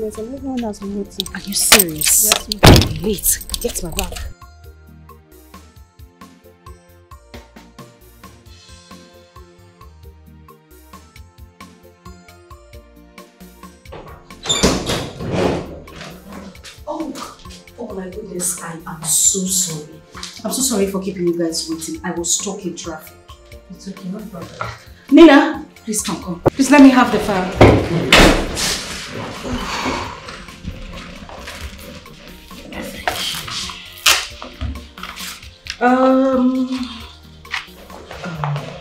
just about to. I'm leaving one as I'm waiting. Are you serious? Yes, ma'am. Wait, get my bag. Oh, oh my goodness, I am so sorry. I'm so sorry for keeping you guys waiting. I was stuck in traffic. It's okay, no problem. Nina, please come, come. Please let me have the file. Um.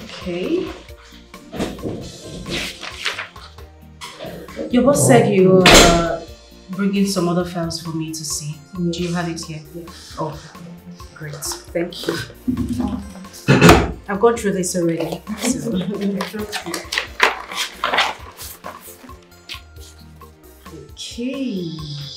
Okay. Your boss said you were bringing some other files for me to see. Do you have it here? Oh, great. Thank you. I've gone through this already. So. okay.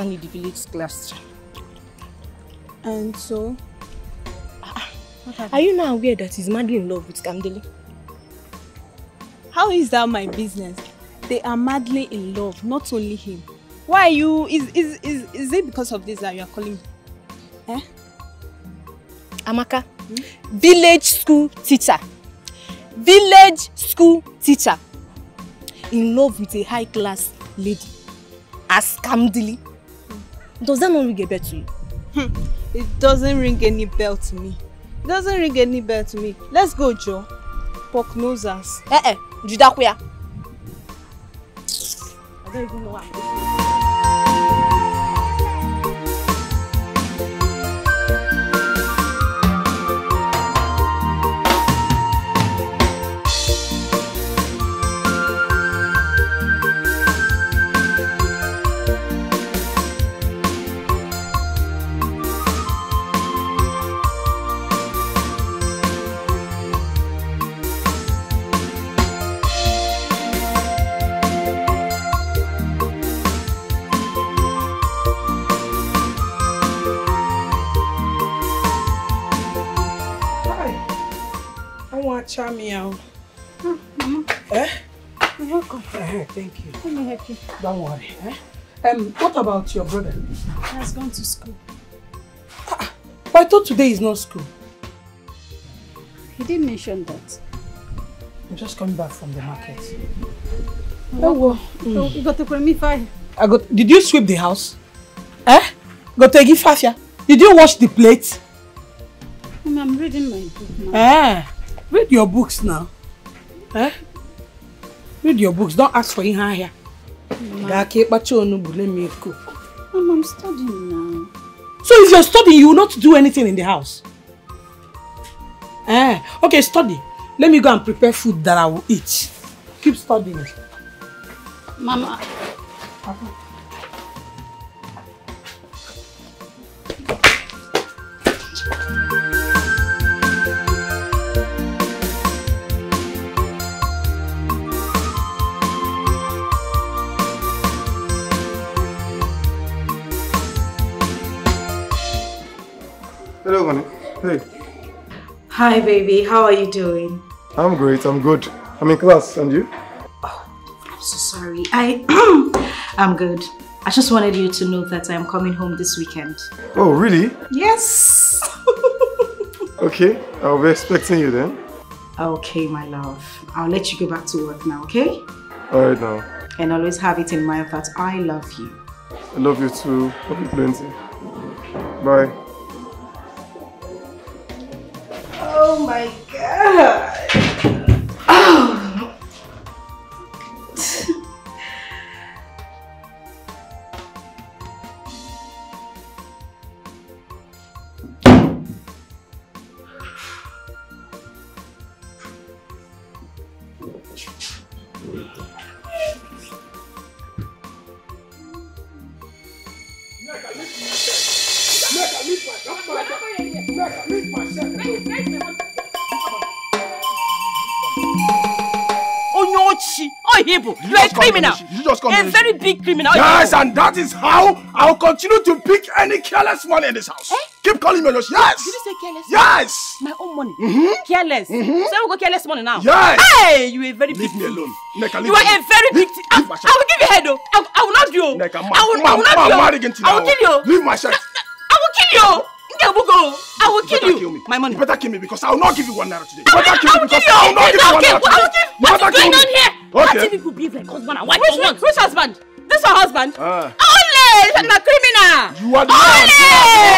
Stanley the village class? And so, Are you now aware that he's madly in love with Kamdeli? how is that my business? They are madly in love, not only him. Why are you? Is is is is it because of this that you are calling me? Eh? Amaka, village school teacher. Village school teacher. In love with a high class lady. As Kamdili. Does that not ring a bell to you? It doesn't ring any bell to me. It doesn't ring any bell to me. Let's go, Joe. Pork nosers. Eh eh, Judakuya. I don't even know what I'm doing. Hi. I want Chamia. Eh? You're welcome. Eh, thank you. Let me help you. Don't worry. Eh? Um, what about your brother? He has gone to school. But I thought today is not school. He didn't mention that. I'm just coming back from the market. Oh, well. So you got to me five. I got. Did you sweep the house? Eh? Got to give. Did you wash the plate? I'm reading my book now. Eh? Read your books now. Eh? Read your books. Don't ask for ihe ahịa. Gaa ka ịkpacha onugbu let me cook. Mom, I'm studying now. So if you're studying, you will not do anything in the house. Eh, okay, study. Let me go and prepare food that I will eat. Keep studying. Mama. Hello, honey. Hey, Hi, baby. How are you doing? I'm great. I'm good. I'm in class, and you? Oh, I'm so sorry. I I'm good. I just wanted you to know that I'm coming home this weekend. Oh, really? Yes. Okay, I'll be expecting you then. Okay, my love. I'll let you go back to work now, okay? All right now. And always have it in mind that I love you. I love you too. Love you plenty. Bye. Oh my god. Criminal. You just call me A very big criminal. Yes, and that is how I'll continue to pick any careless money in this house. Keep calling me Yoshi. Yes. Did you say careless? Yes. My own money. Mhm. Careless. So we go careless money now. Yes. Hey, you a very Leave big me thief. alone. Neka, leave You are me a very big Leave-. I, leave my I will give you head though. I, I will not do. Neka, I ma, will, I ma, will not ma, do. marry again I will kill you. Leave my shirt. I will kill you. Ngebugo. I will kill you. kill me. My money. You better kill me because I will not give you one naira today. You better kill me because I will not give you one Okay, naira I will today. kill. You What going on here? Why Okay. do people behave like husband and wife Which, for once? which husband? This your husband? Ah. Ole, you're a criminal. You are the Ole! one. You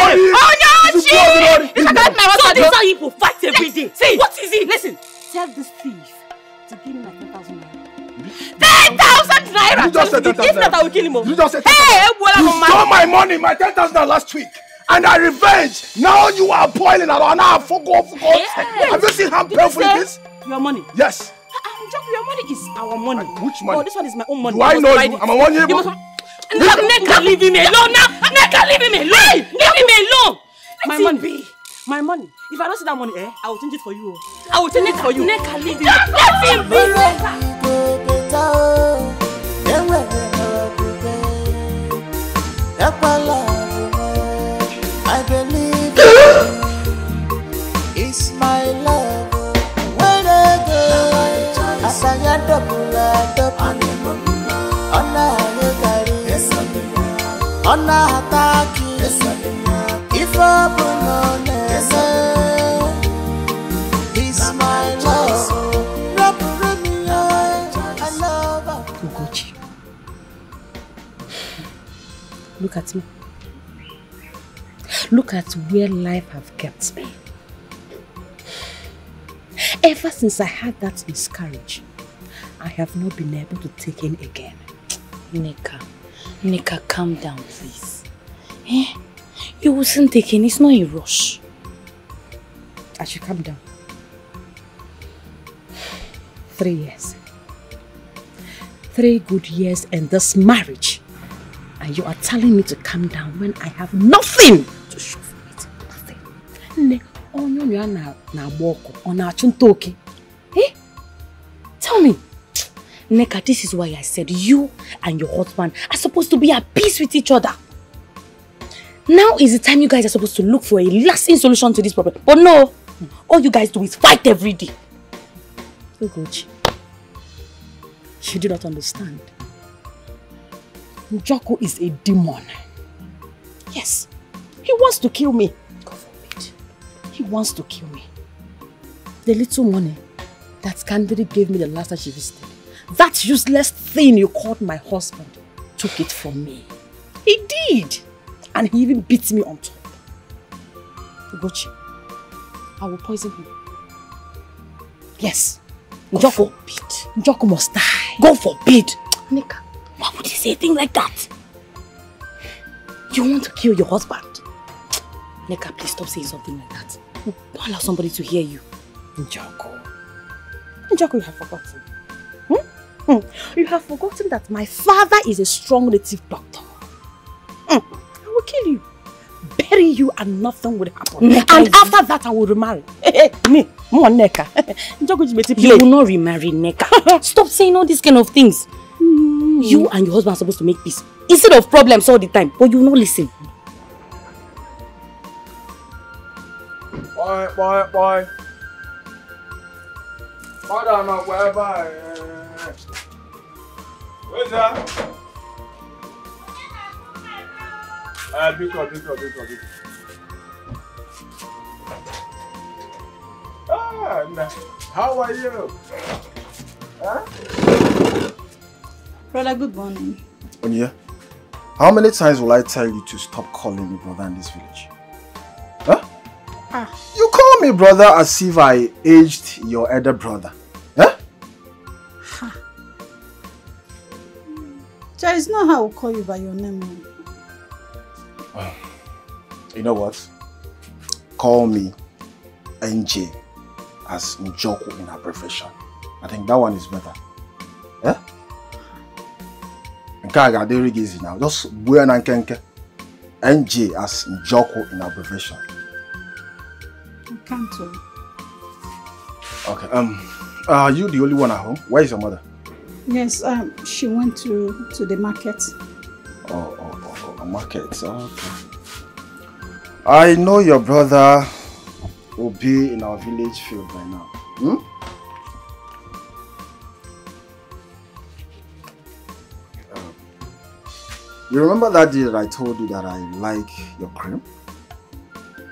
are the Onyochi! You are the one. This is not my husband. these oh. are people fight every day. See, what is it? Listen, tell this thief to give me my 10,000 naira. 10,000 naira! You just said If not, I will kill him. oh. You just said Hey, Ebola You stole my money, my 10,000 last week. And I revenge. Now you are boiling around. Now I forgot, forgot. Yes. Have you seen how painful it is? Your money. Yes. Your money is our money. And which money? Oh, this one is my own money. Do I know you? I'm a one year You old. must- Neka, leave him alone now. Neka, leave him alone. Leave him alone. My money. be. My money. If I don't see that money, eh, I will change it for you. oh. I will change it for you. Neka, leave him. Let him be. Where life have kept me. Ever since I had that miscarriage, I have not been able to take in again. Nika, Nika, calm down, please. Eh? You wasn't taking, it's not a rush. I should calm down. Three years. Three good years in this marriage. And you are telling me to calm down when I have nothing to show. Nothing. Nne, onye ya na na-agba ọkụ, ọ na-achụ nta oke? Eh? Tell me. Nika, this is why I said you and your husband are supposed to be at peace with each other. Now is the time you guys are supposed to look for a lasting solution to this problem. But no, all you guys do is fight every day. Ugochi, you do not understand. Njoku is a demon. Yes, he wants to kill me. Forbid. He wants to kill me. The little money that Candide gave me the last time she visited, that useless thing you called my husband, took it from me. He did. And he even beat me on top. Ugochi, I will poison him. Yes. Njoku, Njoku must die. God forbid. Nika, why would you say a thing like that? You want to kill your husband? Nika, please stop saying something like that. Don't allow somebody to hear you. Njoku. Njoku, you have forgotten. Hmm? Hmm. You have forgotten that my father is a strong native doctor. Hmm. I will kill you. Bury you and nothing will happen. Neka, and after that, I will remarry. Me, more Neka. Njoku, you. Will not remarry Neka. Stop saying all these kind of things. You and your husband are supposed to make peace. Instead of problems all the time. But you will not listen. Boy, boy, boy. Father, no, wherever. Where's that? Uh, big up, big up, big up, big up. Ah, nah. how are you? Huh? Brother, good morning. Onya, how many times will I tell you to stop calling me brother in this village? Ah. You call me brother as if I aged your elder brother. Huh? Jai, it's not how I will call you by your name. oh. You know what? Call me NJ as Njoku in abbreviation. I think that one is better. Eh? Nke a ga-adịrị gị now. Just gbuo na nkenke. NJ as Njoku in abbreviation. Tell. Okay. Um, are you the only one at home? Where is your mother? Yes, um, she went to to the market. Oh, oh, oh, oh market. Okay. I know your brother will be in our village field by now. Hmm? Um, you remember that day that I told you that I like your cream?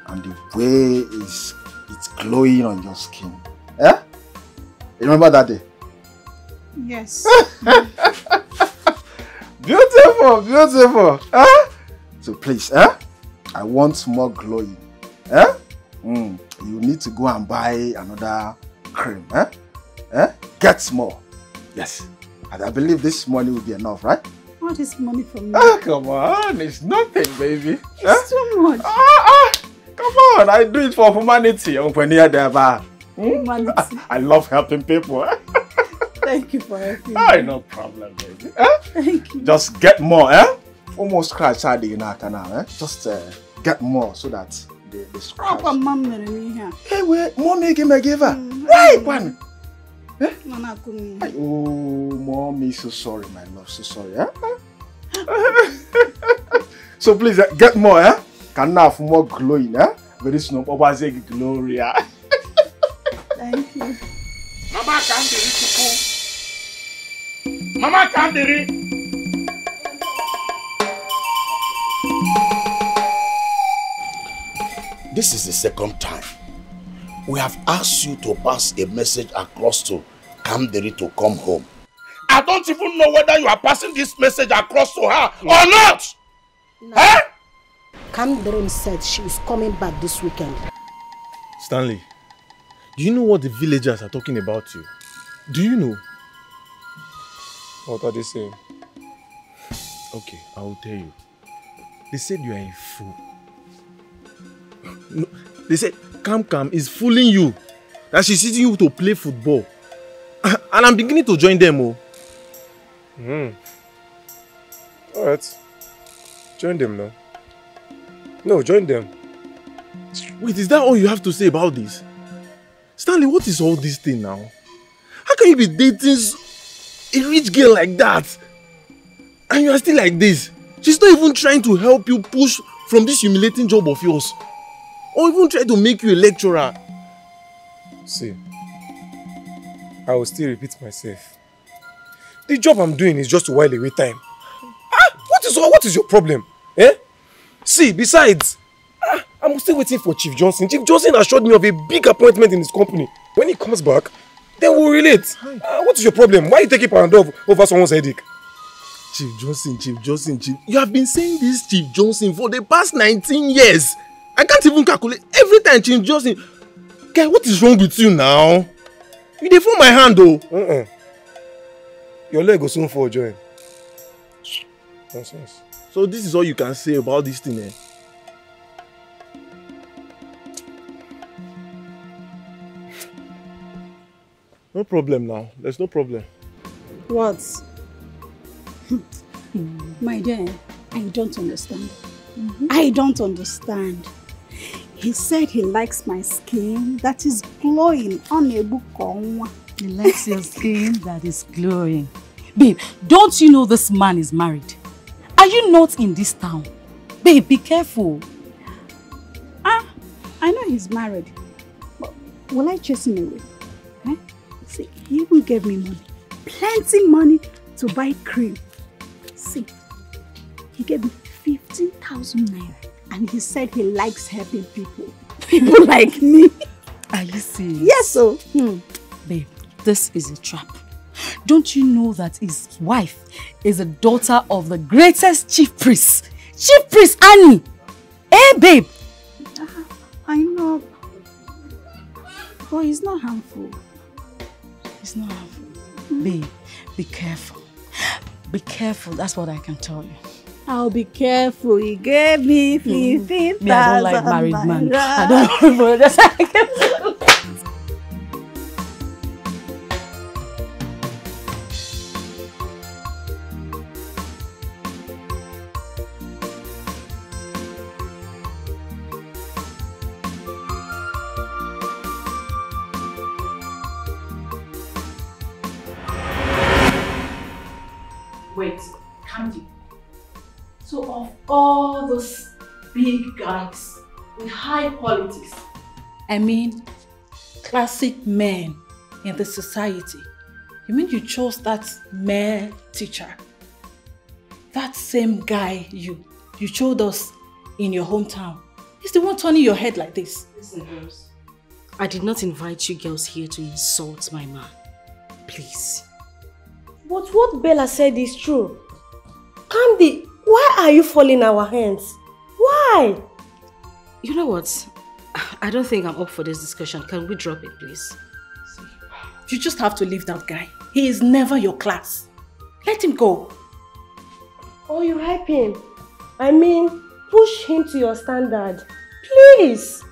And the way it's, it's glowing on your skin. Eh? You remember that day? Yes. Beautiful, beautiful. Huh? So please, eh? I want more glowing. Eh? Mm. You need to go and buy another cream. Eh? Eh? Get more. Yes. And I believe this money will be enough, right? What is money for me? Ah, come on. It's nothing, baby. It's too much. Ah, ah. Come on. I do it for humanity. Humanity. I love helping people. Thank you for helping me. no problem, baby. Eh? Thank you. Just get more, eh? Almost scratch out the naka now, eh? Just uh, get more so that the, the scratch. Papa, mom mere m ihe a. Hey, wait, mommy give me give her. Why, one? Mana akụ m ihe. Ay, Oh, mommy, so sorry, my love, so sorry, eh? so please, eh, get more, eh? Can now have more glowing, eh? Very soon, Papa say Gloria. Thank you. Mama can't be Chukwu. Mama can't be This is the second time. We have asked you to pass a message across to Kamderi to come home. I don't even know whether you are passing this message across to her or not. Eh? Kamderen said she is coming back this weekend. Stanley, do you know what the villagers are talking about you? Do you know? What are they saying? Okay, I will tell you. They said you are a fool. No, they said Cam Cam is fooling you. That she's using you to play football. And I'm beginning to join them, oh. Hmm. Alright. Join them now. No, join them. Wait, is that all you have to say about this? Stanley, what is all this thing now? How can you be dating a rich girl like that? And you are still like this? She's not even trying to help you push from this humiliating job of yours. Or even try to make you a lecturer. See, I will still repeat myself. The job I'm doing is just to while away time. Ah, what is what is your problem? Eh? See, besides, ah, I'm still waiting for Chief Johnson. Chief Johnson assured me of a big appointment in his company. When he comes back, then we'll relate. Ah, what is your problem? Why you taking Panadol over someone's headache? Chief Johnson, Chief Johnson, Chief. You have been saying this Chief Johnson for the past 19 years. I can't even calculate. Every time Chief Johnson. Guy, what is wrong with you now? You dey fall my hand though. Uh-uh. Your leg will soon fall, join. Nonsense. So this is all you can say about this thing, eh? No problem now. There's no problem. What? My dear, I don't understand. I don't understand. He said he likes my skin that is glowing on a book on He likes your skin that is glowing. Babe, don't you know this man is married? Are you not in this town? Babe, be careful. Ah, I know he's married. But will I chase him away? Eh? See, he even gave me money. Plenty money to buy cream. See, he gave me 15,000 naira. And he said he likes helping people. People like me. Are you serious? Yes, so. Hmm. Babe, this is a trap. Don't you know that his wife is a daughter of the greatest chief priest? Chief priest Annie! Eh, babe? I know. But it's not harmful. It's not harmful. Babe, be careful. Be careful, that's what I can tell you. I'll be careful. He gave me 15,000 Me, I don't like married man. I don't know. Guys with high qualities, I mean classic men in the society, you mean you chose that male teacher? That same guy you you showed us in your hometown. He's the one turning your head like this. Listen, girls. I did not invite you girls here to insult my man. Please. But what Bella said is true. Candy, why are you falling our hands? Why? You know what? I don't think I'm up for this discussion. Can we drop it, please? You just have to leave that guy. He is never your class. Let him go. Oh, you hype him. I mean, push him to your standard. Please.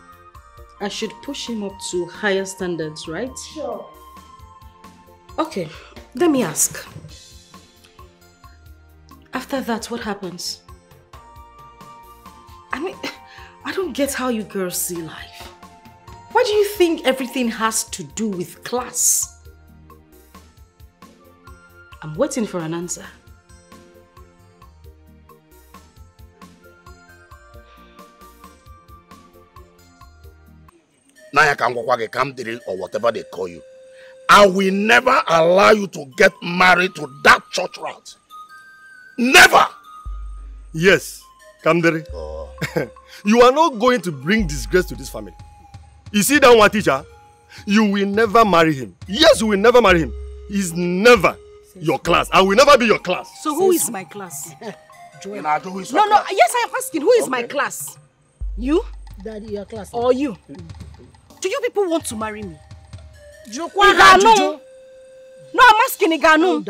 I should push him up to higher standards, right? Sure. Okay, let me ask. After that, what happens? I mean, I don't get how you girls see life. Why do you think everything has to do with class? I'm waiting for an answer. Naya can go kwage come drill or whatever they call you. I will never allow you to get married to that church rat. Never! Yes, Kamdere. you are not going to bring disgrace to this family. You see that one teacher? You will never marry him. Yes, you will never marry him. He's never your class. I will never be your class. So who is my class? Joel. Nah, who is No, no, yes, I am asking, who is my class? You? Daddy, your class. Or you? Do you people want to marry me? Jụkwa Iganu. No, I'm asking Iganu.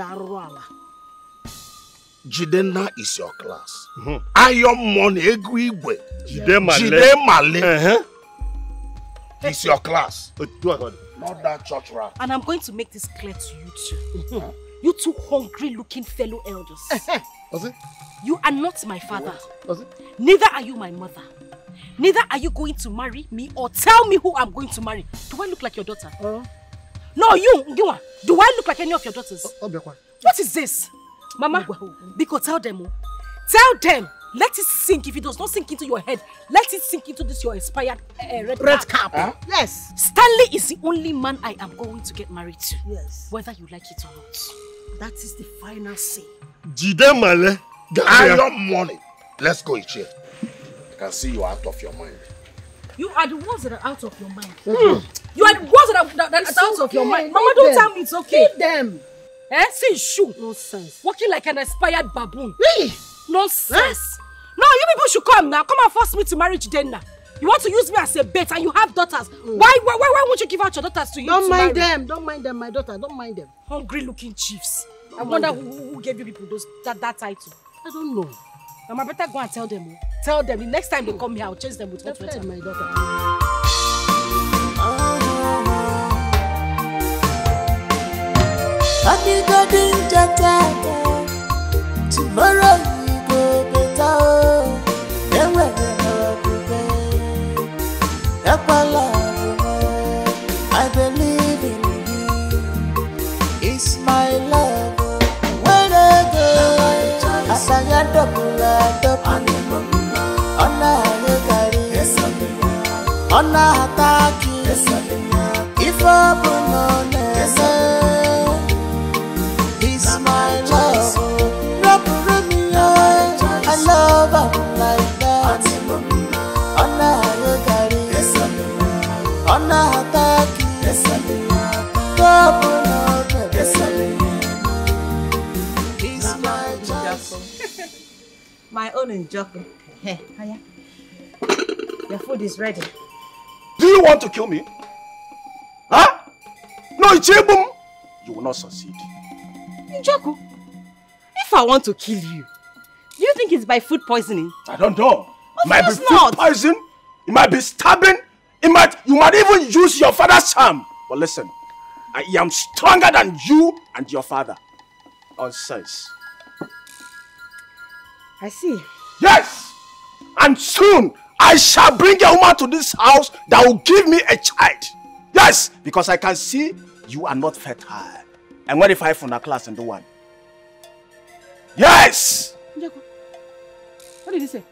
Jidenna is your class. Iron Money, Egu Igwe. Jide Male. Jide Male. Uh-huh. Is your class. Not that church rat. And I'm going to make this clear to you two. You two hungry looking fellow elders. You are not my father. Neither are you my mother. Neither are you going to marry me or tell me who I'm going to marry. Do I look like your daughter? No, you, Ngiwa. Do I look like any of your daughters? What is this? Mama, Biko, tell them. Tell them. Let it sink. If it does not sink into your head, let it sink into this your expired uh, red, Red cap. cap. Yes. Stanley is the only man I am going to get married to. Yes. Whether you like it or not. That is the final say. Jide Male. Iron Money. Let's go, Ichie. I can see you out of your mind. You are the ones that are out of your mind. Hmm. You are the ones that are, that, that are out of your okay, mind. leave Mama, don't them. tell me it's okay. Leave them. Eh? See shoe. Nonsense. Walking like an expired baboon. Nonsense. No, you people should come now. Come and force me to marry Jidenna. You want to use me as a bait and you have daughters. Why, why, why, why won't you give out your daughters to you Don't to mind marry? them. Don't mind them, my daughter. Don't mind them. Hungry looking chiefs. I Don't wonder mind who, who gave you people those that, that title. I don't know. Mama, better go and tell them. oh. Tell them. The next time they come here, I'll chase them with hot water. my daughter. Adigodi njata tomorrow we go better oh. Enwere okwukwe, ekwela omume. I believe in you. It's my love. oh. When I go, asanya dọpụrụ adọpụ. Ọ na-anyụkarị, ọ na-ata akị. Own Njoku. Hey, oh, Aya. Your food is ready. Do you want to kill me? Huh? No, Ichebum. You will not succeed. Njoku, if I want to kill you, do you think it's by food poisoning? I don't know. Of it might be course food not. poison. It might be stabbing. It might. You might even use your father's charm. But listen, I am stronger than you and your father. Nonsense. I see. Yes. And soon I shall bring a woman to this house that will give me a child. Yes, because I can see you are not fertile. And what if I from the class and do one? Yes. What did he say?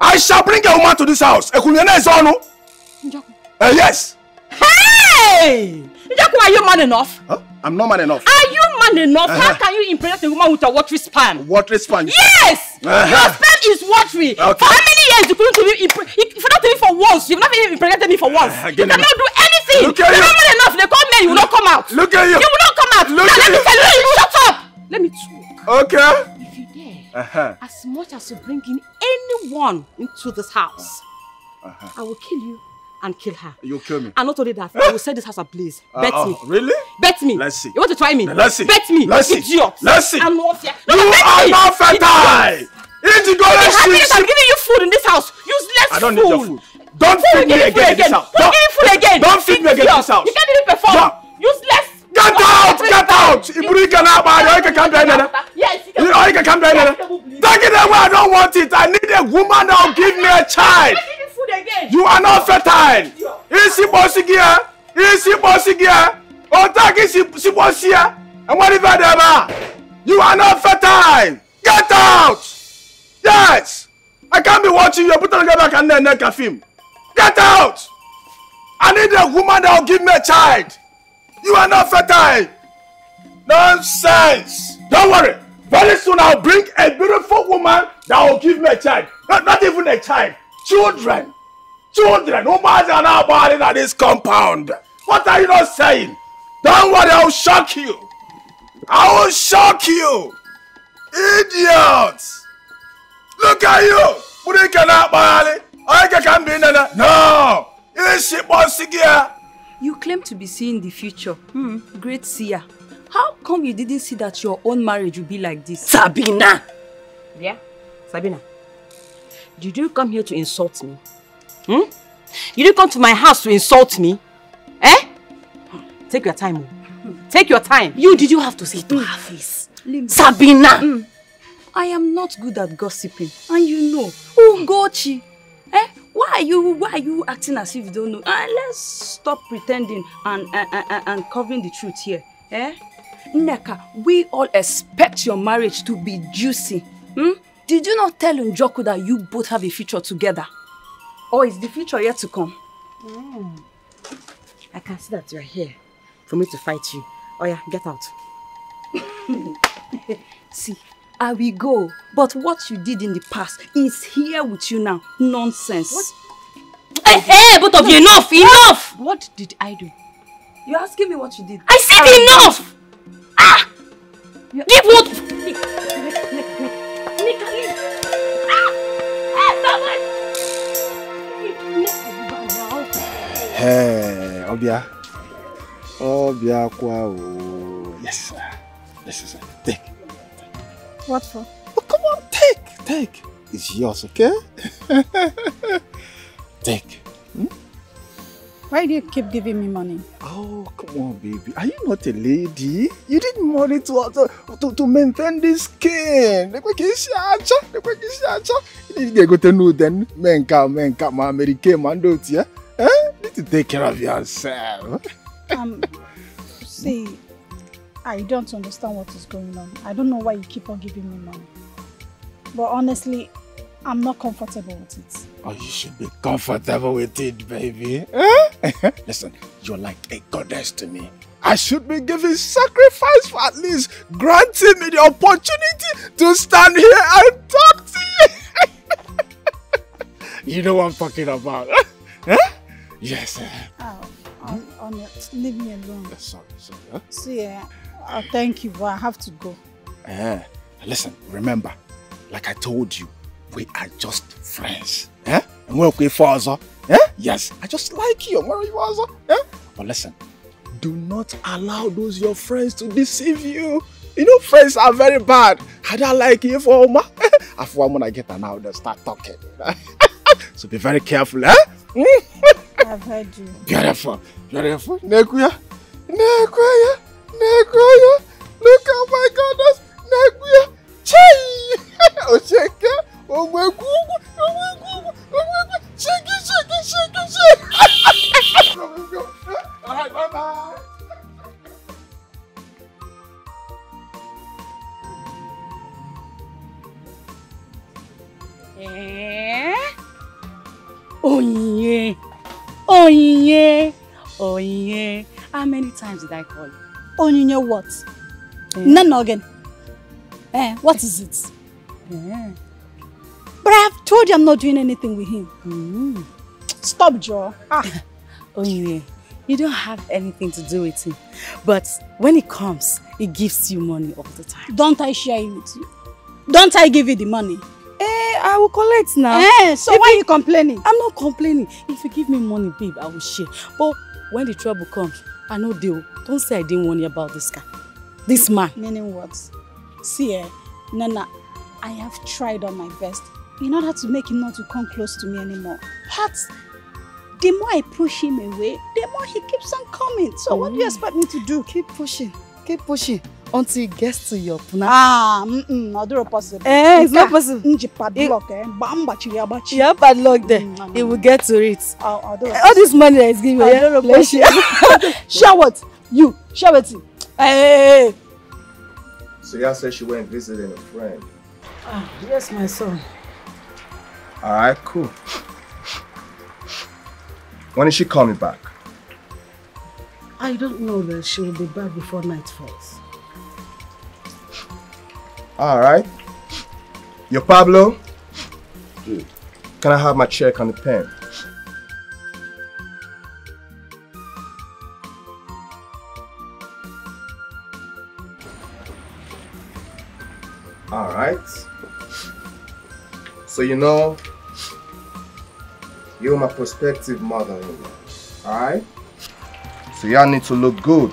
I shall bring a woman to this house. On. Uh, yes. Hey! Njoku, are you man enough? Huh? I'm not man enough. Are you man enough? How Uh-huh. can you impregnate a woman with a watery sperm? Watery sponge. Yes! Uh-huh. Your sperm is watery. Okay. For how many years you couldn't be you're not even for once, you've not even impregnated me for once. Uh, you cannot do anything. Look at You're you. not man enough. They call men, you will not come out. Look at you. You will not come out. Look now, at let me tell you, shut up. Let me talk. Okay. If you dare, Uh-huh. as much as you bring in anyone into this house, Uh-huh. I will kill you and kill her. You kill me. And not only that, I will set this house ablaze. Uh, Bet oh, me. Really? Bet me. Let's see. You want to try me? Let's see. Bet me. Let's see. Idiot. Let's see. I'm not here. You are not fertile. Eat the golden sheep. I'm giving you food in this house. Useless I don't fool. need your food. Don't Fool, feed me me again in this house. Don't Don't- give me food again. Don't feed me again in this house. You can't even perform. Yeah. Useless. Get out! Get out! Iburi can have my can come down there. Yes, You can come down there. Take it away. I don't want it. I need a woman that will give me a child. Food again. You are not fertile. Isi bosigia. Isi bosigia. Otaki si si bosia. And what if I never? You are not fertile. Get out. Yes. I can't be watching you. Put on the back and then neck a film. Get out. I need a woman that will give me a child. You are not fertile. Nonsense. Don't worry. Very soon I'll bring a beautiful woman that will give me a child. Not, not even a child. Children. Children. Who are now body at this compound? What are you not saying? Don't worry, I will shock you. I will shock you. Idiots. Look at you. Put cannot buy I can be nana. No. Is she bossy here? You claim to be seeing the future. Hmm, great seer. How come you didn't see that your own marriage will be like this? Sabina. Yeah, Sabina. Did you come here to insult me? Hmm? You didn't come to my house to insult me? Eh? Take your time. oh. Take your time. You did you have to say to her face? Sabina! Mm. I am not good at gossiping. And you know. Oh, Gochi. Eh? Why are you why are you acting as if you don't know? Uh, let's stop pretending and, and, and, and covering the truth here. Eh? Neka, we all expect your marriage to be juicy. Hmm? Did you not tell Njoku that you both have a future together? Or is the future yet to come? Mm. I can see that you're here for me to fight you. Oh yeah, get out. See, I will go. But what you did in the past is here with you now. Nonsense. What? Hey, hey, both of you, enough, enough! What did I do? You're asking me what you did. I said enough! Ah! Give what? Hey, Obia. Obia kwa o. Yes, sir. It. Take. What for? Oh, come on, take, take. It's yours, okay? take. Why do you keep giving me money? Oh, come on, baby. Are you not a lady? You need money to to, to, to maintain this skin. Lekwe kisi acha, lekwe kisi acha. You need to go to know then. Menka, menka, ma American man do it, yeah? Eh? You need to take care of yourself. Um, see, I don't understand what is going on. I don't know why you keep on giving me money. But honestly, I'm not comfortable with it. Oh, you should be comfortable with it, baby. Eh? Listen, you're like a goddess to me. I should be giving sacrifice for at least granting me the opportunity to stand here and talk to you. you know what I'm talking about. eh? Yes. Oh, on it. Leave me alone. Sorry, sorry. Huh? See, eh, uh, thank you, but I have to go. Eh, listen, remember, like I told you, we are just friends. Eh? And we're okay for us. Eh? Yes, I just like you. You also? Eh? But listen, do not allow those your friends to deceive you. You know, friends are very bad. I don't like you for Oma. After one when I get her now, they'll start talking. so be very careful, eh? I've heard you. Beautiful, beautiful. Nekuya, Nekuya, Nekuya. Look at my goodness, Nekuya. Chai! Ocheke, Omwegugu, Omwegugu, Omwegugu. Shake it, shake it, shake it, shake it. All right, bye bye. Eh? Onyinye. Onyinye. Onyinye. How many times did I call you? Onyinye what? None again. Eh, what is it? Eh. But I have told you I'm not doing anything with him. Stop, Joe. Ah. Onyinye, you don't have anything to do with him. But when he comes, he gives you money all the time. Don't I share it with you? Don't I give you the money? Eh, I will collect now. Eh, so If why you- are you complaining? I'm not complaining. If you give me money, babe, I will share. But when the trouble comes, I know deal. Don't say I didn't warn you about this guy. This man. Meaning what? See, eh, Nana, I have tried on my best in order to make him not to come close to me anymore. But the more I push him away, the more he keeps on coming. So what do you expect me to do? Keep pushing. Keep pushing until he gets to your puna. Ah, mm-mm, not do possible. Eh, it's not Nke a, possible. Nji padlock, eh, gbaa mgbachiri agbachi. You have padlock there. He will get to it. I'll, I'll do it. All this money that is giving I you, don't know, let's share. Share what? You, share what? Hey, So y'all said she went visiting a friend. Ah, yes, my son. Alright, cool. When is she coming back? I don't know that she will be back before night falls. Alright. Yo, Pablo? Can I have my check on the pen? Alright. So you know, you're my prospective mother-in-law. Alright? So y'all need to look good.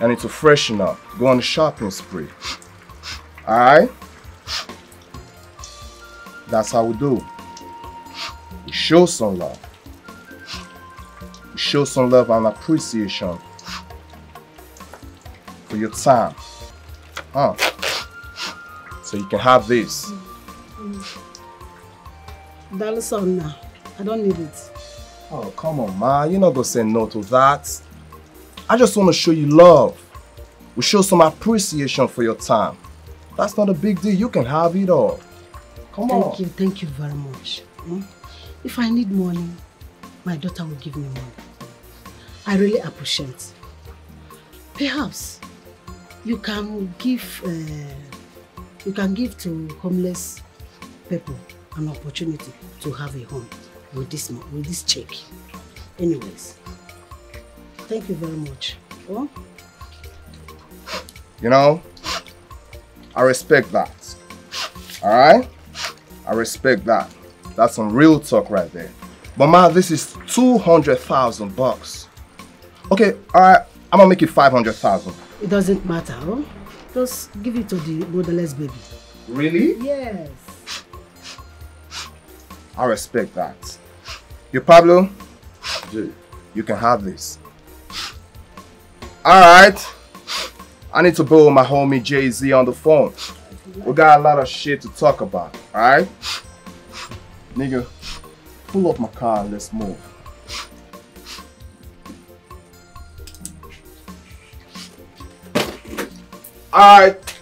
I need to freshen up. Go on a shopping spree. Alright? That's how we do. We show some love. We show some love and appreciation for your time. Huh? So you can have this. Dollar son now. I don't need it. Oh, come on, ma. You're not gonna say no to that. I just want to show you love. We show some appreciation for your time. That's not a big deal. You can have it all. Come thank on. Thank you, thank you very much. Hmm? If I need money, my daughter will give me money. I really appreciate. Perhaps you can give uh, you can give to homeless people an opportunity to have a home with this with this check. Anyways, thank you very much. Oh? You know, I respect that. Alright? I respect that. That's some real talk right there. But ma, this is 200,000 bucks. Okay, alright, I'm gonna make it 500,000. It doesn't matter. Oh? Just give it to the motherless baby. Really? Yes. I respect that. You Pablo? You can have this. Alright. I need to borrow my homie Jay-Z on the phone. We got a lot of shit to talk about, alright? Nigga, pull up my car and let's move. Alright.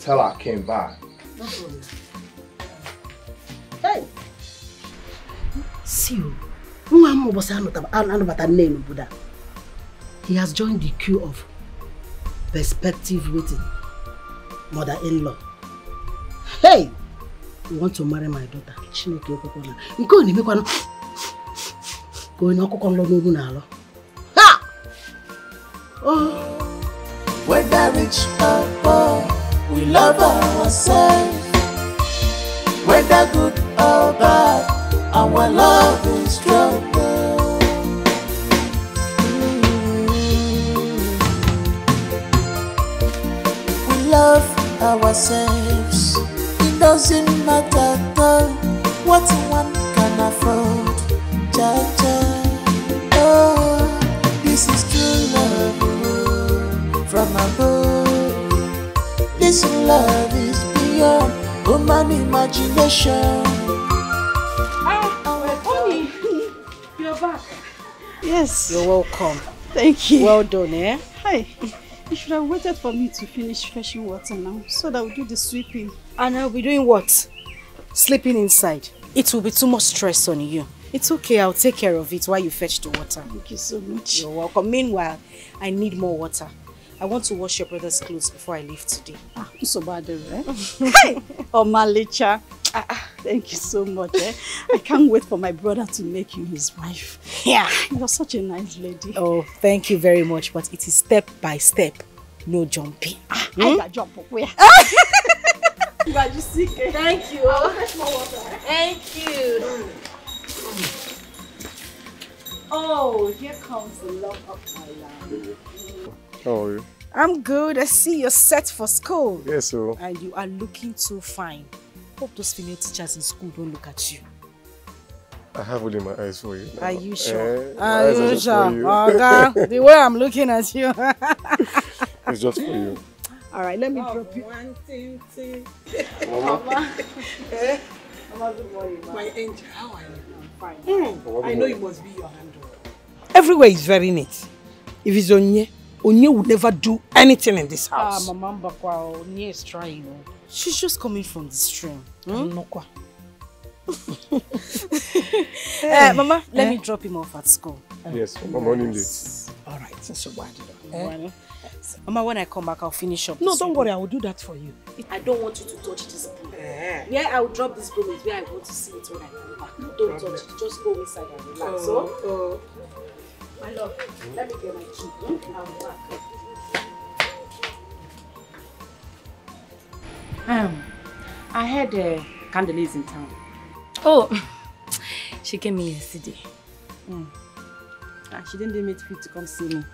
Tell her I came by. Hey! See you. Nwa m ụbọchị anụbata nne n'obodo. He has joined the queue of perspective waiting mother-in-law. Hey! You want to marry my daughter? Chineke ekwekwana. Nke ọ na-emekwanụ ka onye ọkụkọ nlọ n'olu na-alọ. Ha! Oh. Whether rich or poor, we love ourselves. whether good or bad, our love is love ourselves. It doesn't matter at what one can afford. Oh, this is true love from above. This love is beyond human imagination. Yes. You're welcome. Thank you. Well done, eh? Hi. You should have waited for me to finish fetching water now, so that we'll do the sweeping. And I'll be doing what? Sleeping inside. It will be too much stress on you. It's okay, I'll take care of it while you fetch the water. Thank you so much. You're welcome. Meanwhile, I need more water. I want to wash your brother's clothes before I leave today. Ah, so bad, eh? Hey! Oh, Malicha. Ah, ah, thank you so much. Eh? I can't wait for my brother to make you his wife. Yeah. You're such a nice lady. Oh, thank you very much, but it is step by step, no jumping. I Hmm? got jump up where? Thank you. I'll fetch more water. eh? Thank you. Oh, here comes the love of my life. How are you? I'm good. I see you're set for school. Yes, sir. And you are looking too fine. Hope those female teachers in school don't look at you. I have only my eyes for you. now. Are you sure? Eh, Are you sure? you. Oga, the way I'm looking at you. it's just for you. All right, let me drop you. One, two, two. Mama. Mama. Eh? Mama, good morning, ma. My angel, how are you? I'm fine. Mama, I know you morning. must be your handle. Everywhere is very neat. If it's Onye, Onye will never do anything in this Ah, house. Mama Mbakwa, Onye is trying. oh. She's just coming from the stream. Hmm? Eh, Mama, let Eh? me drop him off at school. Yes, I'm running late. All right, since you're bad. Eh? Mama, when I come back, I'll finish up. No, don't worry, I will do that for you. I don't want you to touch this broom. Eh. Where I will drop this broom where I want to see it when I come back. Don't touch it. Just go inside and relax. Oh, so, my love, let me get my key. hmm? I'll be back. Um, I heard uh, Candle is in town. Oh, she came in yesterday. Mm. And she didn't it fit to come see me.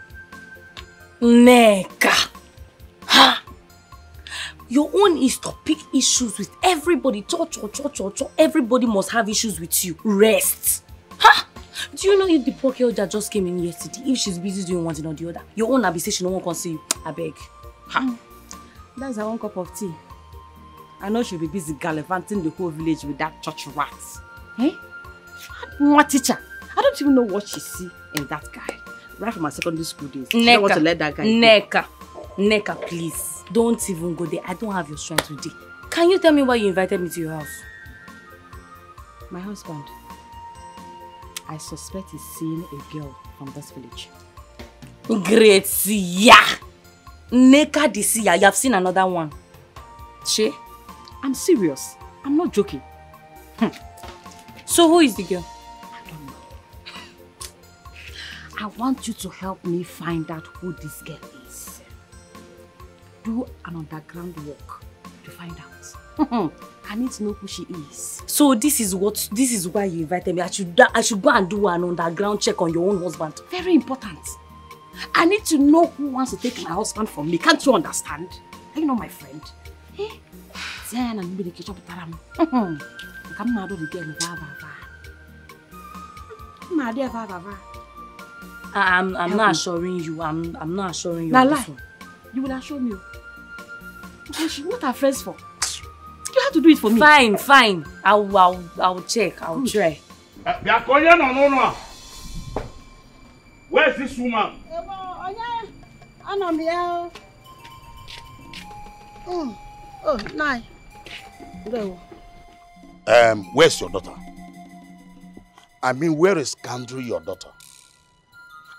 Neka! Ha! Your own is to pick issues with everybody. Cho, cho, cho, cho, cho. Everybody must have issues with you. Rest. Ha! Do you know if the poor girl that just came in yesterday, if she's busy doing one thing or the other, your own abi say she no wan come see you. I beg. Ha! That's her own cup of tea. I know she'll be busy gallivanting the whole village with that church rat. Eh? What teacher? I don't even know what she see in that guy. Right from my secondary school days. She don't want to let that guy go. Neka. Neka, please. Don't even go there. I don't have your strength today. Can you tell me why you invited me to your house? My husband, I suspect he's seeing a girl from this village. Great Sia. Neka the Sia. You have seen another one. She? I'm serious. I'm not joking. So who is the girl? I don't know. I want you to help me find out who this girl is. Do an underground work to find out. I need to know who she is. So this is what this is why you invited me. I should I should go and do an underground check on your own husband. Very important. I need to know who wants to take my husband from me. Can't you understand? Are you not my friend? Eh? Then I'm going to catch up with Taram. Come mad of the girl. Va, va, va. Mad, va, va, va. I- I'm I'm Help not me. assuring you. I'm I'm not assuring you. Now of lie. this one. You will assure me. Because she- What are friends for? You have to do it for me. Fine, fine. I'll I'll I'll check. I'll try. Bịa ka onye nọ n'ụlọ a. Where is this woman? Onye anọ m ya. Mm. Oh, nai. Um, where's your daughter? I mean, where is Kandri, your daughter?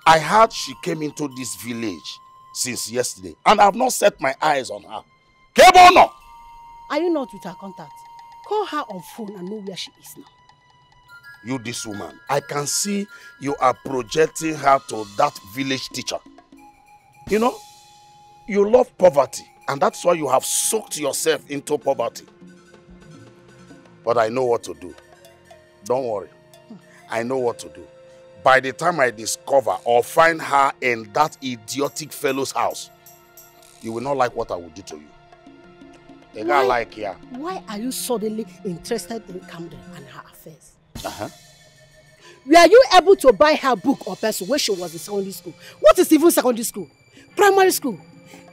I heard she came into this village since yesterday, and I've not set my eyes on her. Kebono! Are you not with her contact? Call her on phone and know where she is now. You, this woman, I can see you are projecting her to that village teacher. You know, you love poverty, and that's why you have soaked yourself into poverty. But I know what to do. Don't worry. I know what to do. By the time I discover or find her in that idiotic fellow's house, you will not like what I will do to you. You Why? like yeah. Why are you suddenly interested in Camden and her affairs? Uh-huh. Were you able to buy her book or pencil when she was in secondary school? What is even secondary school? Primary school.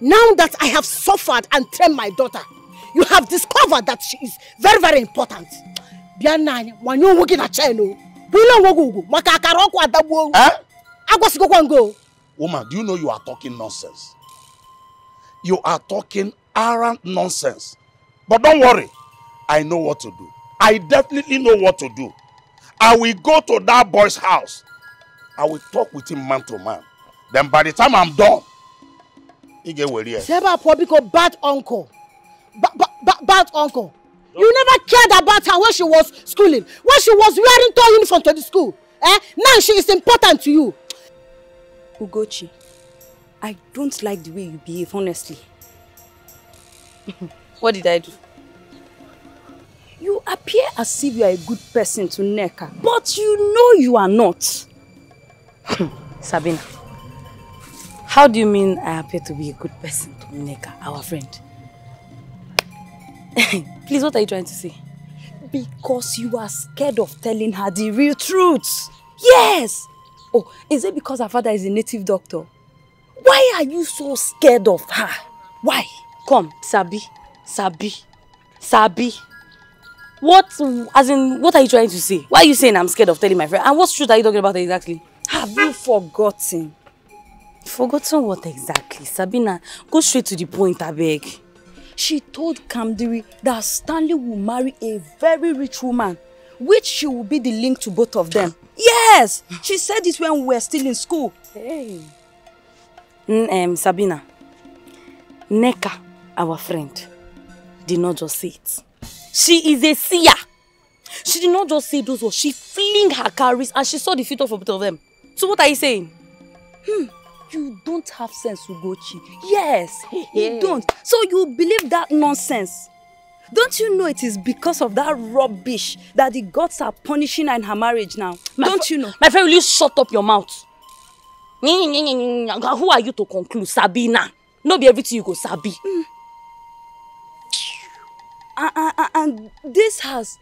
Now that I have suffered and trained my daughter, you have discovered that she is very, very important. Bịa nna anyị, nwanyị onwe gị na China o. Bụrụ onwe gị ugwu maka akara ọkụ adagbuo. Agwasigokwa ngo. Woman, do you know you are talking nonsense? You are talking arrant nonsense. But don't worry. I know what to do. I definitely know what to do. I will go to that boy's house. I will talk with him man to man. Then by the time I'm done, he get where he Si ebe a pụọ biko bad uncle. Ba- ba- ba- Bad uncle. You never cared about her when she was schooling. When she was wearing toy uniform to the school. Eh? Now she is important to you. Ugochi, I don't like the way you behave, honestly. what did I do? You appear as if you are a good person to Neka, but you know you are not. Sabina, how do you mean I appear to be a good person to Neka, our friend? Please, what are you trying to say? Because you are scared of telling her the real truth. Yes! Oh, is it because her father is a native doctor? Why are you so scared of her? Why? Come, Sabi, Sabi, Sabi. What, as in, what are you trying to say? Why are you saying I'm scared of telling my friend? And what truth are you talking about exactly? Have you forgotten? Forgotten what exactly? Sabina, go straight to the point, I beg. She told Kamdiri that Stanley will marry a very rich woman, which she will be the link to both of them. Yes! She said it when we were still in school. Hey. Mm, um, Sabina, Neka, our friend, did not just say it. She is a seer. She did not just say those words. She fling her carries and she saw the future for both of them. So what are you saying? Hmm. You don't have sense, Ugochi. Yes, you don't. So you believe that nonsense. Don't you know it is because of that rubbish that the gods are punishing her in her marriage now? don't you know? My friend, will you shut up your mouth? Who are you to conclude? Sabina. No be everything you go sabi. And, and, and this has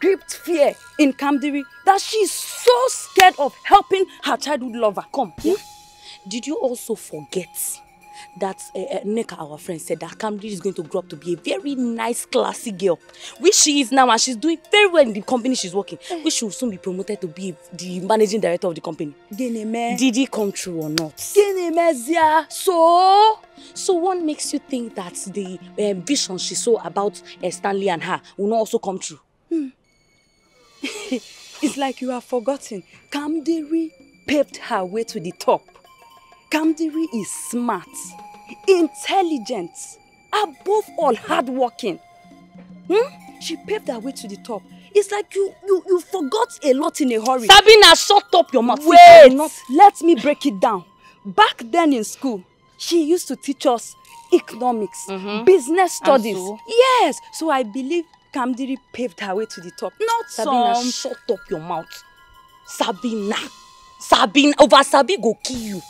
gripped fear in Kamdiri that she's so scared of helping her childhood lover. Come. Yeah? Did you also forget that uh, uh, Neka, our friend, said that Kamdiri is going to grow up to be a very nice, classy girl, which she is now, and she's doing very well in the company she's working, which she will soon be promoted to be the managing director of the company. Geneme. Did it come true or not? Genemezia. So, so what makes you think that the um, vision she saw about uh, Stanley and her will not also come true? Hmm. it's like you have forgotten. Kamdiri paved her way to the top. Kamdiri is smart, intelligent, above all hardworking. Hmm? She paved her way to the top. It's like you, you, you forgot a lot in a hurry. Sabina, shut up your mouth. Wait, not, let me break it down. Back then in school, she used to teach us economics, business studies. so? Yes, so I believe Kamdiri paved her way to the top. Not Sabina, some... shut up your mouth. Sabina. Sabina, over Sabi go kill you.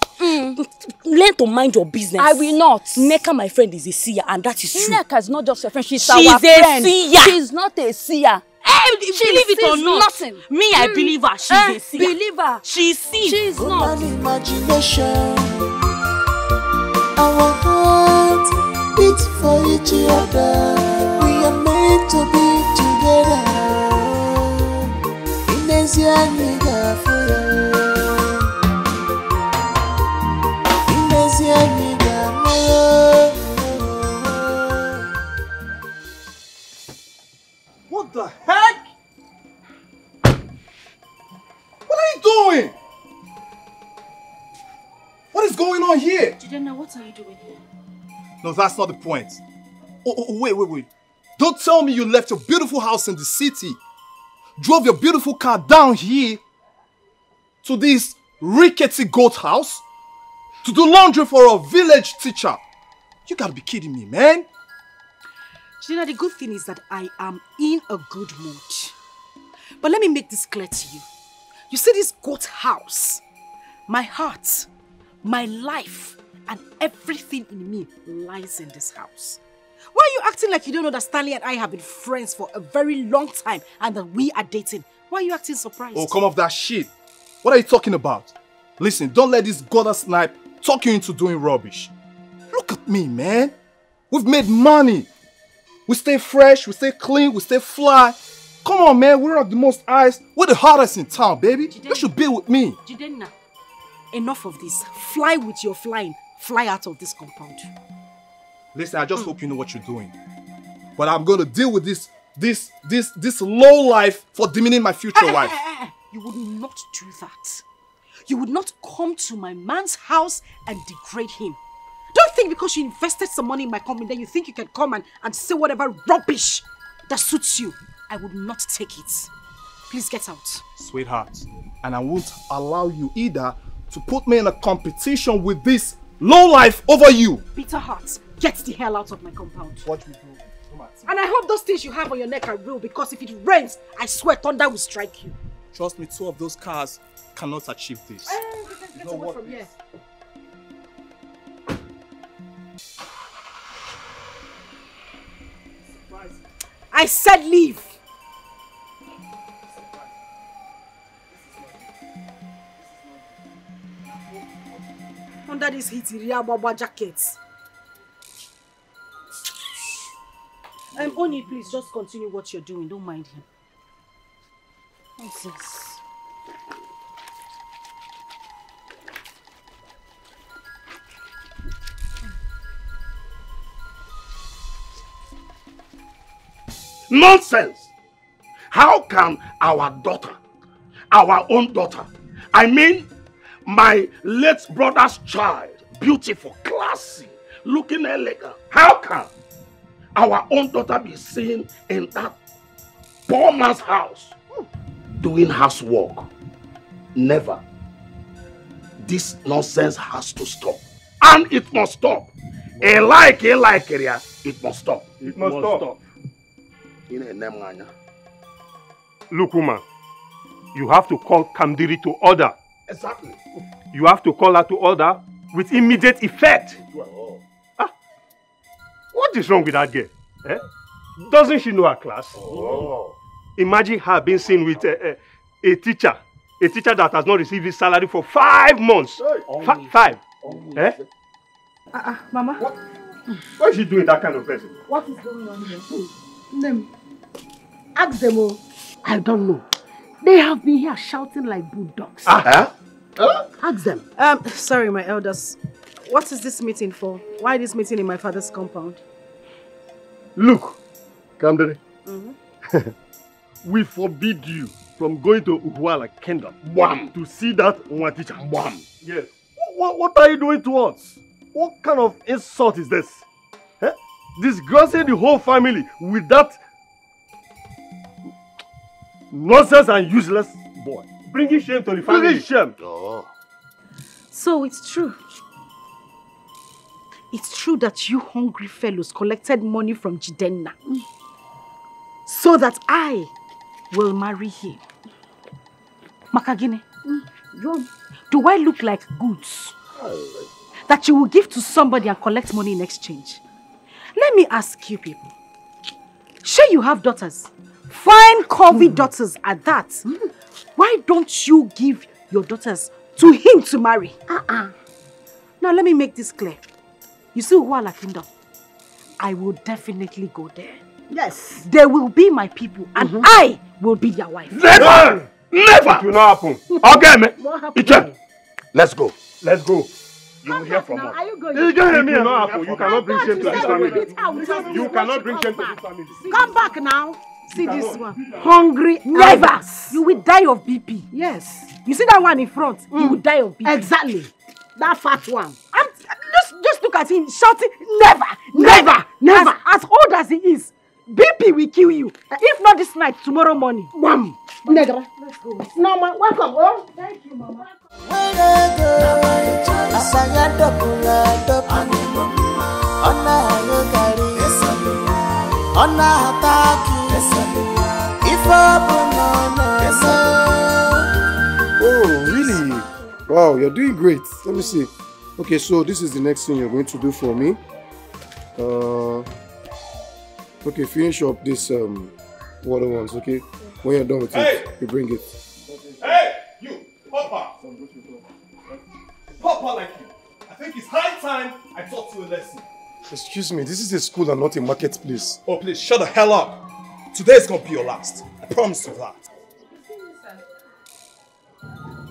Learn to mind your business. I will not. Neka, my friend, is a seer, and that is true. Neka is not just your friend, she's, She's our a friend. seer. She's not a seer. Hey, She believe it or not. nothing. Me, I Mm. believe her. She's Eh, a seer. believe her. She sees. She's not. imagination. Our hearts beat for each other. We are meant to be together. Inezia the heck? What are you doing? What is going on here? Jidenna, what are you doing here? No, that's not the point. Oh, oh, oh, wait, wait, wait. Don't tell me you left your beautiful house in the city, drove your beautiful car down here to this rickety goat house to do laundry for a village teacher. You gotta be kidding me, man. Gina, the good thing is that I am in a good mood. But let me make this clear to you. You see this goat house? My heart, my life, and everything in me lies in this house. Why are you acting like you don't know that Stanley and I have been friends for a very long time and that we are dating? Why are you acting surprised? Oh, come off that shit. What are you talking about? Listen, don't let this gutter snipe talk you into doing rubbish. Look at me, man. We've made money. We stay fresh, we stay clean, we stay fly. Come on, man, we're at the most eyes. We're the hottest in town, baby. You should be with me. Jidenna, enough of this. Fly with your flying. Fly out of this compound. Listen, I just mm. hope you know what you're doing. But I'm gonna deal with this, this, this, this low life for demeaning my future eh, eh, wife. Eh, you would not do that. You would not come to my man's house and degrade him. Don't think because you invested some money in my company that you think you can come and, and say whatever rubbish that suits you. I would not take it. Please get out. Sweetheart, and I won't allow you either to put me in a competition with this low life over you. Bitter heart, get the hell out of my compound. What we do? And I hope those things you have on your neck are real because if it rains, I swear thunder will strike you. Trust me, two of those cars cannot achieve this. Eh, get know away what from here. I said leave. Under this heat, Baba jacket. Um, Oni, please just continue what you're doing. Don't mind him. Nonsense. Nonsense! How can our daughter, our own daughter, I mean my late brother's child, beautiful, classy, looking elegant, how can our own daughter be seen in that poor man's house doing housework? Never. This nonsense has to stop. And it must stop. A like, a like area, it must stop. It must stop. Anya. Look, woman, you have to call Kamdiri to order. Exactly. You have to call her to order with immediate effect. Ah, what is wrong with that girl? Eh? Doesn't she know her class? Oh. Imagine her being seen with a, a, a teacher, a teacher that has not received his salary for five months. Fi- five. Eh? Uh, uh, Mama. What? Why is she doing that kind of person? What is going on here? Them. Ask them all. I don't know. They have been here shouting like bulldogs. Uh-huh. Ask them. Um, sorry, my elders. What is this meeting for? Why this meeting in my father's compound? Look, Kamdiri, Mhm. we forbid you from going to Uhuala Kingdom Wham! to see that one teacher. Wham! Yes. What, what are you doing to us? What kind of insult is this? Disgracing the whole family with that nonsense and useless boy. Bringing shame to the family. Bringing family. shame. Oh. So it's true. It's true that you hungry fellows collected money from Jidenna. So that I will marry him. Makagine, do I look like goods that you will give to somebody and collect money in exchange? Let me ask you people. Sure you have daughters. Fine curvy hmm. daughters at that. Why don't you give your daughters to him to marry? Uh-uh. Now let me make this clear. You see Uwala Kingdom? I will definitely go there. Yes. They will be my people and mm-hmm. I will be their wife. Never! Never! It will not happen. Okay, man. What happened? Let's go. Let's go. You will hear from us. are you going? You can't hear me. It will not happen. You cannot bring shame you to this family. You cannot you bring shame to this family. Come back now. See You this cannot. one. Hungry Never. You will die of BP. Yes. You see that one in front? You will die of BP. Exactly. That fat one. I'm, just, just look at him shouting, never, Never, never. As, as old as he is, BP will kill you. If not this night, tomorrow morning. Wham. Negra. Let's go. No, ma. Welcome. Oh. Thank you, mama. Oh, really? Wow, you're doing great. Let me see. Okay, so this is the next thing you're going to do for me. Uh, okay, finish up this um water ones. Okay, when you're done with Hey! it, you bring it. Hey, you, Papa! Papa like you. I think it's high time I taught you a lesson. Excuse me, this is a school and not a marketplace. Oh, please, shut the hell up. Today's gonna be your last. I promise you that.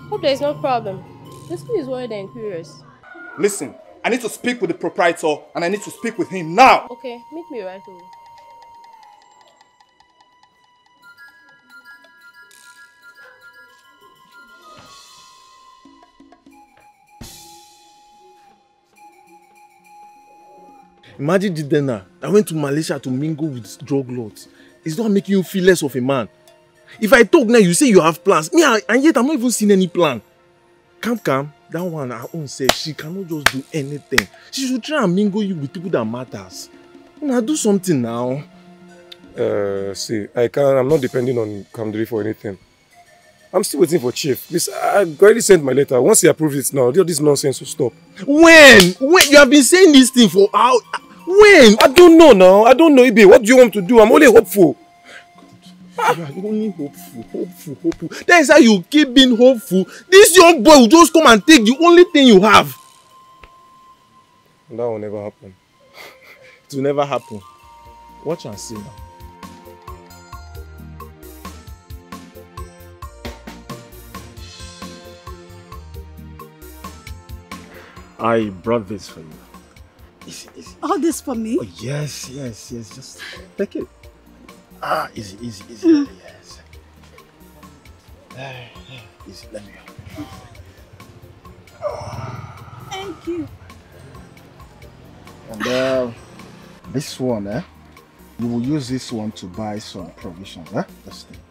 Hope there's no problem. The school is worried and curious. Listen, I need to speak with the proprietor and I need to speak with him now. Okay, meet me right over. Imagine Jidena that went to Malaysia to mingle with drug lords. It's not making you feel less of a man. If I talk now, you say you have plans. Me, I, and yet I'm not even seeing any plan. Calm, calm. That one, her own says she cannot just do anything. She should try and mingle you with people that matters. Now do something now. Uh, see, I can. I'm not depending on Kamdiri for anything. I'm still waiting for Chief. This, I already sent my letter. Once he approves it now, all this nonsense will stop. When? When? You have been saying this thing for how? When? I don't know now. I don't know, Ibe. What do you want to do? I'm only hopeful. Ah, you are only hopeful, hopeful, hopeful. That is how you keep being hopeful. This young boy will just come and take the only thing you have. That will never happen. It will never happen. Watch and see now. I brought this for you. Easy, easy. All this for me? Oh, yes, yes, yes. Just take it. Ah, easy, easy, easy. Yes. Eh, eh, Easy, let me. Thank you. And uh, this one, eh? You will use this one to buy some provisions, eh? Just think.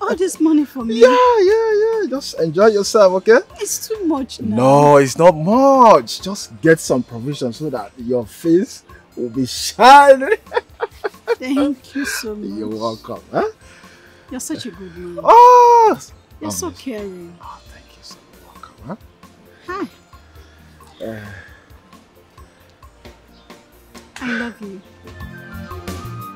All this money for me? Yeah, yeah, yeah. Just enjoy yourself, okay? It's too much now. No, it's not much. Just get some provisions so that your face will be shining. Thank you so much. You're welcome. Huh? You're such a good man. Oh! You're so caring. Oh, thank you so much. Welcome, Hi. Uh, I love you.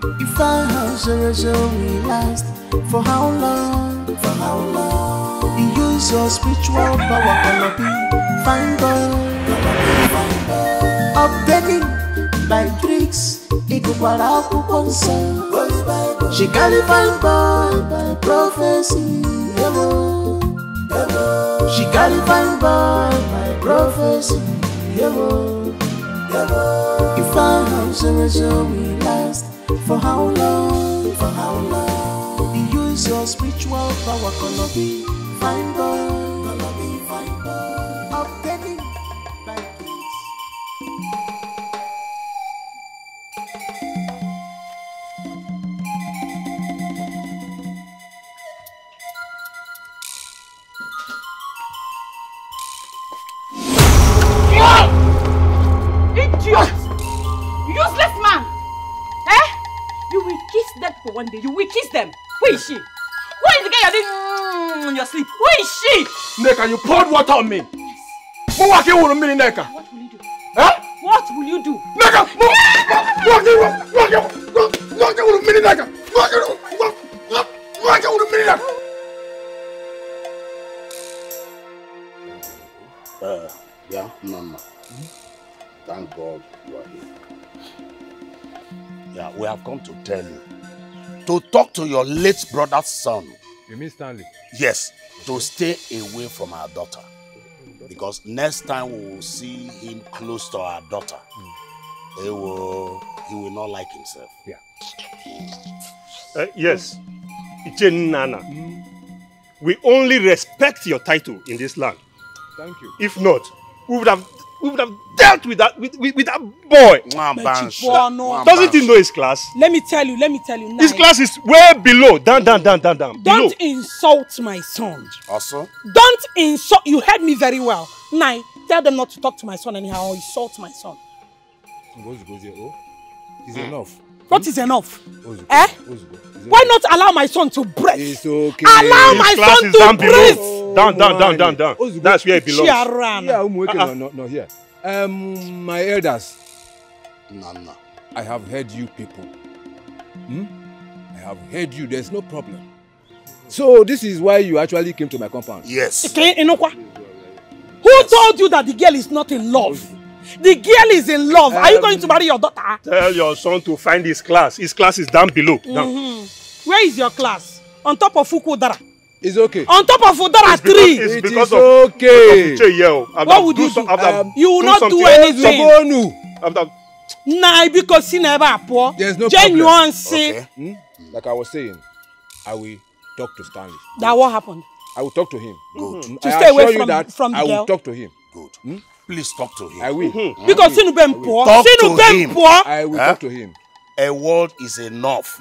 If I have zero zero we last for how long? For how long? You use your spiritual power, be fine boy. Updating by tricks, ikukwala akwụkwọ nsọ. She fine boy by prophecy. She carry fine boy by prophecy. Yebo. If I have zero zero we last for how long? For how long? You use your spiritual power, gonna be fine boy. One day. You will kiss them. Who is she? Who is the girl you're doing mm, in your sleep? Who is she? Neka, you poured water on me. Mo wa ki wuru mmiri Neka. What will you do? Eh? What will you do? Neka, mo mo ki wuru mo ki mo ki wuru mmiri Neka. Mo ki wuru mo mo ki wuru mmiri Neka. Uh, yeah, Mama. Thank God you are here. Yeah, we have come to tell you. To talk to your late brother's son. You mean Stanley? Yes, to stay away from our daughter. Because next time we will see him close to our daughter, he will he will not like himself. Yeah. Uh, yes, Ichen Nana. We only respect your title in this land. Thank you. If not, we would have we would have dealt with that with, with, with that boy. Mechibono. Doesn't he know his class? Let me tell you, let me tell you now. His class is way below. Down, down, down, down, down. Below. Don't insult my son. Also? Don't insult. You heard me very well. Nai, tell them not to talk to my son anyhow or insult my son. Goes here, oh. It's enough. What is enough? Ozugbo, Eh? Ozugbo. Why not allow my son to breathe? It's okay. Allow His my son to down below. breathe. Down, down, down, down, down. Ozugbo. That's where it belongs. Chiarana. Yeah, Umuweke Uh-uh. no, no, no here. Um, my elders, Nana. I have heard you people. Hmm? I have heard you. There's no problem. So this is why you actually came to my compound. Yes. Okay, Inokwa. Who told you that the girl is not in love? The girl is in love. Are you going to marry your daughter? Tell your son to find his class. His class is down below. Down. Mhm. Where is your class? On top of Fukudara. It's okay. On top of Udara It's because- it's It because is of- okay. because of Uche oh. I've What done- would you do? I've Um, you will do not do anything. Zobonu. I've done- Nah, because si na ebe a pụọ. There's no Genuine problem. si. Hmm? Like I was saying, I will talk to Stanley. That what happened? I will talk to him. Good. Hmm? To I stay away assure you from- that from the I will girl. talk to him. Good. Hmm? Please talk to him. I will. Mhm. Because sinu be m pụọ. Talk Sinu to be m him. pụọ. I will Huh? talk to him. A word is enough.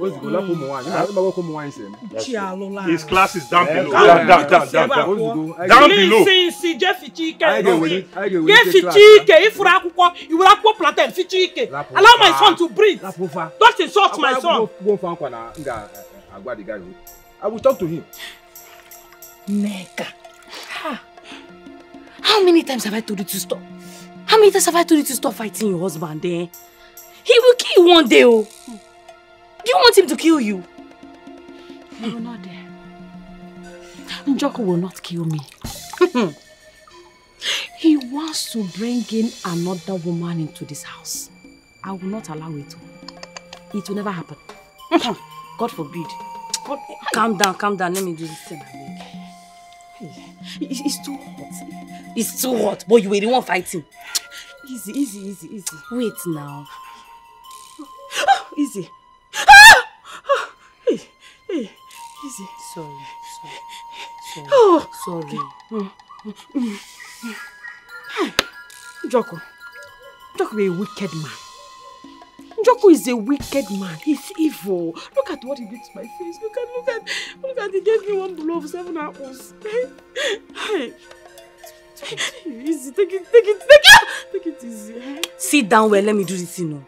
Ozugbo lapụ ụmụ nwaanyị. Ị na-agwa ụmụ nwaanyị si eme. Chi alụla. His class is down below. Yeah. Down, down, down, Si down, ebe a down. pụọ. Down Si, below. si, si, jee ficha ike. Anyị ga-ewere- anyị ga-ewere Jee ike ficha class, ike. Ifuru akwụkwọ, iwere akwụkwọ plantain ficha ike. Lapụ Allow my fa. son to breathe. Lapụ fa. Don't insult my son. Gwa mfa nkwa na m ga-agwa the guy. I will talk to him. Neka. Ha. How many times have I told you to stop? How many times have I told you to stop fighting your husband eh? He will kill you one day, oh. Do you want him to kill you? He will not dare. Njoku will not kill me. he wants to bring in another woman into this house. I will not allow it. It will never happen. God forbid. God, Calm down, calm down. Let me do this thing. It's too hot. It's too hot, but you were the one fighting. Easy, easy, easy, easy. Wait now. Easy. Hey, hey, easy. Sorry, sorry, sorry, Oh. sorry. Mm, mm, mm. Hey, Njoku. Njoku a wicked man. Njoku is a wicked man. He's evil. Look at what he did to my face. Look at, look at, look at, he gave me one blow of seven apples. Hey. Easy, take it, take it, take it, take it easy. Sit down well, let me do this, you know.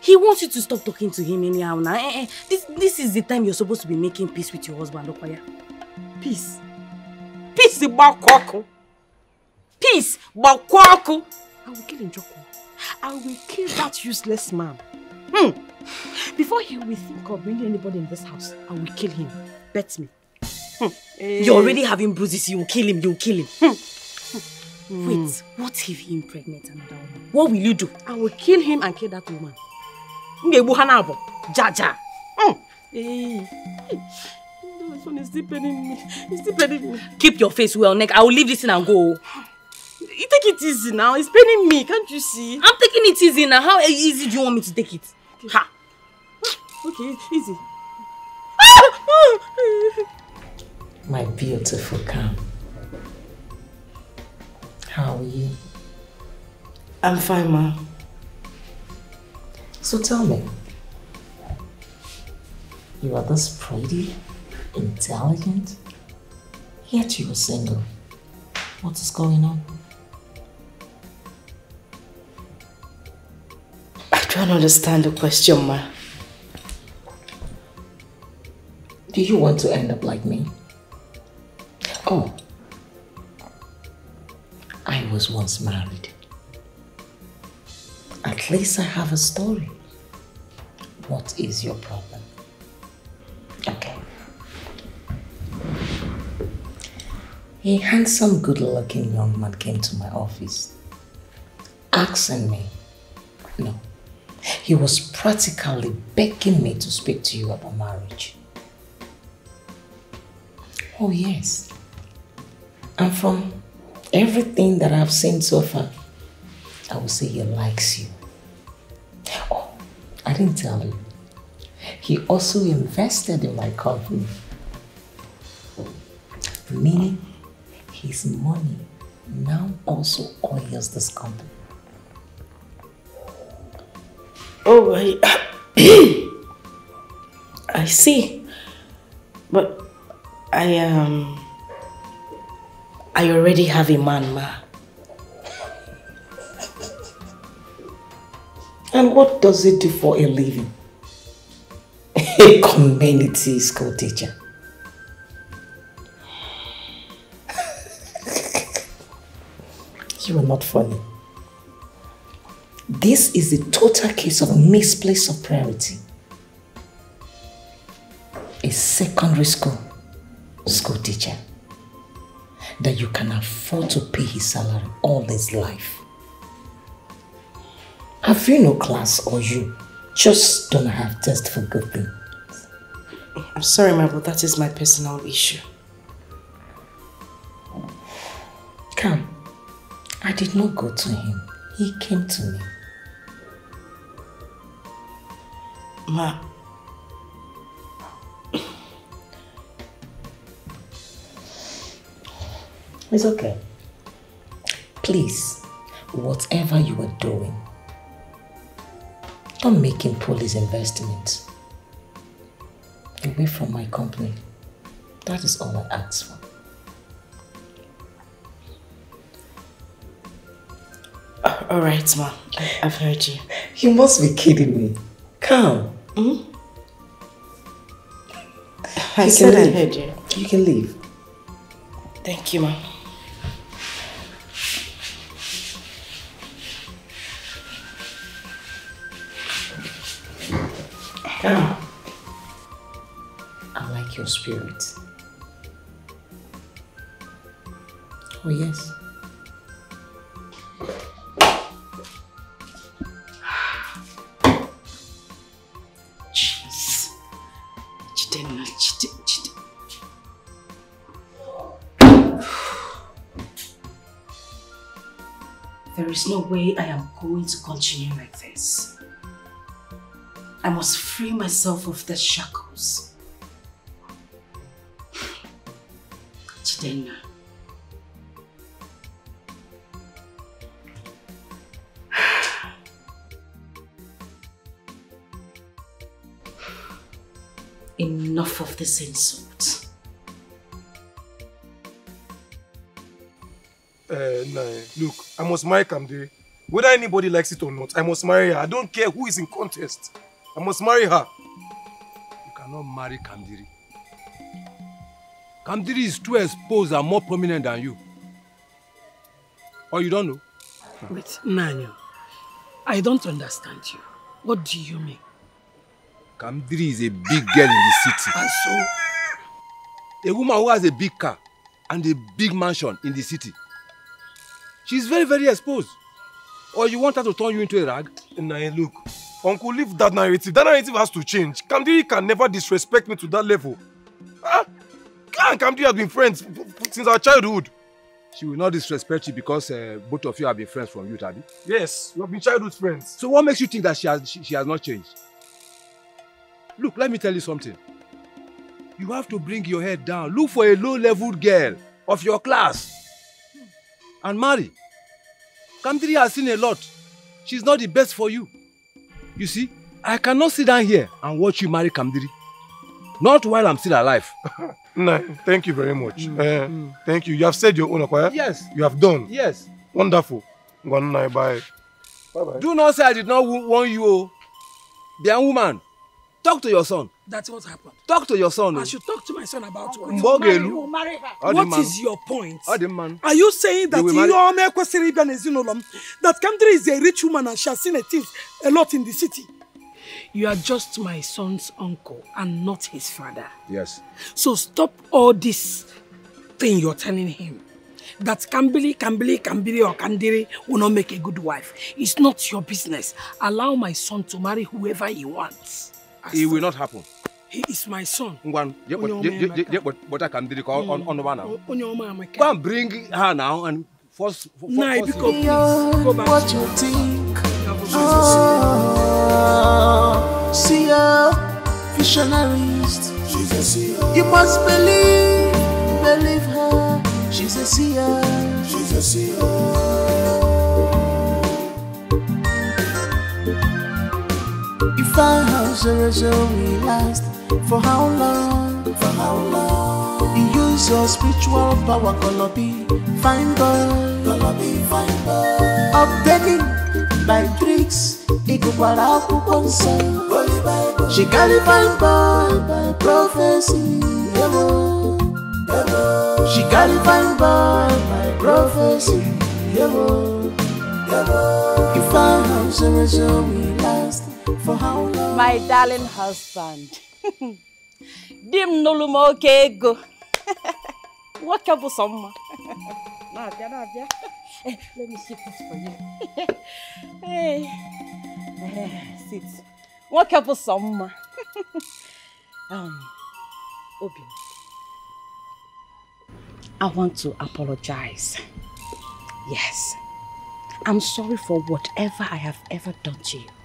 He wants you to stop talking to him anyhow now. Eh, eh. This, this is the time you're supposed to be making peace with your husband, Okwaya. Peace. Peace Bakwako. Peace Bakwako. I will kill Njoku. I will kill that useless man. Hmm. Before he will think of bringing anybody in this house, I will kill him. Bet me. Hmm. You're already having bruises, you will kill him, you will kill him. Hmm. Wait, what if he impregnates another woman? What will you do? I will kill him and kill that woman. Ngegbu ha na-abụ. Jaja. Hmm. Hey. This one is paining me. It's paining me. Keep your face well, neck. I will leave this thing and go. You take it easy now. It's paining me. Can't you see? I'm taking it easy now. How easy do you want me to take it? Ha! Ah, okay, easy. Ah! My beautiful Cam. How are you? I'm fine, ma. So tell me, you are this pretty, intelligent, yet you are single. What is going on? Don't understand the question, ma. Do you want to end up like me? Oh, I was once married. At least I have a story. What is your problem? Okay. A handsome, good looking young man came to my office asking me. No, he was practically begging me to speak to you about marriage. Oh, yes. And from everything that I've seen so far, I would say he likes you. Oh, I didn't tell you. He also invested in my company. Meaning his money now also oils this company. Oh, I, I see. But I um I already have a man, ma. And what does he do for a living? A community school teacher. you are not funny. This is a total case of misplaced of priority. A secondary school school teacher that you can afford to pay his salary all his life. Have you no class or you just don't have taste for good things? I'm sorry, ma, but that is my personal issue. Come. I did not go to him. He came to me. Ma, It's okay. Please, whatever you are doing, don't make him police investment. Away from my company. That is all I ask for. all right, ma. I've heard you. You must be kidding me. Come. Hmm? I You said can I leave. heard you. You can leave. Thank you, ma. Come. I like your spirit. Oh, yes. There is no way I am going to continue like this. I must free myself of the shackles. Jidenna. Enough of this insult. Uh, no, look, I must marry Kamdiri. Whether anybody likes it or not, I must marry her. I don't care who is in contest. I must marry her. You cannot marry Kamdiri. Kamdiri is too exposed and more prominent than you. Or you don't know? Wait, Nanyo. I don't understand you. What do you mean? Kamdiri is a big girl in the city. And so? A woman who has a big car and a big mansion in the city. She's very, very exposed. Or you want her to turn you into a rag? Nah, look, Uncle, leave that narrative. That narrative has to change. Kamdiri can never disrespect me to that level. Ah, Ka and Kamdiri have been friends since our childhood. She will not disrespect you because uh, both of you have been friends from youth, Abi. Yes, we have been childhood friends. So what makes you think that she has, she, she has not changed? Look, let me tell you something. You have to bring your head down. Look for a low-level girl of your class and marry. Kamdiri has seen a lot. She's not the best for you. You see, I cannot sit down here and watch you marry Kamdiri. Not while I'm still alive. Nah, thank you very much. Eh, Thank you. You have said your own, Okoya. Yes. You have done. Yes. Wonderful. Bye. Bye. Bye. Do not say I did not warn you. oh. Dear woman, talk to your son. That's what happened. Talk to your son. I oh. should talk to my son about what? Mbogelu. What is your point? Are you saying that They will marry- Iheoma ekwesịrị ịbịa n'ezinụlọ m? That Kamdiri is a rich woman and she has seen a things a lot in the city? You are just my son's uncle and not his father. Yes. So stop all this thing you're telling him. That Kambili, Kambili, Kambili or Kandiri will not make a good wife. It's not your business. Allow my son to marry whoever he wants. It will not happen. He is my son. Ngwan, je- Onye je- ọma je- Emeka. je- je- kpọta Kamdiri ka ọ- ọ- ọ now. Mm, onye ọma Amaka. Go and bring her now and force. for- Nah, force because him. please, go back. What you think? Oh, see ya, visionarist. She's a seer. You must believe, believe her. She's a seer. She's a seer. If I have zero zero we last for how long? For how long? You use your spiritual power, gonna be fine boy. Gonna be fine boy. Updating by tricks, ịgụkwara akwụkwọ nsọ she carry fine boy by prophecy emo she carry fine boy by prophecy emo if I have so so we last for how long My darling husband. Di m nụrụ m oke ego. Nwoke bụ sọ mma. Na-abịa, na-abịa. Eh, Let me sit this for you. Hey. Eh, Sit. Nwoke bụ sọ mma. Um, Obi. I want to apologize. Yes. I'm sorry for whatever I have ever done to you.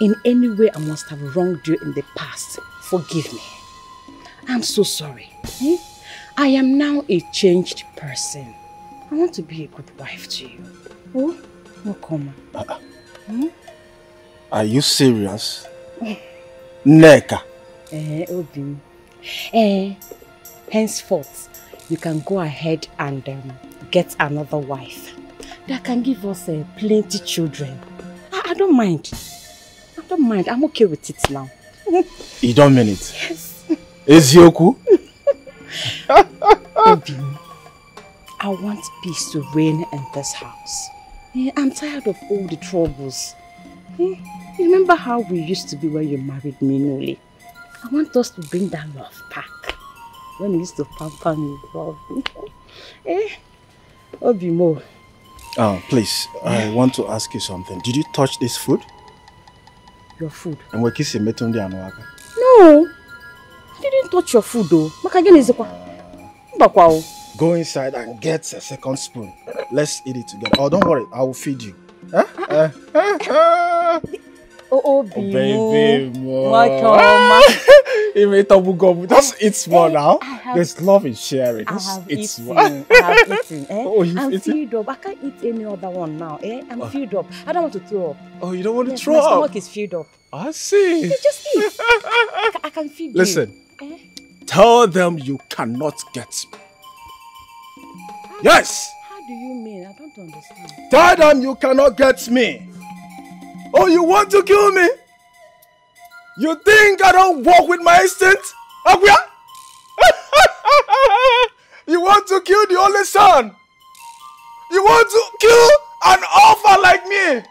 In any way I must have wronged you in the past, forgive me. I'm so sorry. eh? I am now a changed person. I want to be a good wife to you. Oh, no come. Hmm? Are you serious? Neka. Eh, Obi. Eh, henceforth, you can go ahead and um, get another wife that can give us uh, plenty children. I, I don't mind. I don't mind. I'm okay with it now. You don't mean it? Yes. Ezioku? Obi, I want peace to reign in this house. I'm tired of all the troubles. You remember how we used to be when you married me, Noli? I want us to bring that love back. When you used to pamper me, love eh, Obi Mo. Oh, please, I want to ask you something. Did you touch this food? Your food? And we're kissing metundi anuaka. No, I didn't touch your food though. Maka gini zikwa. Mbakwa o. Go inside and get a second spoon. Let's eat it together. Oh, don't worry, I will feed you. Huh? Eh? Oh, Obi Oh, baby, Mo. mo. Wakoma. Made double gobble. Just eat small now. There's love in sharing. I have eat small. I have eaten. Eh? Oh, you've I'm eaten? filled up. I can't eat any other one now. Eh? I'm Oh. filled up. I don't want to throw up. Oh, you don't want to throw my up? stomach is filled up. I see. You just eat. I, I can feed you. Listen. Eh? Tell them you cannot get me. Yes! How do you mean? I don't understand. Tell them you cannot get me. Oh, you want to kill me? You think I don't walk with my instinct? Aguya? you want to kill the only son? You want to kill an orphan like me?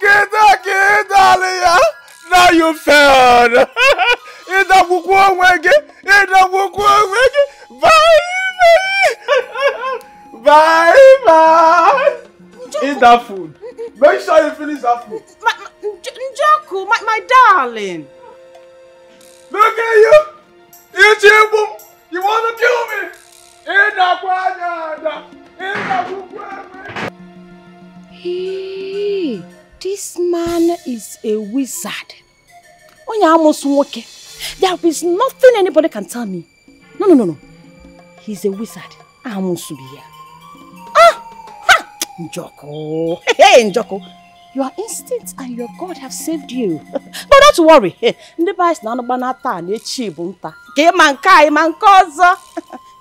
Get out, get yeah? Now you failed. Ịdakwukwu onwe gị, ịdakwukwu onwe gị. Bye, bye. Bye, bye. Eat that food. Make sure you finish that food. Njoku, my, my darling. Look at you. Ichimbu. You want to kill me? Ịdakwanyada. Ịdakwukwu onwe Hey, this man is a wizard. Onye amosu nwoke. There is nothing anybody can tell me. No, no, no, no. He's a wizard. I Amosu be ya. Njoko. Hey, Njoko. Your instinct and your God have saved you. But don't worry. Ndị Baịs na anụgba na taa na echi bụ nta. Ka ịma nke a ịma nke ọzọ.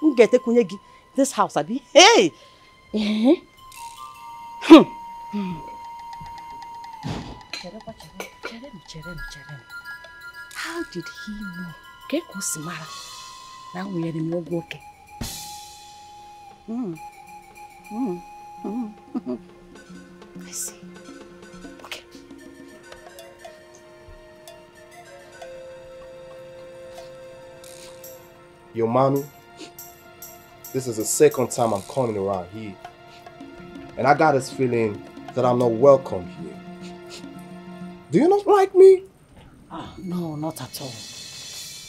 M ga-etekwunye gị this house abi. Hey! Eh? Hmm. Hmm. Chere, chere m, chere m, chere m. How did he know? Ka ka o si mara na nwunyere m ụgwọ oke? Mm. Mm. I see. Okay. Yo, Manu, this is the second time I'm coming around here. And I got this feeling that I'm not welcome here. Do you not like me? Ah, no, not at all.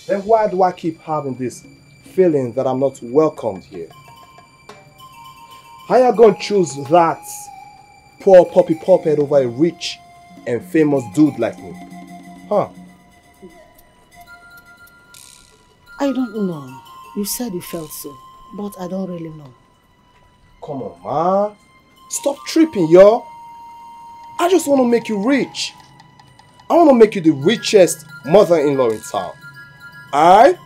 Then why do I keep having this feeling that I'm not welcomed here? How you gonna choose that poor puppy puppet over a rich and famous dude like me? Huh? I don't know. You said you felt so, but I don't really know. Come on, ma. Stop tripping, yo. I just want to make you rich. I want to make you the richest mother-in-law in town. Alright?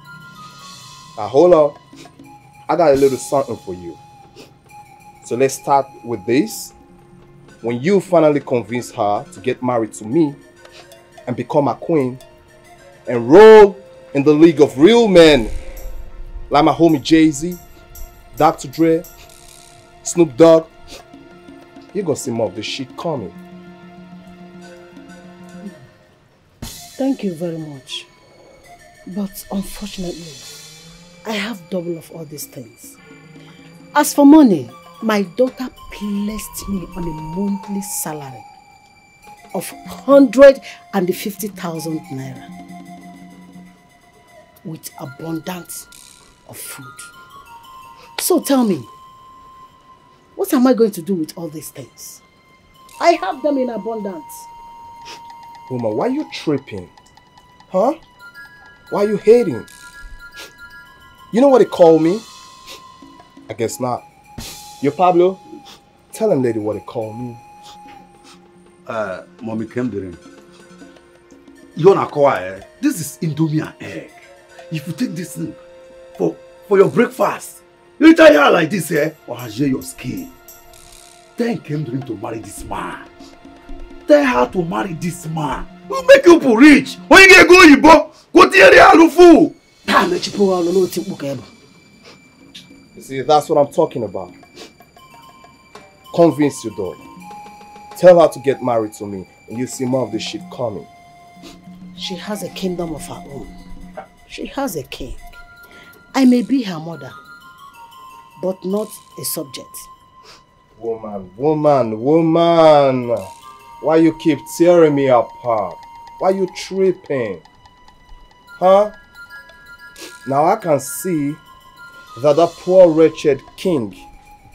Now hold on. I got a little something for you. So let's start with this. when you finally convince her to get married to me and become a queen, and enroll in the league of real men like my homie Jay-Z, Dr. Dre, Snoop Dogg, you're gonna see more of this shit coming. Thank you very much. But unfortunately, I have double of all these things. As for money, my daughter placed me on a monthly salary of 150,000 naira with abundance of food. So tell me, what am I going to do with all these things? I have them in abundance. Woman, why are you tripping? Huh? Why are you hating? You know what they call me? I guess not. You Pablo? Tell them lady what they call me. Uh, mommy came there. You wanna call her? eh? This is Indomie and egg. If you take this thing for for your breakfast, you tell her like this, eh? Or share your skin. Then came dream to marry this man. Tell her to marry this man. Who make you people rich? When you get go Igbo, go to area alufu. Taa mechipu ọnụ n'oti mkpu ka ebe. You see, that's what I'm talking about. Convince your daughter. Tell her to get married to me, and you see more of this shit coming. She has a kingdom of her own. She has a king. I may be her mother, but not a subject. Woman, woman, woman. Why you keep tearing me apart? Why you tripping? Huh? Now I can see that that poor wretched king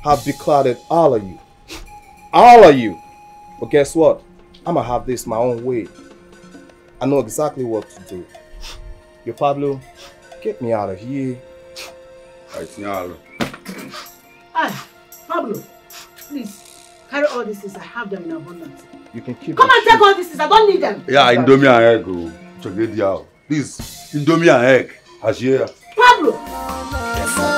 have beclouded all of you. All of you. But guess what? I'ma have this my own way. I know exactly what to do. Yo, Pablo, get me out of here. I see all. Ah, Pablo, please carry all these things. I have them in abundance. You can keep Come and take all these things. I don't need them. Yeah, Indomie and egg. oh. Check it out. This Indomie and egg. Ajia. Pablo. He's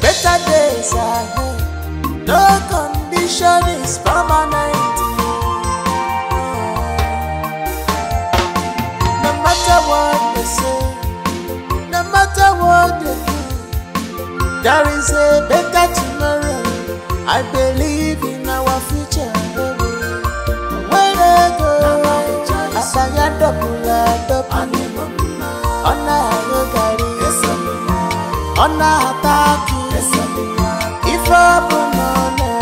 Better days ahead. No condition is permanent. There is a better tomorrow. I believe in our future. When I go, Asaya double, double. Ona agogari, ona hataki. If I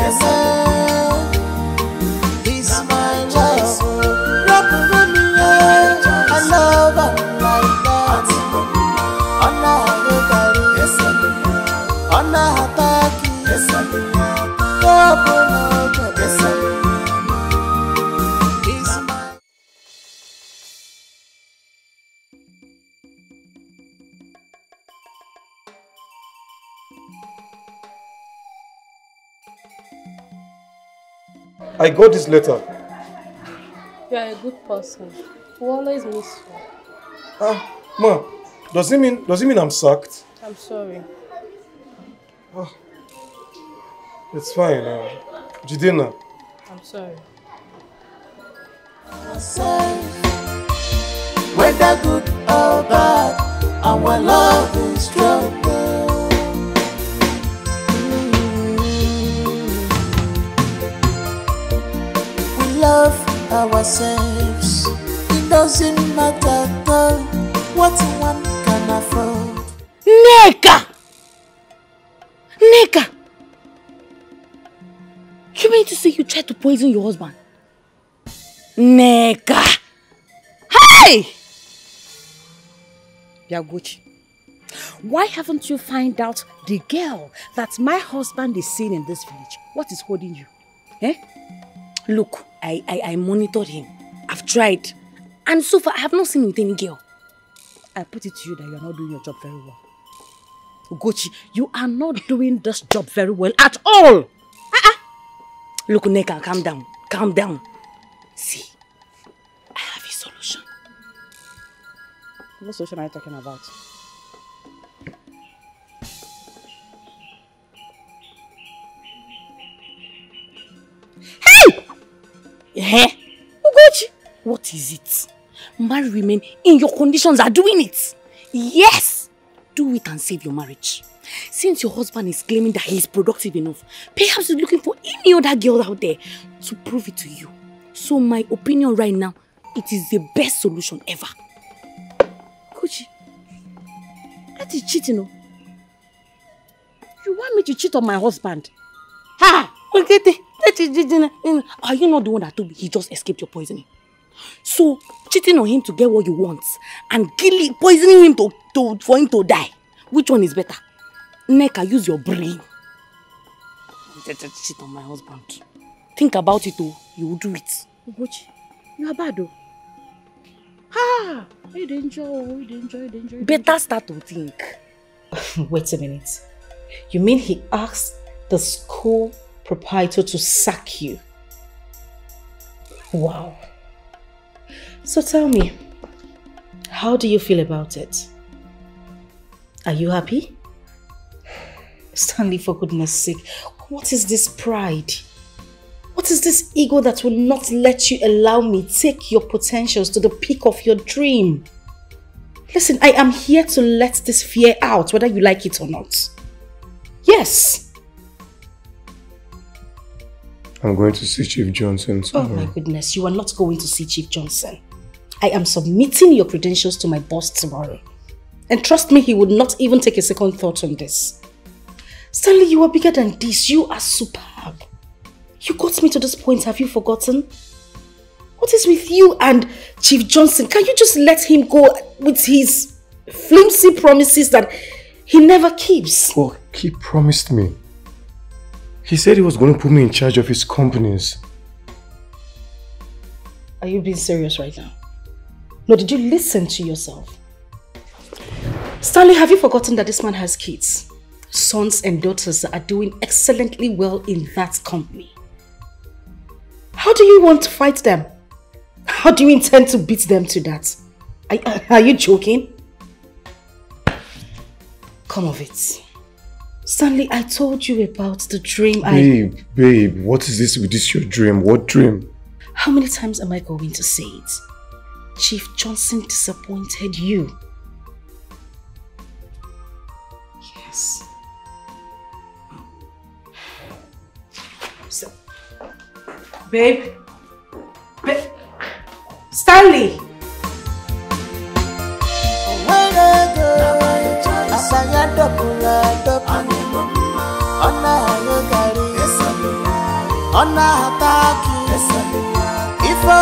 He's got this letter. You are a good person. We always miss you. Ah, ma, does it mean does it mean I'm sacked? I'm sorry. It's fine. Uh, Jidenna. I'm sorry. Whether good or bad, our love is stronger. Love ourselves. It doesn't matter at all what one can afford. Neka! Neka! You mean to say you tried to poison your husband? Neka! Hey! Ugochi, why haven't you find out the girl that my husband is seeing in this village? What is holding you? Eh? Look, I, I, I monitored him. I've tried. And so far, I have not seen him with any girl. I put it to you that you are not doing your job very well. Ugochi, you are not doing this job very well at all. Uh-uh. Look, Neka, calm down. Calm down. See, I have a solution. What solution are you talking about? Eh? Ugochi, what is it? Married women in your conditions are doing it. Yes! Do it and save your marriage. Since your husband is claiming that he is productive enough, perhaps he's looking for any other girl out there to prove it to you. So my opinion right now, it is the best solution ever. Ugochi, that is cheating, oh. You want me to cheat on my husband? Ha! Cheating. Are you not the one that told me he just escaped your poisoning? So, cheating on him to get what you want and killing, poisoning him to, to, for him to die, which one is better? Neka, use your brain. Cheat on my husband. Think about it, oh. You will do it. Ugochi, you are bad, oh. Ha! You danger, oh, you danger, you danger. Better start to think. Wait a minute. You mean he asked the school proprietor to sack you? Wow. So tell me, how do you feel about it? Are you happy? Stanley, for goodness sake, what is this pride? What is this ego that will not let you allow me take your potentials to the peak of your dream? Listen, I am here to let this fear out, whether you like it or not. Yes. I'm going to see Chief Johnson tomorrow. Oh my goodness, you are not going to see Chief Johnson. I am submitting your credentials to my boss tomorrow. And trust me, he would not even take a second thought on this. Stanley, you are bigger than this. You are superb. You got me to this point, have you forgotten? What is with you and Chief Johnson? Can you just let him go with his flimsy promises that he never keeps? Well, he promised me. He said he was going to put me in charge of his companies. Are you being serious right now? No, did you listen to yourself? Stanley, have you forgotten that this man has kids? Sons and daughters that are doing excellently well in that company. How do you want to fight them? How do you intend to beat them to that? Are, are you joking? Come of it. Stanley, I told you about the dream I... Babe, babe, what is this with this your dream? What dream? How many times am I going to say it? Chief Johnson disappointed you. Yes. So, babe, babe, Stanley! Asanya ọ na-ata akị ife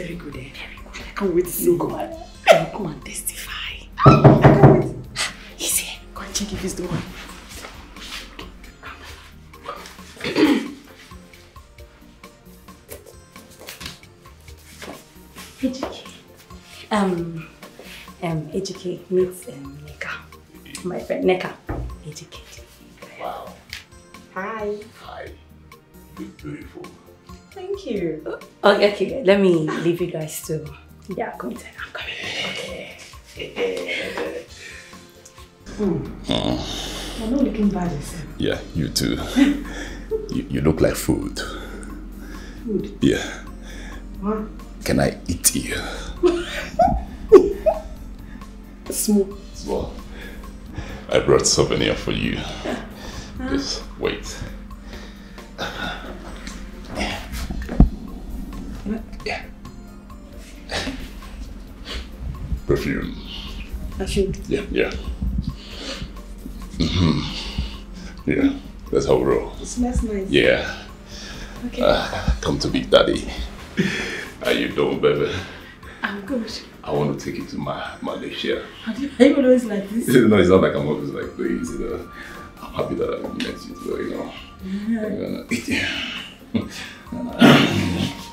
very good. Very good, eh? Very good. I can't wait to see him. Come, come and testify. I can't wait. He's here. Go and check if he's the one. Ejike. Um, um, Ejike meets um, Neka. My friend Neka. Ejike. Wow. Hi. Hi. You're beautiful. Thank you. Okay, okay, let me leave you guys to. Yeah, come inside. I'm coming. Okay. Hmm. You're not looking bad, yourself. Yeah, you too. you, you look like food. Food. Yeah. What? Can I eat you? Small. Well, I brought souvenir for you. Just wait. Yeah. Perfume. I should. Yeah, yeah. hmm Yeah. That's how we roll. It smells nice. Yeah. Okay. Uh, come to Big Daddy. How you doing, baby? I'm good. I want to take you to my Malaysia. Are you, are you always like this? no, it's not like I'm always like this, you know. I'm happy that I met you today, you know. Yeah. I'm gonna, eat yeah.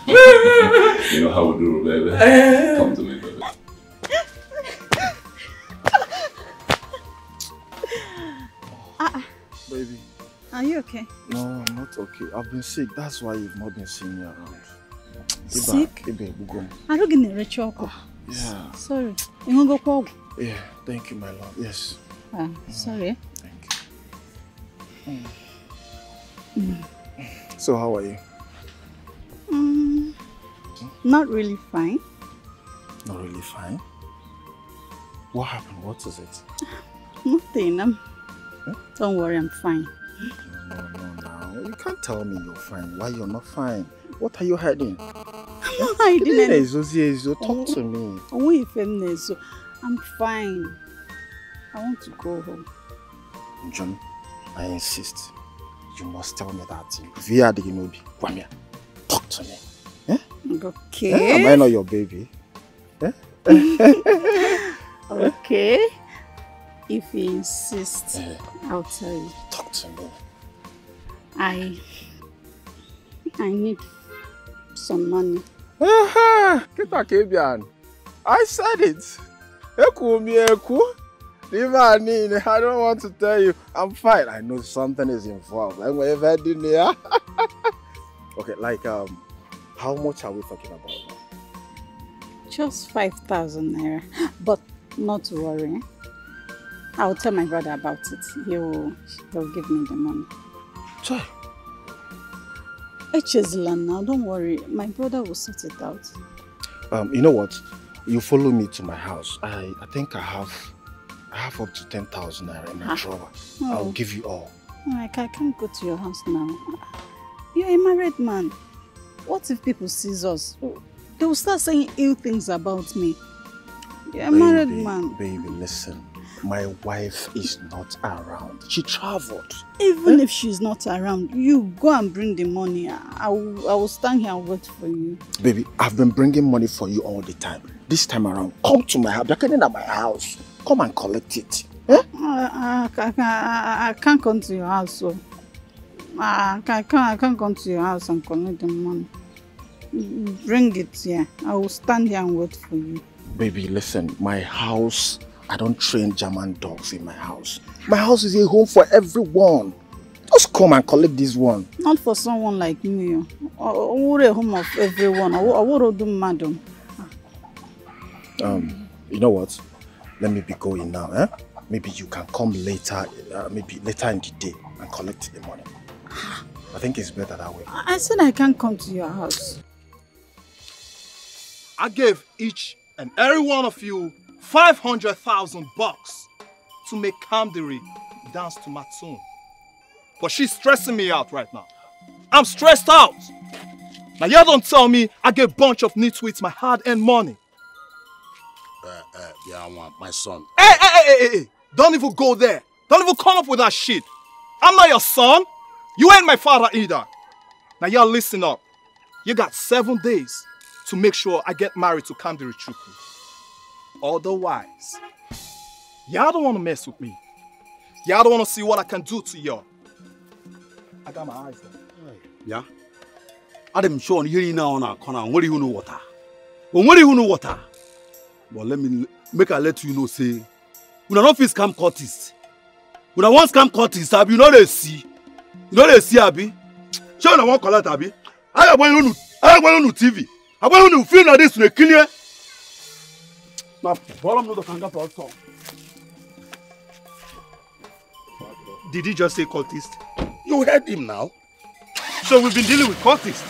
you know how we do, baby. Come to me, baby. Ah, Baby, are you okay? no, I'm not okay. I've been sick. That's why you've not been seeing me around. Iba, Sick? Ibe, Bugom. I don't get a rich ọkụ. Yeah. Sorry. You want to go? Yeah, thank you, my love. Yes. Ah, sorry. Thank Mm. So, how are you? Mm, not really fine. Not really fine. What happened? What is it? Nothing. I'm, don't worry, I'm fine. No, no, no. You can't tell me you're fine. Why you're not fine? What are you hiding? I'm not hiding Give me any- Ezo, Ezo, Talk to me. If I'm there, so I'm fine. I want to go home. John, I insist. You must tell me that thing. If you are the Ginobi, come here. To me. Eh? Okay. Eh? Am I not your baby? Eh? okay. If you insist, I'll tell you. Talk to me. I I need some money. Kita Kebian. I said it. Eku mi eku. Leave her in. I don't want to tell you. I'm fine. I know something is involved. I'm in there. Okay, like um, how much are we talking about now? Just 5,000 naira. But not to worry. I'll tell my brother about it. He'll, he'll give me the money. Sure. Echezila now, don't worry. My brother will sort it out. Um, you know what? You follow me to my house. I I think I have I have up to ten thousand naira in my Ah. drawer. Oh. I'll give you all. Like, I can't go to your house now. You're a married man. What if people sees us? They will start saying ill things about me. You're a married man. Baby, listen. My wife is not around. She traveled. Even eh? if she's not around, you go and bring the money. I, I, will, I will stand here and wait for you. Baby, I've been bringing money for you all the time. This time around, come to my house. You're coming at my house. Come and collect it. I, I, I, I, I can't come to your house, so I, can't, I can't come to your house and collect the money. Bring it here. I will stand here and wait for you. Baby, listen. My house, I don't train German dogs in my house. My house is a home for everyone. Just come and collect this one. Not for someone like me. oh. I would a home of everyone. I would do madam. Um, you know what? Let me be going now, eh? Maybe you can come later, uh, maybe later in the day and collect the money. I think it's better that way. I I said I can't come to your house. I gave each and every one of you 500,000 bucks to make Kamdiri dance to my tune. But she's stressing me out right now. I'm stressed out. Now y'all don't tell me I get a bunch of nitwits my hard-earned money. Uh, uh, yeah, I want my son. Hey, hey, hey, hey, hey, hey, don't even go there. Don't even come up with that shit. I'm not your son. You ain't my father either. Now y'all listen up. You got seven days to make sure I get married to Kamdiri Chukwu. Otherwise, y'all don't want to mess with me. Y'all don't want to see what I can do to y'all. I got my eyes on. ya adị m sure na ihe niile ahụ na-akọ na nwere ihu n'ụwọta o nwere ihu n'ụwọta but let me make i let you know say una no fit scam cultist una wan scam cultist abi you no dey see you no dey see abi shey una wan collect abi anyị agbanyere unu anyị agbanyere unu tv agbanyere unu film na dis una ekilie na bọrọ m n'ụzọ ka nga pụọ ọsọ Did he just say cultist? You heard him now. So we've been dealing with cultists.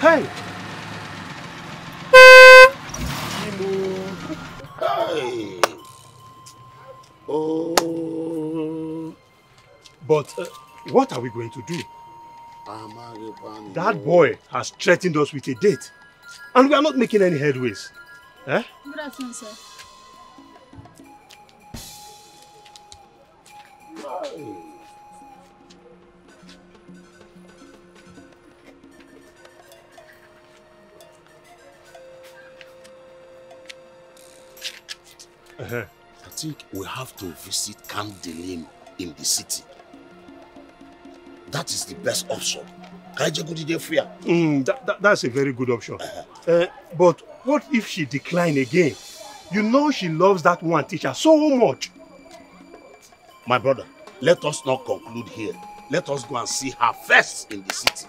Hey, Hey. Oh. But uh, what are we going to do? That boy has threatened us with a date. And we are not making any headways. Eh? Good afternoon, sir. Uh -huh. I think we have to visit Camp Delim in the city. That is the best option. Mm, that, that, that's a very good option. Uh, but what if she decline again? You know she loves that one teacher so much. My brother, let us not conclude here. Let us go and see her first in the city.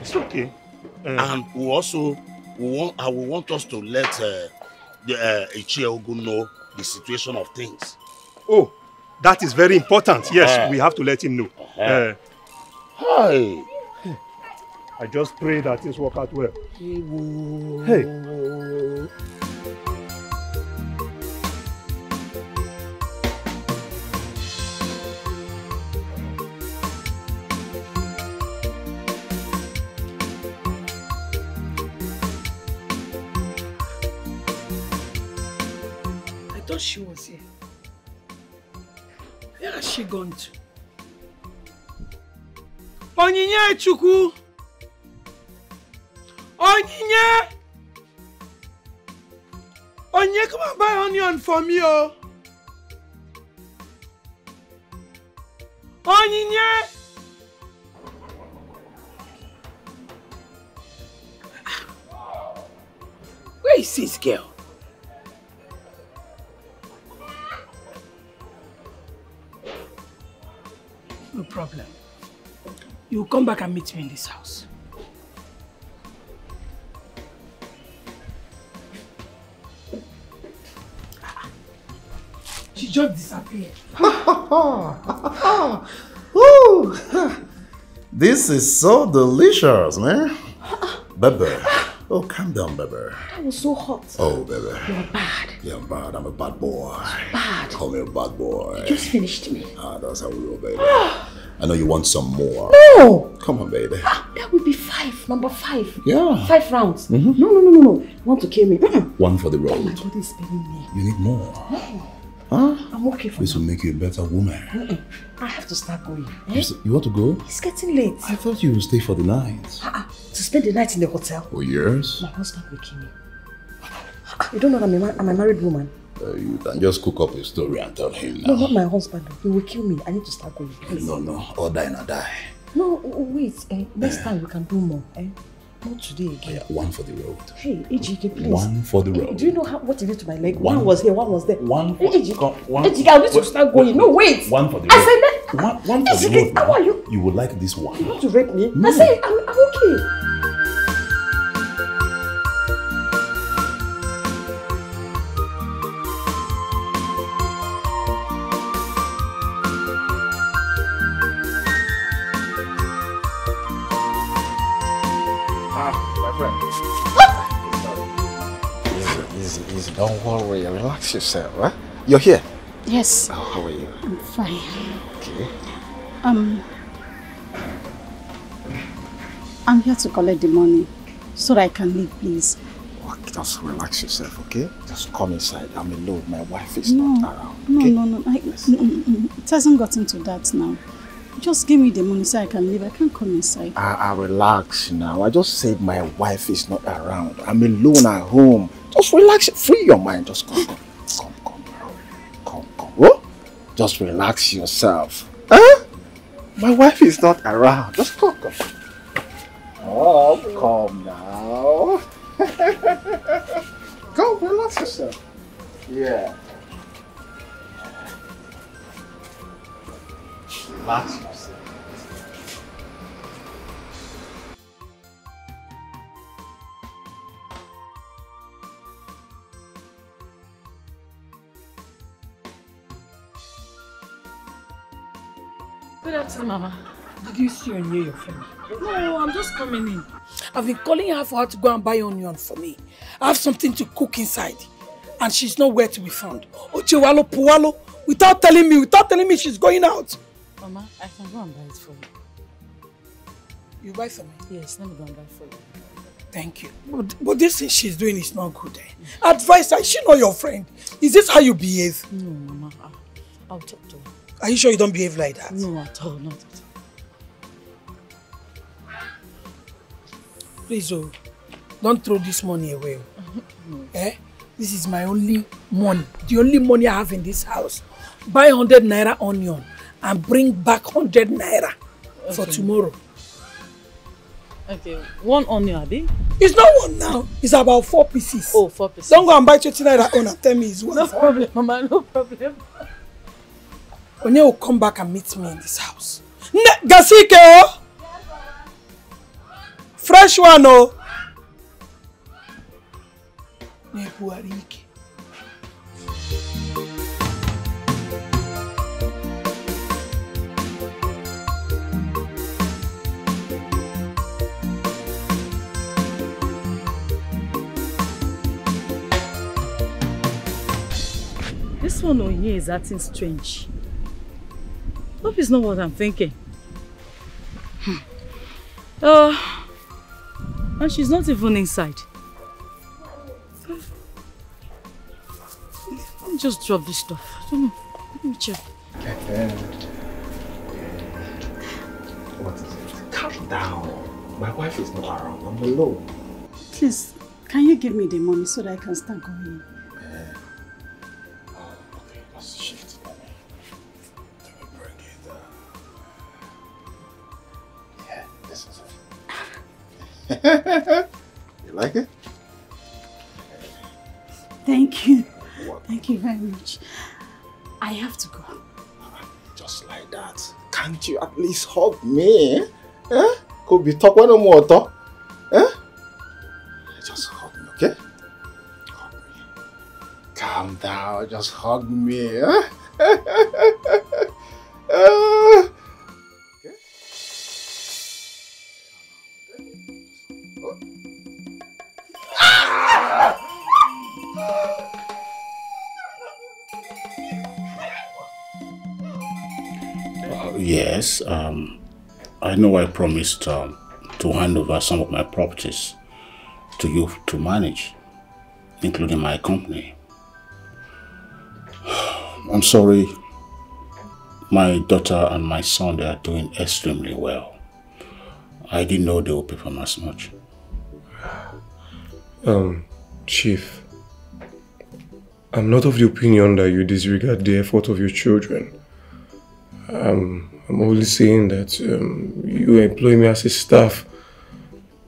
It's okay. and we also we want I will want us to let uh, the uh, Ichie Ogun know the situation of things. Oh, that is very important. Yes, Uh-huh. we have to let him know. Uh-huh. Uh, Hi. I just pray that things work out well. Hey. I thought she was here. Where has she gone to? Onyinye Chukwu! Onyinye! Onyinye, come and buy onion for me, oh! Onyinye! Where is this girl? No problem. You will come back and meet me in this house. She just disappeared. Woo! This is so delicious, man. Bebe. Oh, calm down, Bebe. That was so hot. Oh, Bebe. You're bad. Yeah, I'm bad. I'm a bad boy. Bad. Call me a bad boy. You just finished me. Ah, that's how we roll, baby. I know you want some more. No! Come on, baby. That would be five. Number five. Yeah. Five rounds. Mhm. No, no, no, no, no. You want to kill me? Mm-mm. One for the My road. body is paining me. You need more. No, Huh? I'm okay for This will make you a better woman. Mm-mm. I have to start going. You Eh? You want to go? It's getting late. I thought you would stay for the night. Ah, to spend the night in the hotel. Oh, yes? My husband will kill me. Ah, You don't know that I'm a, I'm a married woman. Uh, you can just cook up a story and tell him No, now. not my husband. He will kill me. I need to start going. Please. No, no. Or die or die. No, w- w- wait. Eh, next time we can do more. Eh? Not today again. One for the road. Hey, Ejike, please. One for the Eh, road. Do you know how, what he did to my leg? One- One, was here, one was there. One for, Ejike, one- Ejike, I need to start going. No, wait. One for the I road. said that. One, one for the Ejike, road. how are you? You would like this one. You want to rape me? No. I said, I'm, I'm okay. Yourself. Huh? You're here. Yes, Oh, how are you? I'm fine. Okay. Um, I'm here to collect the money so that I can leave, please. Okay, just relax yourself, okay? Just come inside. I'm alone. My wife is No, not around. no, no, no. I, mm, mm, mm. It hasn't gotten to that now. Just give me the money so I can leave. I can't come inside. I, I relax now. I just said my wife is not around. I'm alone at home. Just relax. Free your mind. Just come? Just relax yourself. Huh? My wife is not around. Just come. Oh, come now. Go, relax yourself. Yeah. Relax yourself. Good afternoon, Mama. Did you see hear your friend? No, I'm just coming in. I've been calling her for her to go and buy onion for me. I have something to cook inside. And she's nowhere to be found. Ochewalo Puwalo, without telling me, without telling me she's going out. Mama, I can go and buy it for you. You buy for me? Yes, let me go and buy for you. Thank you. But, but this thing she's doing is not good. Eh? Advice her, is she not your friend? Is this how you behave? No, Mama, I'll talk to her. Are you sure you don't behave like that? No, at all, not at all. Please, oh, don't throw this money away. No. Eh? This is my only money. The only money I have in this house. Buy 100 naira onion and bring back 100 naira for Okay. tomorrow. Okay, one onion, Abi? It's not one now. It's about four pieces. Oh, four pieces. Don't go and buy 20 naira on and tell me it's one. No problem, Mama, no problem. Onye will come back and meet me in this house. Ne Gasike oh! Fresh one oh! Na-ebugharị. This one on here is acting strange. Hope it's not what I'm thinking. Hmm. Uh, and she's not even inside. Let me just drop this stuff. I don't. Let me check. What is it? Calm down. My wife is not around. I'm alone. Please, can you give me the money so that I can start going? you like it? Thank you. Thank you very much. I have to go. Just like that. Can't you at least hug me? Eh? Could be talk one more talk. Eh? Just hug me, okay? Hug me. Calm down. Just hug me. Eh? Uh, yes, um, I know I promised um, to hand over some of my properties to you to manage, including my company. I'm sorry, my daughter and my son, they are doing extremely well. I didn't know they would perform as much. Um, Chief, I'm not of the opinion that you disregard the effort of your children. Um, I'm only saying that um, you employ me as a staff.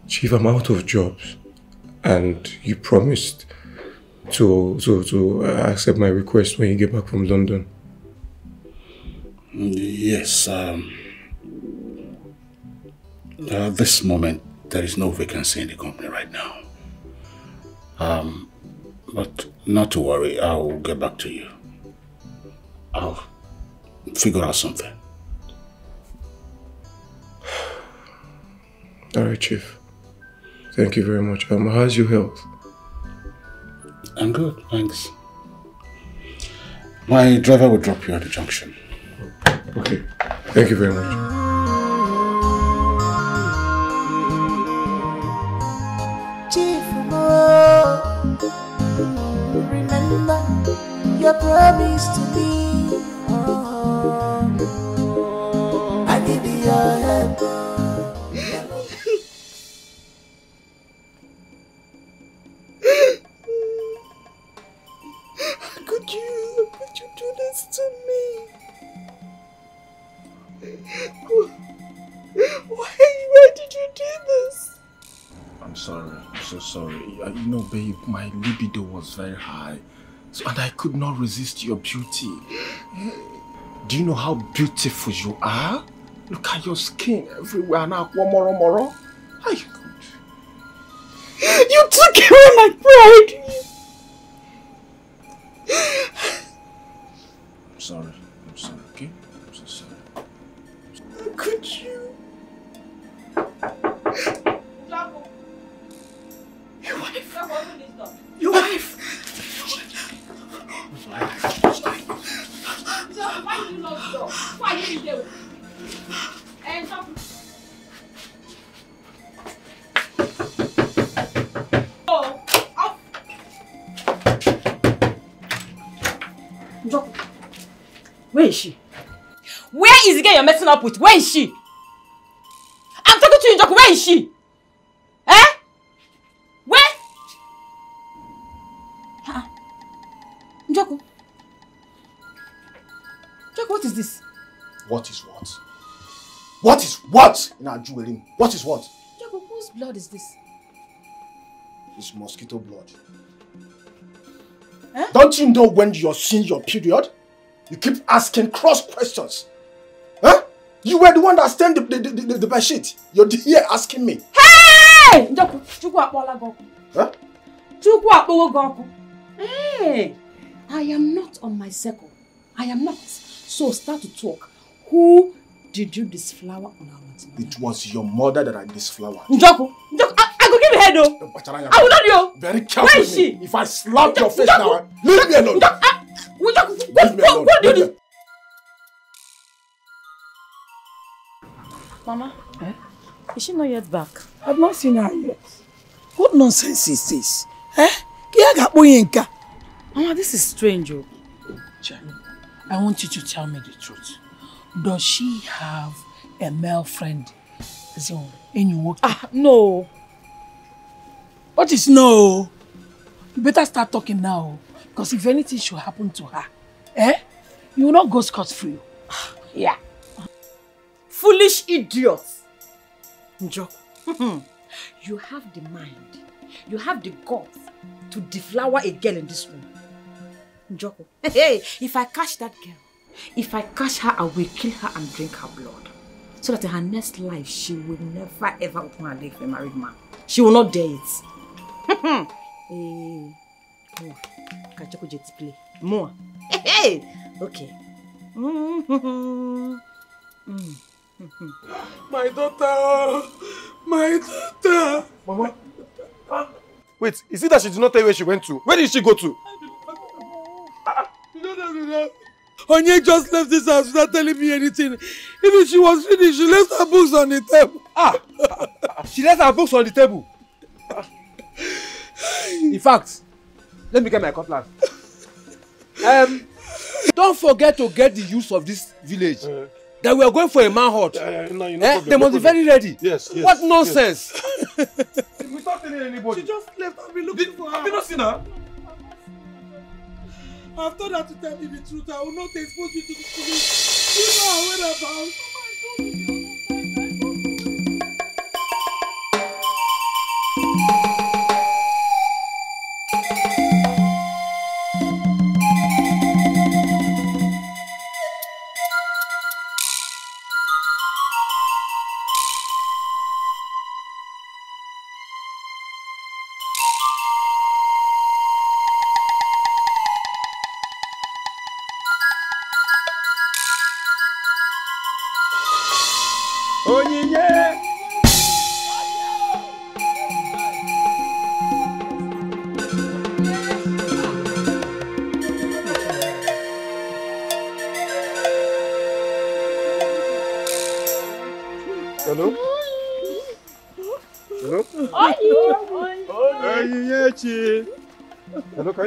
Chief, I'm out of jobs. And you promised to, to, to uh, accept my request when you get back from London. Yes, um, at this moment, there is no vacancy in the company right now. Um, but not to worry, I'll get back to you. I'll figure out something. All right, Chief. Thank you very much. Um, how's your health? I'm good, thanks. My driver will drop you at the junction. Okay. Thank you very much. Remember your promise to me. Oh, I need your help. Why, why did you do this? I'm sorry. I'm so sorry. Uh, You know, babe, my libido was very high. So, and I could not resist your beauty. Do you know how beautiful you are? Look at your skin everywhere. Now, moro moro. How you You took away my pride. I'm sorry. I'm sorry, okay? I'm so sorry. How could you? Your wife. Your wife. Why you not stop? Why you there? And stop. Oh. Njoku, where is she? Where is the girl you're messing up with? Where is she? I'm talking to you, Njoku. Where is she? What is what? What is what in our jewelry? What is what? Jacob, whose blood is this? It's mosquito blood. Don't you know when you're seeing your period? You keep asking cross questions. Huh? You were the one that stained the, the, the, the, the sheet. You're here asking me. Hey! Njọkụ, Chukwu akpọọla gị ọkụ. Huh? Chukwu akpọwo gị ọkụ. Hey! I am not on my circle. I am not. So start to talk. Who did you this flower on our matrimony? It was your mother that I this flower. Njọkụ, Njọkụ, I, I go give you head though. I will not you. Very careful is with me. she? If I slap your face now, leave me alone. Njọkụ, Leave me alone. what do you do? Mama, eh? is she not yet back? I've not seen her yet. What nonsense is this? Eh? Ka ya ga-akpọ ihe nke? Mama, this is strange. Oh. Charlie, I want you to tell me the truth. Does she have a male friend? In, enyi nwoke? Ah, no. What is no? You better start talking now. Because if anything should happen to her, eh? You will not go scot-free. Yeah. Foolish idiot. Njọkụ, you have the mind, you have the guts to deflower a girl in this room. Njọkụ, hey, if I catch that girl, if I catch her, I will kill her and drink her blood. So that in her next life, she will never ever open her leg for a married man. She will not dare it. hey, more. Kachoko jet play. More. Hey, okay. Mm. My daughter! My daughter! Mama. Wait, is it that she did not tell you where she went to? Where did she go to? Onye just left this house without telling me anything. Even she was reading, she left her books on the table. Ah! she left her books on the table. In fact, let me get my cutlass. Um, don't forget to get the use of this village. that we are going for a manhunt. Uh, no, you eh? problem, they no must be problem. very ready. Yes, yes. What yes. nonsense? Without telling anybody. She just left. I've been looking for her. Have you not seen her? I've told her to tell me the truth. I will not expose you to the police. You know her whereabouts.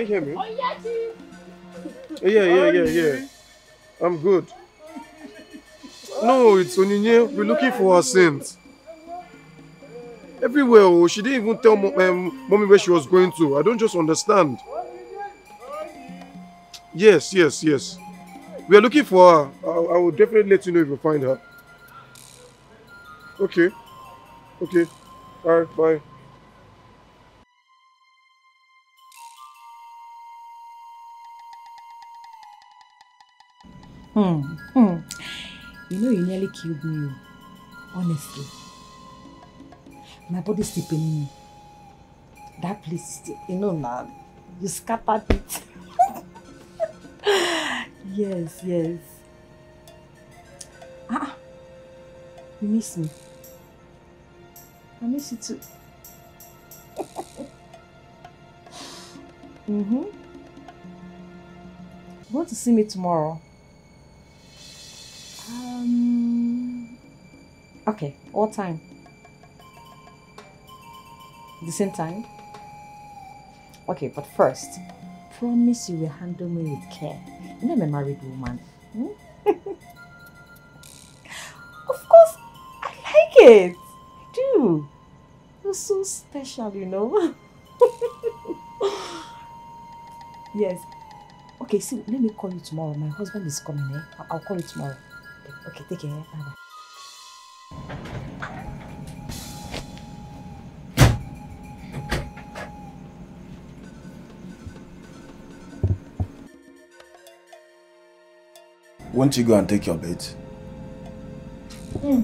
Hear me? Yeah, yeah, yeah, yeah. I'm good. No, it's Onyinye. We're looking for her saint. Everywhere. oh, She didn't even tell um, mommy where she was going to. I don't just understand. Yes, yes, yes. We are looking for her. I, I will definitely let you know if we find her. Okay. Okay. Alright, bye. Hmm. Hmm. You know you nearly killed me. oh. Honestly. My body still paining me. That place you know now. You scattered it. yes, yes. Ah, you miss me. I miss you too. mm-hmm. You want to see me tomorrow? Um. Okay. What time? The same time? Okay, but first, promise you will handle me with care. You know I'm a married woman. Hmm? of course, I like it. I do. You're so special, you know. yes. Okay, see, let me call you tomorrow. My husband is coming, eh? I'll call you tomorrow. Okay, take care. Bye-bye. Won't you go and take your bait? Hmm.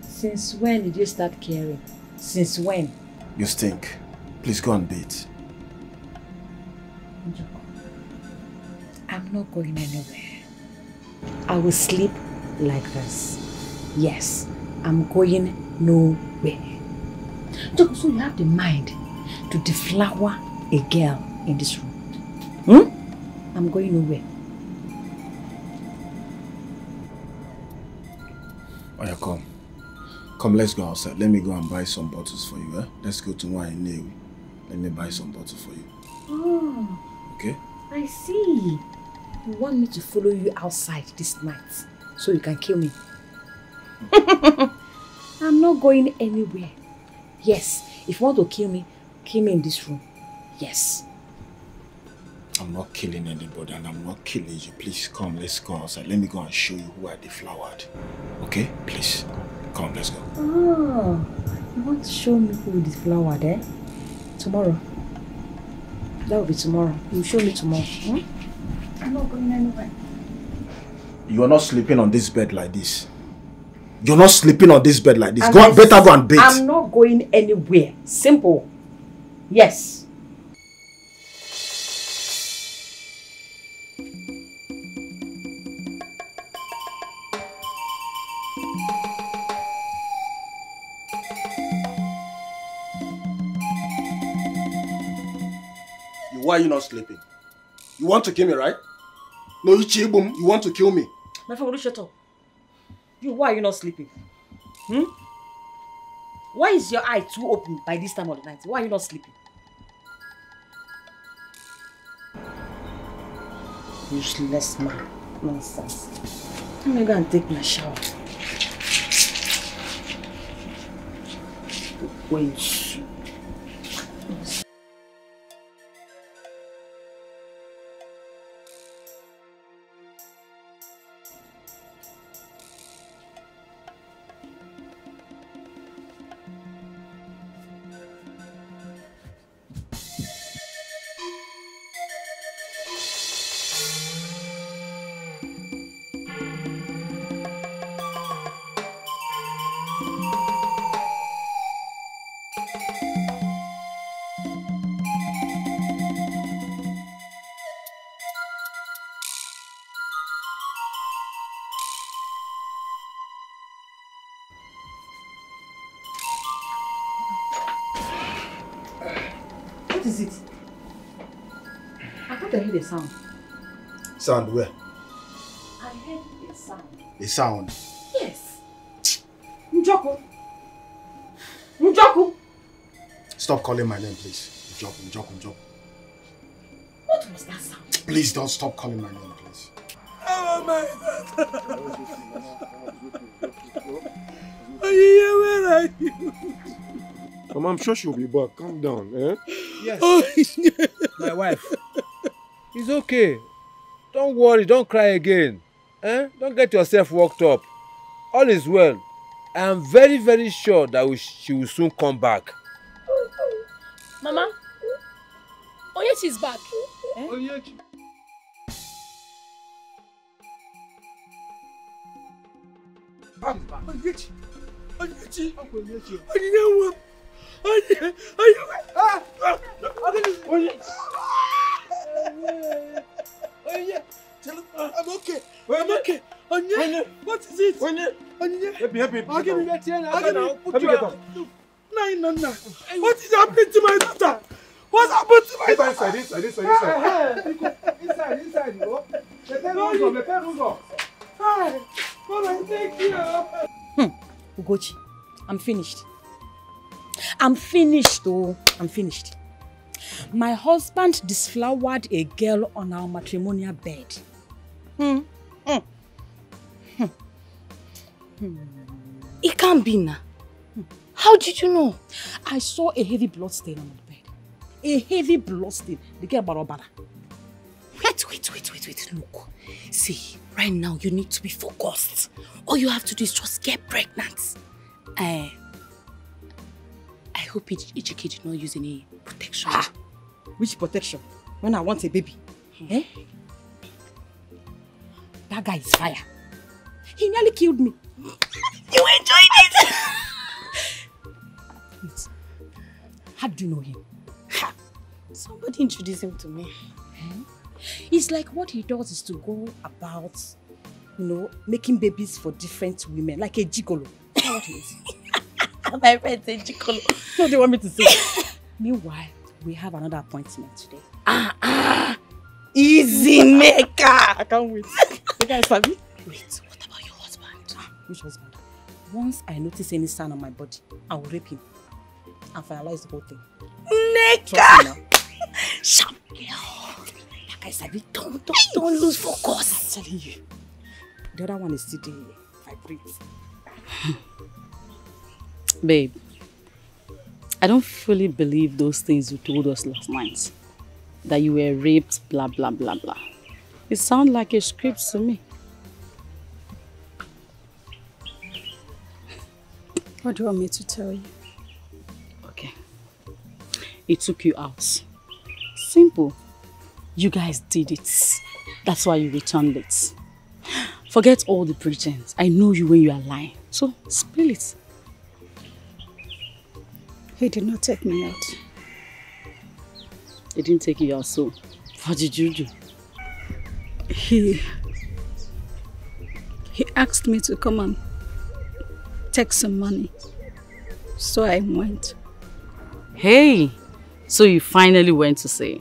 Since when did you start caring? Since when? You stink. Please go and bait. I'm not going anywhere. I will sleep like this. Yes, I'm going nowhere. So you have the mind to deflower a girl in this room. Hmm? I'm going nowhere. Oya, come. Come, let's go outside. Let me go and buy some bottles for you, eh? Let's go to wine Newi. Let me buy some bottles for you. Oh, Okay? I see. You want me to follow you outside this night so you can kill me. I'm not going anywhere. Yes, if you want to kill me, kill me in this room. Yes. I'm not killing anybody and I'm not killing you. Please come, let's go outside. Let me go and show you who I deflowered. Okay? Please. Come, let's go. Oh, you want to show me who this flower there? Tomorrow. That will be tomorrow. You show me tomorrow. Hmm? I'm not going anywhere. You are not sleeping on this bed like this. You're not sleeping on this bed like this. And go I and better go and bait. I'm not going anywhere. Simple. Yes. You, why are you not sleeping? You want to kill me, right? No, you chibum, you want to kill me. My friend, will you shut up? You, why are you not sleeping? Hmm? Why is your eye too open by this time of the night? Why are you not sleeping? Useless man. Nonsense. Me go and take my shower. Wait. Heard a sound. Sound where? I heard a sound. A sound. Yes. Njoku. Njoku. Stop calling my name, please. Njoku, Njoku, Njoku. What was that sound? Please don't stop calling my name, please. Oh my Are you here? Where are you? Mama, I'm sure she'll be back. Calm down, eh? Yes. My wife. It's okay. Don't worry, don't cry again. Eh? Don't get yourself worked up. All is well. I am very, very sure that we, she will soon come back. Mama, Onyechi is back. Onyechi. Onyechi. Onyechi. Onye. Onye. Ah. Onye. I'm okay. I'm okay. What is it? Onye. Onye. Help me, help me. I'll give you that here now. Now. Put Help me you get up. No, no, no. What is happening to my daughter? What's happened to my daughter? Inside, inside, inside, inside. Inside, inside, oh. Let her room go, let her room go. Hi. Mama, thank you. Hmm. Ugochi, I'm finished. I'm finished, oh. I'm finished. My husband disflowered a girl on our matrimonial bed. Hmm. Hmm. Hmm. Hmm. It can't be now. How did you know? I saw a heavy blood stain on the bed. A heavy blood stain. The girl barabara. Wait, wait, wait, wait, wait. Look. See, right now you need to be focused. All you have to do is just get pregnant. Uh, I hope Ejike did not use any protection. Ah, which protection? When I want a baby. Eh? That guy is fire. He nearly killed me. You enjoyed it! Wait. How do you know him? Somebody introduced him to me. It's like what he does is to go about, you know, making babies for different women, like a gigolo. What it is? My friend said gigolo. No, they want me to say. Meanwhile, we have another appointment today. Ah, ah. Easy maker. I can't wait. You guys, Fabi? Wait, what about your husband? Ah, which husband? Once I notice any sign on my body, I will rape him and finalize the whole thing. Nigga! Sharp girl. Like I said, don't, don't, don't lose focus. I'm telling you. The other one is still there. Vibrate. Babe, I don't fully believe those things you told us last night. That you were raped, blah, blah, blah, blah. It sounds like a script to me. What do you want me to tell you? Okay. It took you out. Simple. You guys did it. That's why you returned it. Forget all the pretense. I know you when you are lying. So, spill it. He did not take me out. He didn't take you out, so what did you do? He... He asked me to come and take some money. So I went. Hey! So you finally went to say.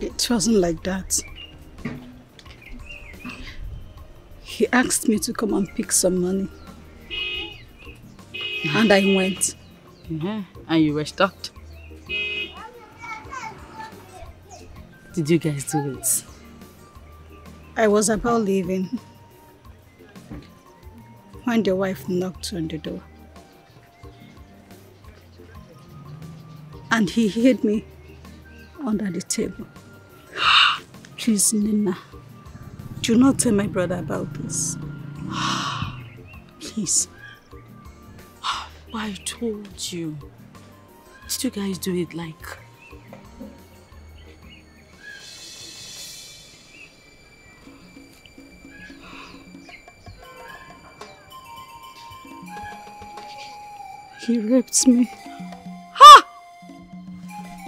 It wasn't like that. He asked me to come and pick some money. And I went. Yeah, and you were shocked. Did you guys do it? I was about leaving when the wife knocked on the door. And he hid me under the table. Please, Nina, do not tell my brother about this. Please. I told you. Did you guys do it like... He raped me. Ha!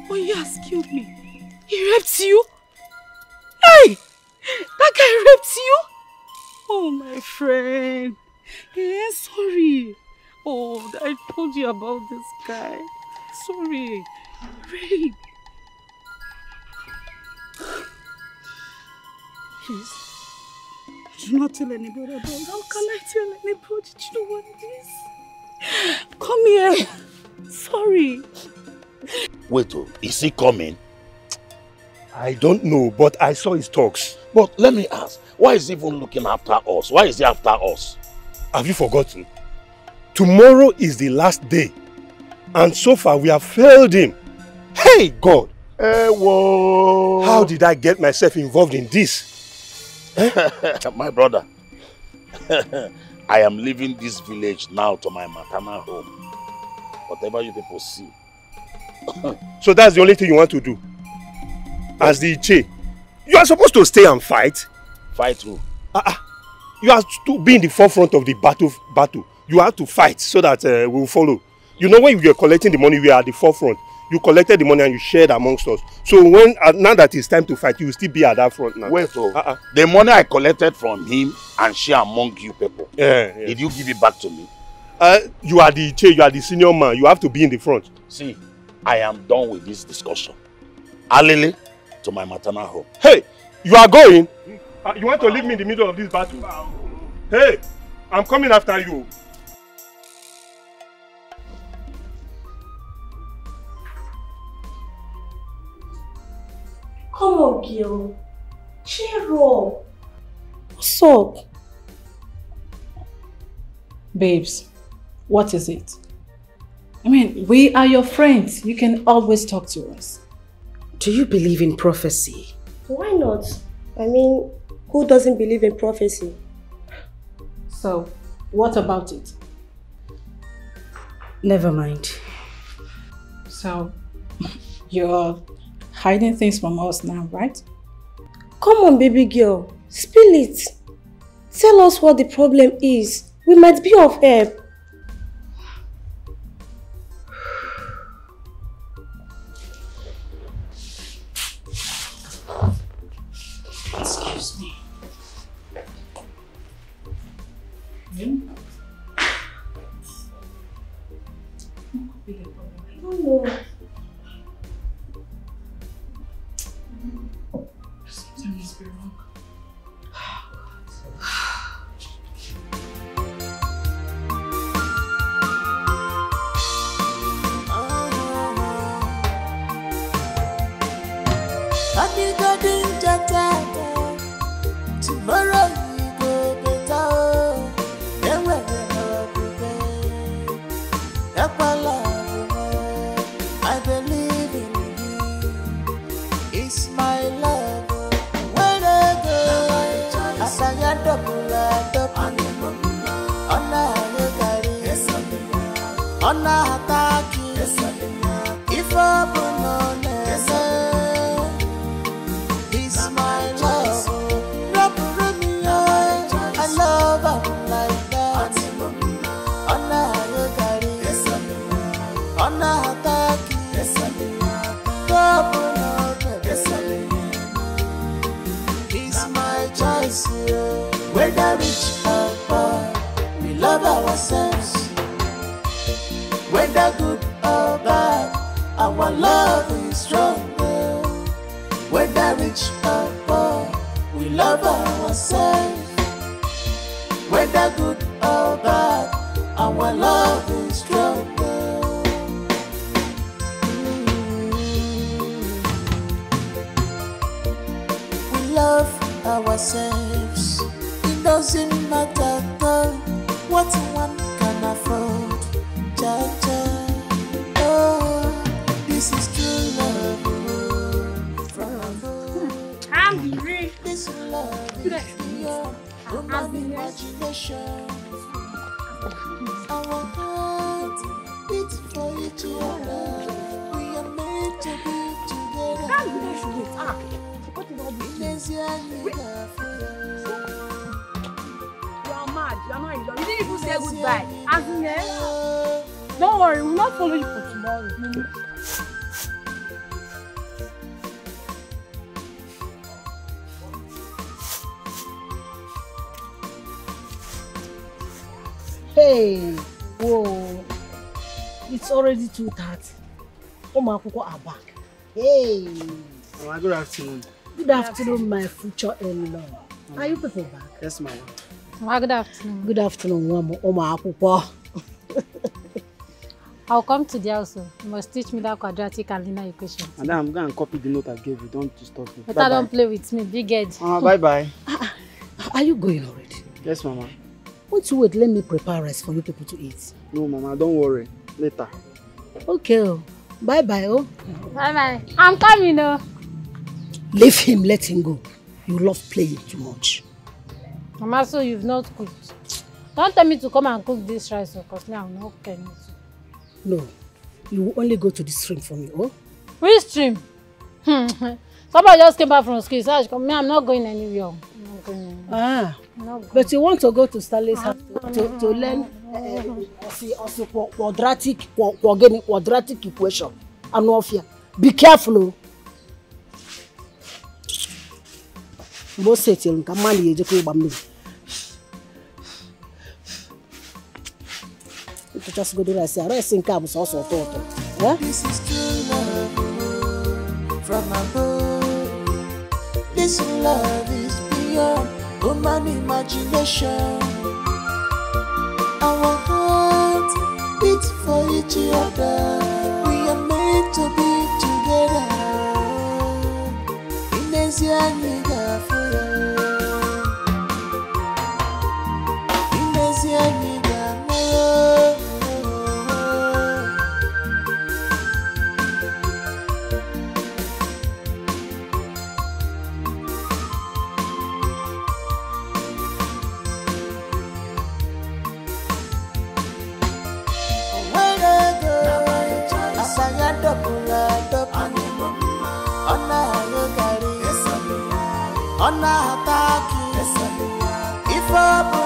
Oh, you has killed me. He raped you? Hey! That guy raped you? Oh, my friend. Yeah, sorry. Oh, I told you about this guy. Sorry. Rape. Please. Do not tell anybody about this. How can I tell anybody? Do you know what it is? Come here. Sorry. Wait, oh, is he coming? I don't know, but I saw his talks. But let me ask, why is he even looking after us? Why is he after us? Have you forgotten? Tomorrow is the last day. And so far we have failed him. Hey God! Hey, whoa. How did I get myself involved in this? My brother, I am leaving this village now to my maternal home. Whatever you people see. so that's the only thing you want to do? As the Ichie, you are supposed to stay and fight. Fight who? Uh, uh, you are to be in the forefront of the battle. battle. You have to fight so that uh, we will follow. You know when you were collecting the money, we are at the forefront. You collected the money and you shared amongst us. So when uh, now that it's time to fight, you will still be at that front now. Wait, oh, uh-uh. the money I collected from him and share among you people, yeah, yeah. did you give it back to me? Uh, you are the Iche, you are the senior man. You have to be in the front. See, I am done with this discussion. Alele to my maternal home. Hey, you are going? Uh, you want to leave me in the middle of this battle? Hey, I'm coming after you. Come on, girl. Cheer up. What's up? Babes, what is it? I mean, we are your friends. You can always talk to us. Do you believe in prophecy? Why not? I mean, who doesn't believe in prophecy? So, what about it? Never mind. So, you're hiding things from us now, right? Come on, baby girl. Spill it. Tell us what the problem is. We might be of help. Ụmụ akwụkwọ back. Hey. Mama, good afternoon. Good afternoon, my future in-law. Are you people back? Yes, mama. Well, good afternoon. Good afternoon, nwa m ụmụ akwụkwọ. I'll come to the house. oh. You must teach me that quadratic and linear equation. Madam, go and copy the note I gave you. Don't disturb me. Better don't play with me, big head. Uh, bye bye. Are you going already? Yes, mama. Won't you wait? Let me prepare rice for you people to eat. No, mama, don't worry. Later. Okay. Oh. Bye-bye. Oh. Bye bye. I'm coming, oh. Leave him. Let him go. You love playing too much. Mama, so you've not cooked. Don't tell me to come and cook this rice, because now I'm not it. No. You will only go to the stream for me. Oh. Which stream? Hmm. Somebody just came back from school. So I come. Me, I'm not going anywhere. I'm not going anywhere. Ah. I'm not going. But you want to go to Stanley's house to, to, to learn also qua- quadratic qua- qua- gini- quadratic equation. Anofia. Be careful. Mgbe o setịrị nka mmadụ ga-ejekwa ịgba mmiri. Ntụchasịgodo rice a rice nke a bụ sọsọ ụtọ ụtọ. This is true love from above. This love is beyond human imagination. Our hearts beat for each other. We are made to be together. Inezi na-ataki ife ọ bụ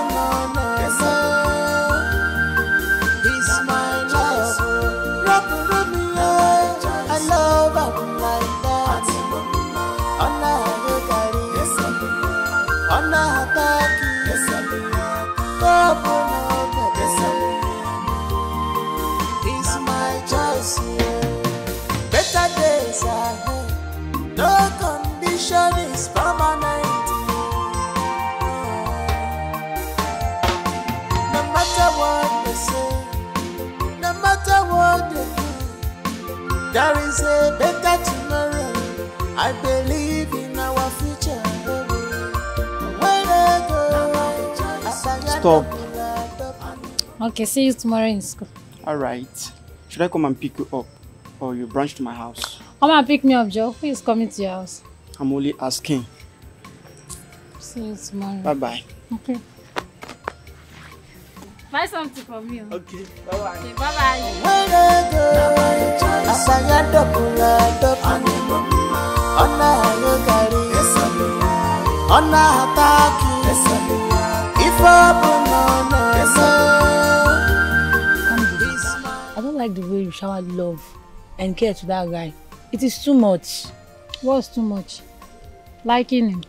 a better tomorrow. I believe in our future. Stop. Okay, see you tomorrow in school. Alright. Should I come and pick you up? Or you branch to my house? Come and pick me up, Joe. Who is coming to your house? I'm only asking. See you tomorrow. Bye bye. Okay. Buy something for me. Okay. Bye bye. Okay, bye bye. Asanya double double. Ona ayogari, ona hataki. If I don't like the way you shower love and care to that guy. It is too much. What's too much? Liking him.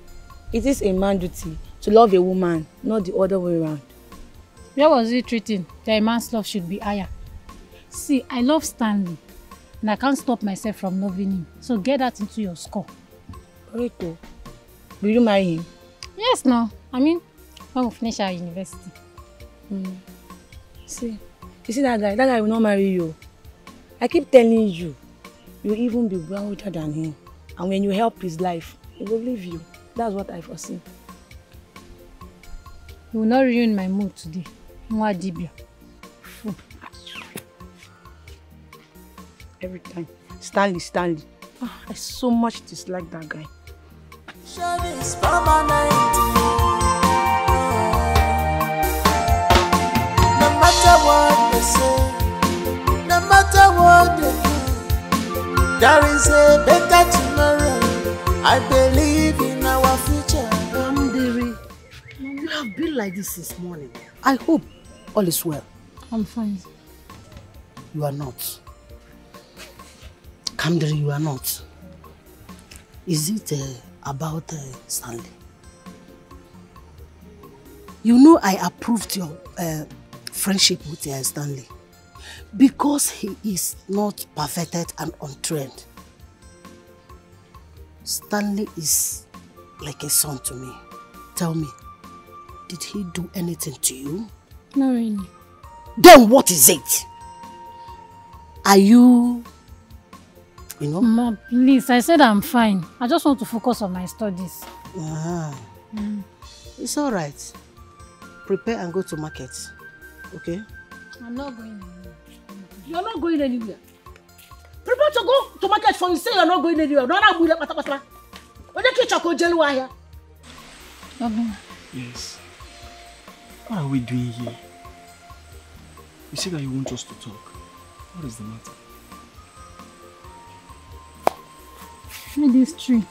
It is a man duty to love a woman, not the other way around. Where was he treating that a man's love should be higher? See, I love Stanley, and I can't stop myself from loving him. So get that into your score. Rito, will you marry him? Yes, no. I mean, when we finish our university. Mm. See, you see that guy? That guy will not marry you. I keep telling you, you'll even be wealthier than him. And when you help his life, he will leave you. That's what I foresee. You will not ruin my mood today. Mwa Dibia. Every time. Stanley, Stanley. Ah, I so much dislike that guy. No matter what they say, no matter what they do, there is a better tomorrow. I believe in our future. Amdiri, you have been like this since morning. I hope all is well. I'm fine. You are not. Kamdiri, you are not. Is it uh, about uh, Stanley? You know I approved your uh, friendship with uh, Stanley because he is not perfected and untrained. Stanley is like a son to me. Tell me, did he do anything to you? Not really. Then what is it? Are you, you know? Mom, please, I said I'm fine. I just want to focus on my studies. Ah, Mm. it's all right. Prepare and go to market, okay? I'm not going anywhere. You're not going anywhere. Prepare to go to market for you say you're not going anywhere. When you catch a jelu here. Yes. What are we doing here? You said that you want us to talk. What is the matter? Read this tree.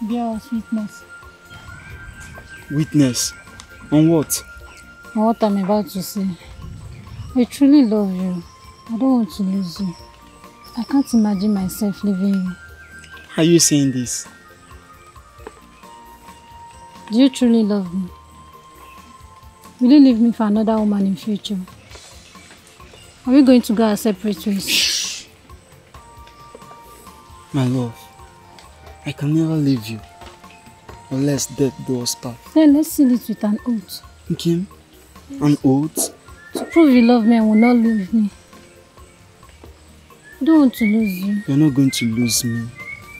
Bear us witness Witness. On what? on what I'm about to say. I truly love you. I don't want to lose you. I can't imagine myself leaving you. Are you saying this? Do you truly love me? Will you leave me for another woman in future? Are we going to go our separate ways? My love, I can never leave you unless death do us part. Then let's seal it with an oath. Kim, an oath? To prove you love me and will not leave me. I don't want to lose you. You're not going to lose me.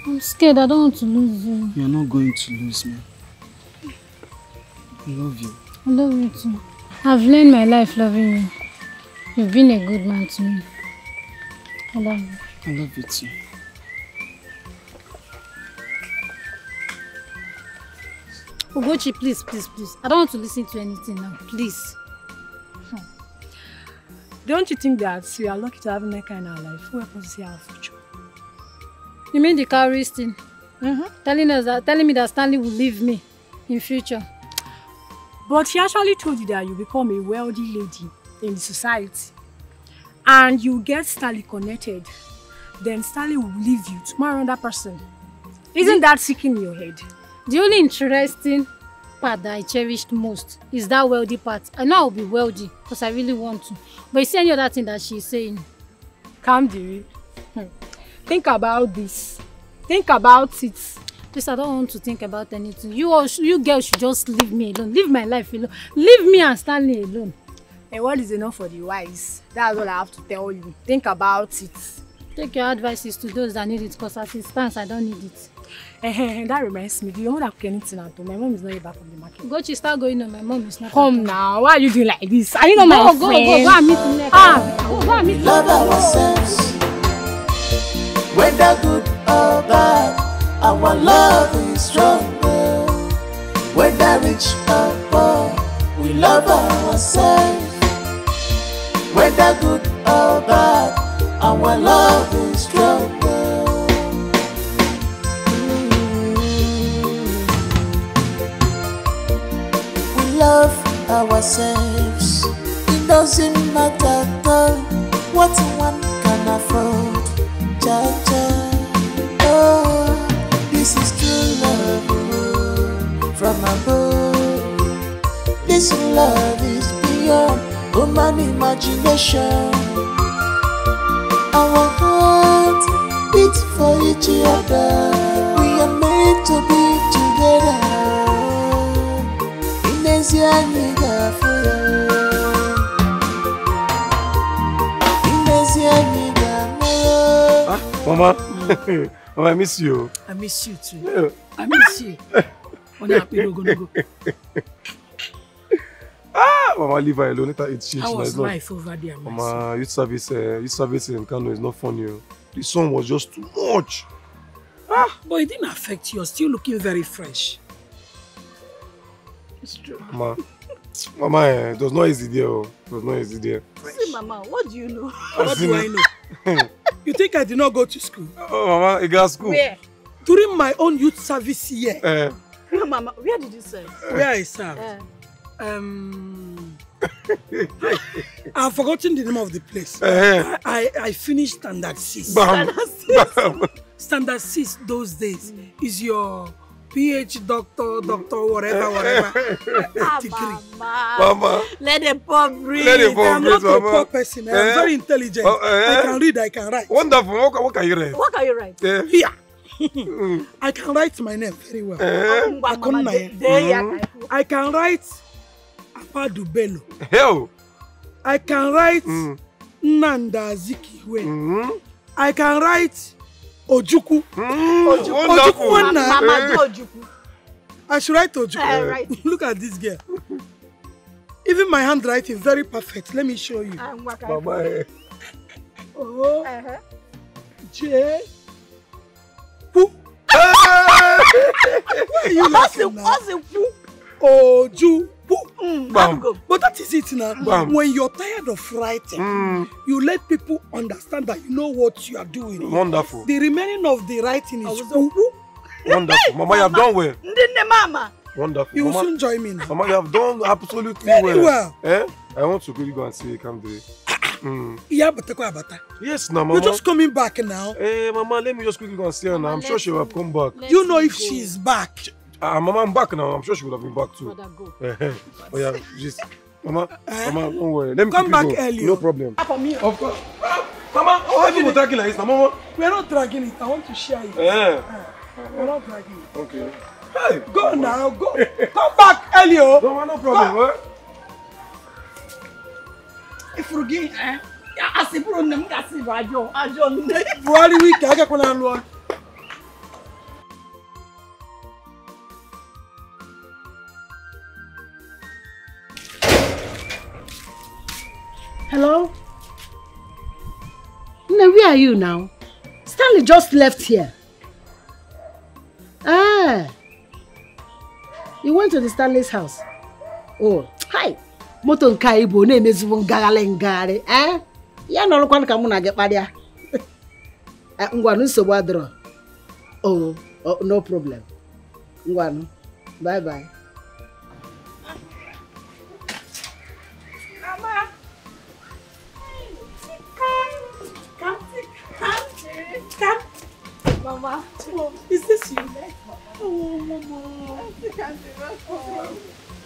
I'm scared. I don't want to lose you. You're not going to lose me. I love you. I love you too. I've learned my life loving you. You've been a good man to me. I love you. I love you too. Ugochi, please, please, please. I don't want to listen to anything now. Please. Don't you think that we are lucky to have Neka in our life who helps us see our future? You mean the cowries thing? Mm-hmm. Telling us that, telling me that Stanley will leave me in future. But he actually told you that you become a wealthy lady in the society. And you get Stanley connected. Then Stanley will leave you to marry another person. Isn't that sick in your head? The only interesting part that I cherished most is that wealthy part. I know I'll be wealthy because I really want to. But you see any other thing that she's saying? Calm, dearie. Hmm. Think about this. Think about it. Please, I don't want to think about anything. You all, you girls should just leave me alone. Leave my life alone. Leave me and Stanley alone. And what is enough for the wise? That's all I have to tell you. Think about it. Take your advices to those that need it because as it stands, I don't need it. Eh, that reminds me. Do you want to cook anything at home? My mom is not yet back from the market. Go, start going on. My mom is not. Come now. Why are you doing like this? Are you not Go, my go, friend? go, go and meet Nneka. Ah, go, go and meet Love Nneka. ourselves, whether good or bad. Our love is stronger, whether rich or poor. We love ourselves, whether good or bad. Our love is stronger. Mm. We love ourselves. It doesn't matter at all what one can afford. Cha cha. Love from above. This love is beyond human imagination. Our hearts beat for each other. We are meant to be together. Inezi anyị ga-afụ ya. Inezi anyị ga-amụ ya. Mama, Mama, I miss you. I miss you too. Yeah. I miss you. Onye akpịrị ogologo. Ah, Mama, leave her alone. Eat shit. How was it's not- life over there, my Mama, youth service, uh, youth service in Kano is not funny. oh. The sun was just too much. Ah, but it didn't affect you. You're still looking very fresh. It's true. Mama, Mama, eh, it was not easy there. oh. It was not easy there. See, Mama, what do you know? What do I know? you think I did not go to school? Oh, Mama, you got school. Where? During my own youth service year. Eh, No, Mama, where did you serve? Where I served. Eh. Um, I've forgotten the name of the place. Eh. I, I, I finished standard six. Bam. Standard six. standard six those days is your PH doctor, doctor, whatever, whatever. Ah, degree. Mama. Let the poor breathe. Let the poor I'm breathe, not a Mama. poor person. I am Eh? very intelligent. Oh, eh? I can read, I can write. Wonderful. What, can- what can you read? What can you write? Eh. Here. I can write my name very well. Eh? There, yeah, Mhm. I can write Apadu Bello. Hell. I can write Nnamdi Azikiwe. I can write Ojukwu. Ojukwu. Ojukwu Nwanna. Mama, do Ojukwu. I should write Ojukwu. Eh, right. Look at this girl. Even my handwriting is very perfect. Let me show you. Ah, Mama, eh. O Uh-huh. J. Pu. Why are you laughing now? Oju. Pu. Bam. But that is it now. Bam. When you're tired of writing, you let people understand that you know what you are doing. Wonderful. The remaining of the writing is. Wonderful. Mama, you have done well. Ndinne Mama. Wonderful. You will Mama, soon join me now. Mama, you have done absolutely Very well. well. Eh? I want to quickly go and see Kamde. Mm. Yeah, but take abata. Yes, now, Mama. You're just coming back now. Eh, Mama, let me just quickly go and see her now. I'm sure she will have come back. You know if she's back. Ah, Mama, I'm back now. I'm sure she would have been back too. go. Eh, eh. oh, yeah, just. Mama, Mama, don't worry. Let me Come back go. early, No problem. For me. Of course. Mama, why people talking like this now, Mama? We're not dragging it. I want to share it. Eh. We're not dragging it. Okay. Hey. Go now, go. Come back early, oh. No, no problem. eh? Ifuru gị. Asị bụrụ nne m gasị bụ ajọ ajọ nne. Buhari wike agakwana alụ ọrụ. Hello? Nne, where are you now? Stanley just left here. Ah. You went to the Stanley's house. Oh, hi. Moto nke anyị bụ na-emezibu ngagharị ngagharị. Eh? Ya nọrọkwanụ ka mụ na gị kparịa. Eh, Ngwanụ nsogbu adịrọ. Oh, Oh, no problem. Ngwanu. Bye bye. Mama. Mama, is this you? Oh, Mama. Thank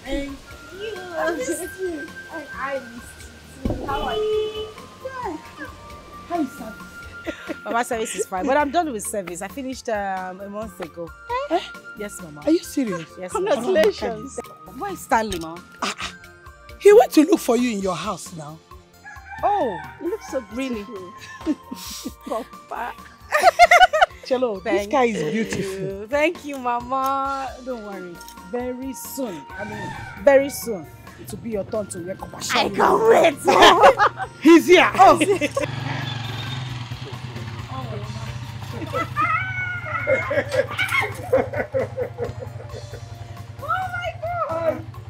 you. I missed you. I, I missed you. How are you? How is service? Mama service is fine, but I'm done with service. I finished um, a month ago. Eh? Yes, Mama. Are you serious? Yes, Congratulations. Mama. Where is Stanley, Mama? Ah, ah. He went to look for you in your house now. Oh, you look so really. Papa. Chelo, this Thank guy is you. beautiful. Thank you, Mama. Don't worry. Very soon, I mean, very soon, it will be your turn to wear Kopasha. I can't wait. He's here. Oh.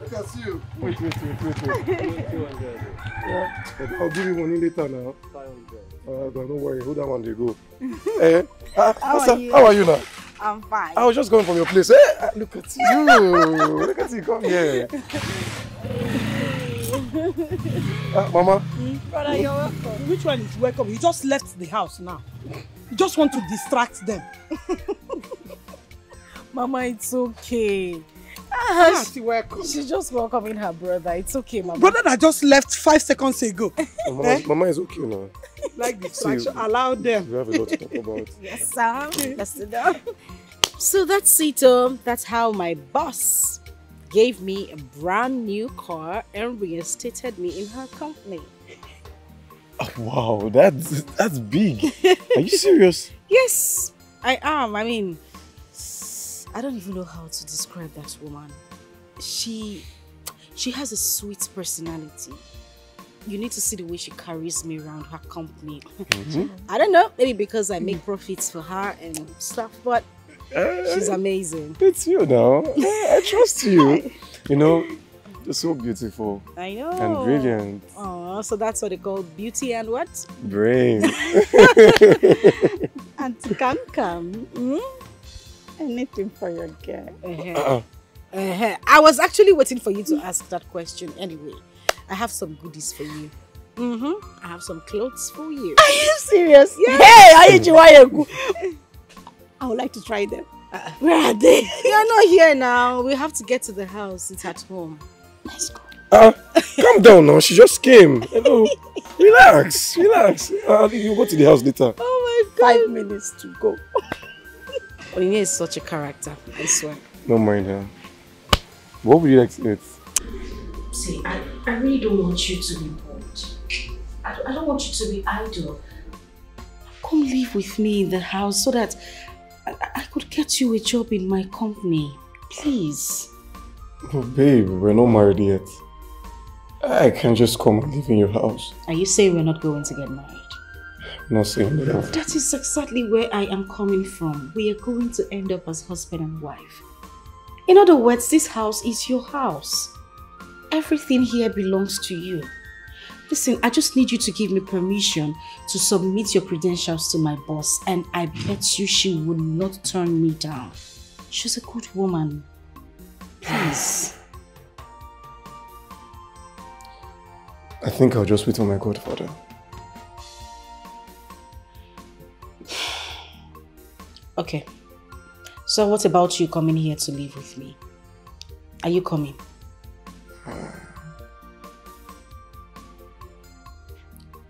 Look at you. Wait, wait, wait, wait, wait. yeah, but I'll give you money later now. Uh, don't worry, hold that one they go. eh? ah, How what's are you? How are you now? I'm fine. I was just going from your place. Eh? ah, Look at you. Look at you. Come here. Ah, Mama. Brother, you're welcome. Which one is welcome? You just left the house now. You just want to distract them. Mama, it's okay. Ah, she welcome. She's just welcoming her brother. It's okay, Mama. Brother that just left five seconds ago. Mama, Eh? Mama is okay now. Like distraction. Allow them. We have a lot to talk about. Yes, Sam. Let's sit down. So that's it. Um, that's how my boss gave me a brand new car and reinstated me in her company. Oh, wow, that's that's big. Are you serious? Yes, I am. I mean, I don't even know how to describe that woman. She she has a sweet personality. You need to see the way she carries me around her company. Mhm. I don't know, maybe because I make profits for her and stuff, but she's Eh, amazing. It's you now. Eh, I trust you. You know, you're so beautiful. I know. And brilliant. Oh, so that's what they call beauty and what? Brain. Auntie can come. Hmm? Anything for your girl. Uh-huh. Uh-uh. Uh-huh. I was actually waiting for you to ask that question anyway. I have some goodies for you. Mm-hmm. I have some clothes for you. Are you serious? Yes. Hey, Ayijiwayeku. I would like to try them. Where are they? You're not here now. We have to get to the house. It's at home. Let's go. Ah, calm down now. She just came. Hello. Relax. Relax. Uh, you go to the house later. Oh my god. Five minutes to go. Onyinye is such a character, I swear. Don't mind her. What would you like to eat? See, I, I really don't want you to be bored. I, don't- I don't want you to be idle. Come live with me in the house so that I, I could get you a job in my company. Please. Oh, babe, we're not married yet. I can just come and live in your house. Are you saying we're not going to get married? I'm not saying that. That is exactly where I am coming from. We are going to end up as husband and wife. In other words, this house is your house. Everything here belongs to you. Listen, I just need you to give me permission to submit your credentials to my boss, and I bet you she will not turn me down. She's a good woman. Please. I think I'll just wait on my godfather. Okay. So, what about you coming here to live with me? Are you coming?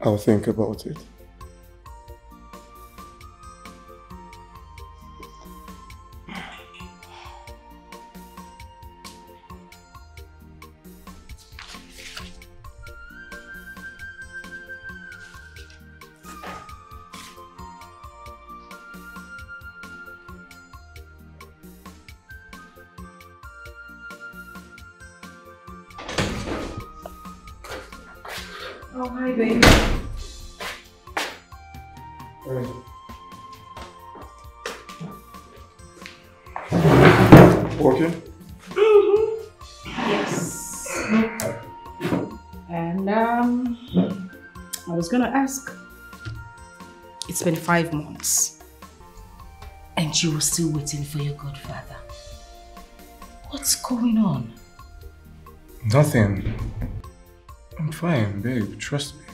I'll think about it. Gonna ask. It's been five months, and you were still waiting for your godfather. What's going on? Nothing. I'm fine, babe. Trust me.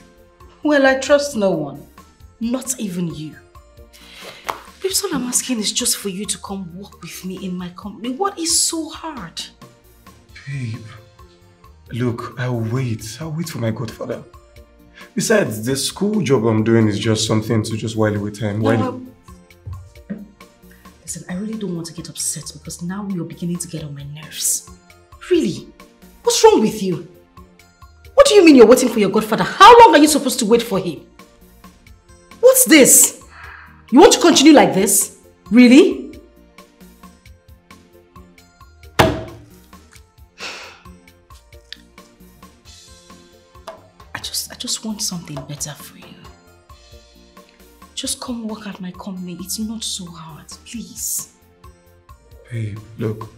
Well, I trust no one. Not even you. Babes, all I'm asking is just for you to come work with me in my company. What is so hard? Babe. Look, I'll wait. I'll wait for my godfather. Besides, the school job I'm doing is just something to just while away time. While No, Listen, I really don't want to get upset because now you're beginning to get on my nerves. Really? What's wrong with you? What do you mean you're waiting for your godfather? How long are you supposed to wait for him? What's this? You want to continue like this? Really? Just want something better for you. Just come work at my company. It's not so hard, please. Babe, look.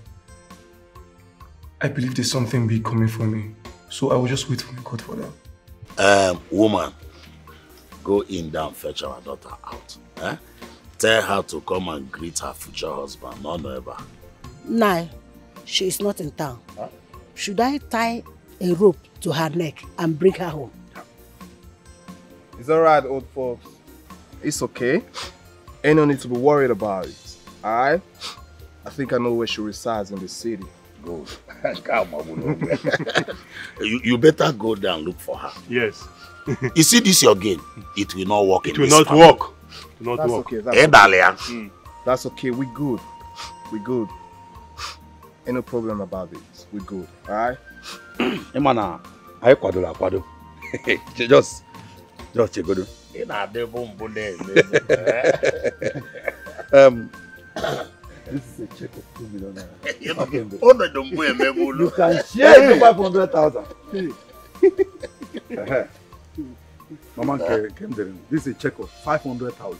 I believe there's something big coming for me. So I will just wait for my godfather. Um, woman, go in there and fetch our daughter out. Eh? Tell her to come and greet her future husband, none ever. Nah, she is not in town. Should I tie a rope to her neck and bring her home? It's alright, old folks. It's okay. Ain't no need to be worried about it. Alright? I think I know where she resides in the city. Good. Come on, you, you better go there and look for her. Yes. you see this your game? It will not work It in will not family. work. It will not That's work. okay. That's Eh, okay. Dahlia? Mm. That's okay. We good. We good. Ain't no problem about it. We good. Alright? ịma na anyị kwadoro akwado Che- just just chegodo Ị na-adịbụ mbụ na-eme. um, this is a check of two million You know, naira. ọnọdụ mbụ emebe ụlọ. You can share it to 500,000. Ehe. Mama dere m, this is a check of 500,000.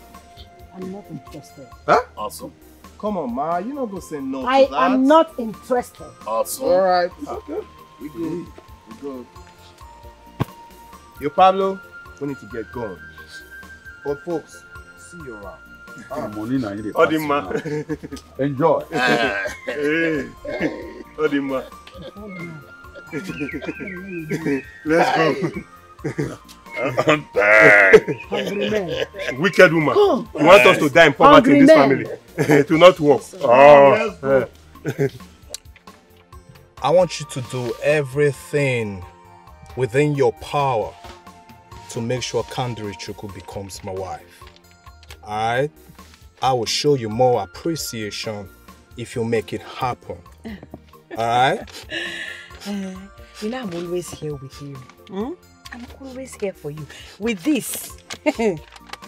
I'm not interested. Huh? Awesome. Come on, ma. You not gonna say no I to that. am not interested. Awesome. Alright. It's okay. We good. We good. Yo, Pablo, we need to get going. Old folks, see you around. Ah, money na you dey Ọ dị pass mma. now. Enjoy. Ee, ọ dị. Let's go. Hungry man. Wicked woman. Come. You want us to die in poverty in this Hungry family. it will not work. Let's Oh. I want you to do everything within your power to make sure Kamdiri Chuku becomes my wife. Alright? I will show you more appreciation if you make it happen. Alright? Uh, you know, I'm always here with you. Hmm? I'm always here for you. With this,